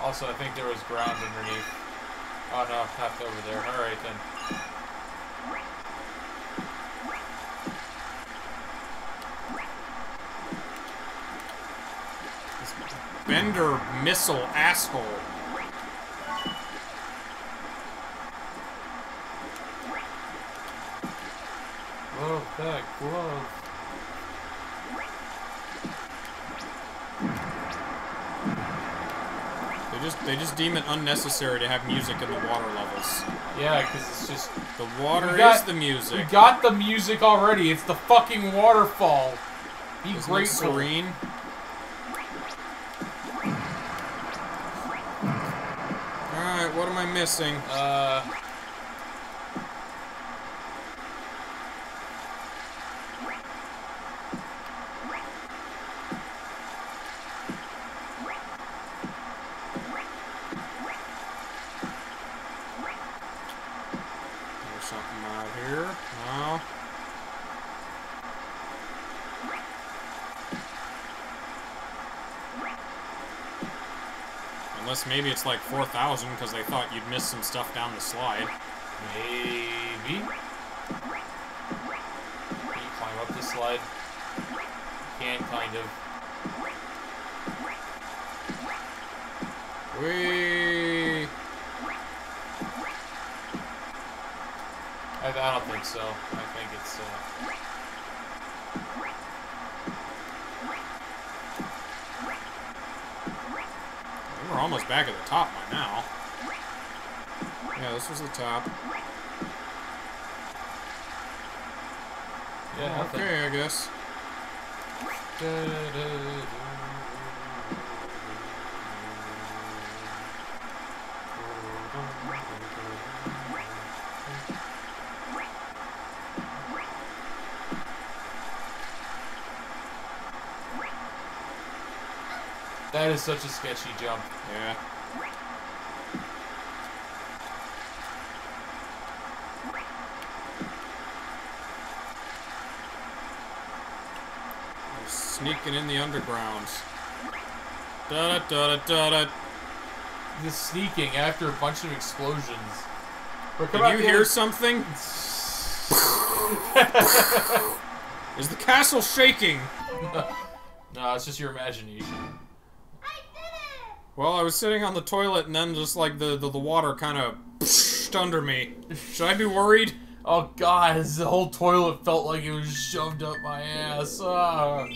Also, I think there was ground underneath. Oh no, not over there. Alright then. This Bender missile asshole. Glove back, glove. Just they just deem it unnecessary to have music in the water levels. Yeah, because it's just. The water got- is the music. We got the music already. It's the fucking waterfall. Be Isn't grateful. serene? Alright, what am I missing? Uh. There's something out here. No. Unless maybe it's like 4,000 because they thought you'd miss some stuff down the slide. Maybe. Can you climb up this slide? Can kind of. Whee! I, I don't think so. I think it's. Uh... We're almost back at the top by now. Yeah, this was the top. Yeah. Okay, I guess. That is such a sketchy jump. Yeah. Sneaking in the undergrounds. Da da da da da da. Just sneaking after a bunch of explosions. Can you hear something? Is the castle shaking? no, it's just your imagination. I did it! Well, I was sitting on the toilet and then just like the, the, the water kind of under me. Should I be worried? Oh god, the whole toilet felt like it was shoved up my ass. Ah.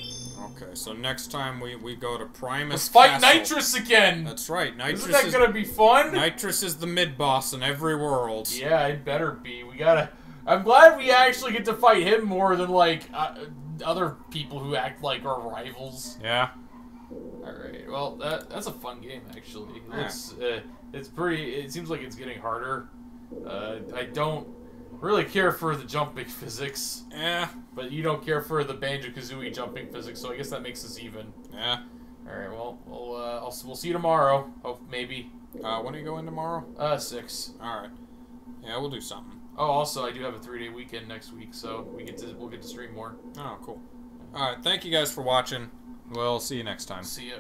Okay, so next time we, we go to Primus Let's fight Castle. Nitros again! That's right. Nitros Isn't that is, gonna be fun? Nitros is the mid boss in every world. Yeah, it better be. We gotta. I'm glad we actually get to fight him more than like uh, other people who act like our rivals. Yeah. All right. Well, that that's a fun game actually. Yeah. It's uh, it's pretty. It seems like it's getting harder. Uh, I don't really care for the jumping physics, Yeah. but you don't care for the Banjo Kazooie jumping physics, so I guess that makes us even. Yeah. All right. Well, we'll uh, I'll, we'll see you tomorrow. Hope maybe Uh, when do you go in tomorrow? uh six. All right. Yeah, we'll do something. Oh, also I do have a three day weekend next week, so we get to we'll get to stream more. Oh, cool. All right. Thank you guys for watching. We'll see you next time. See ya.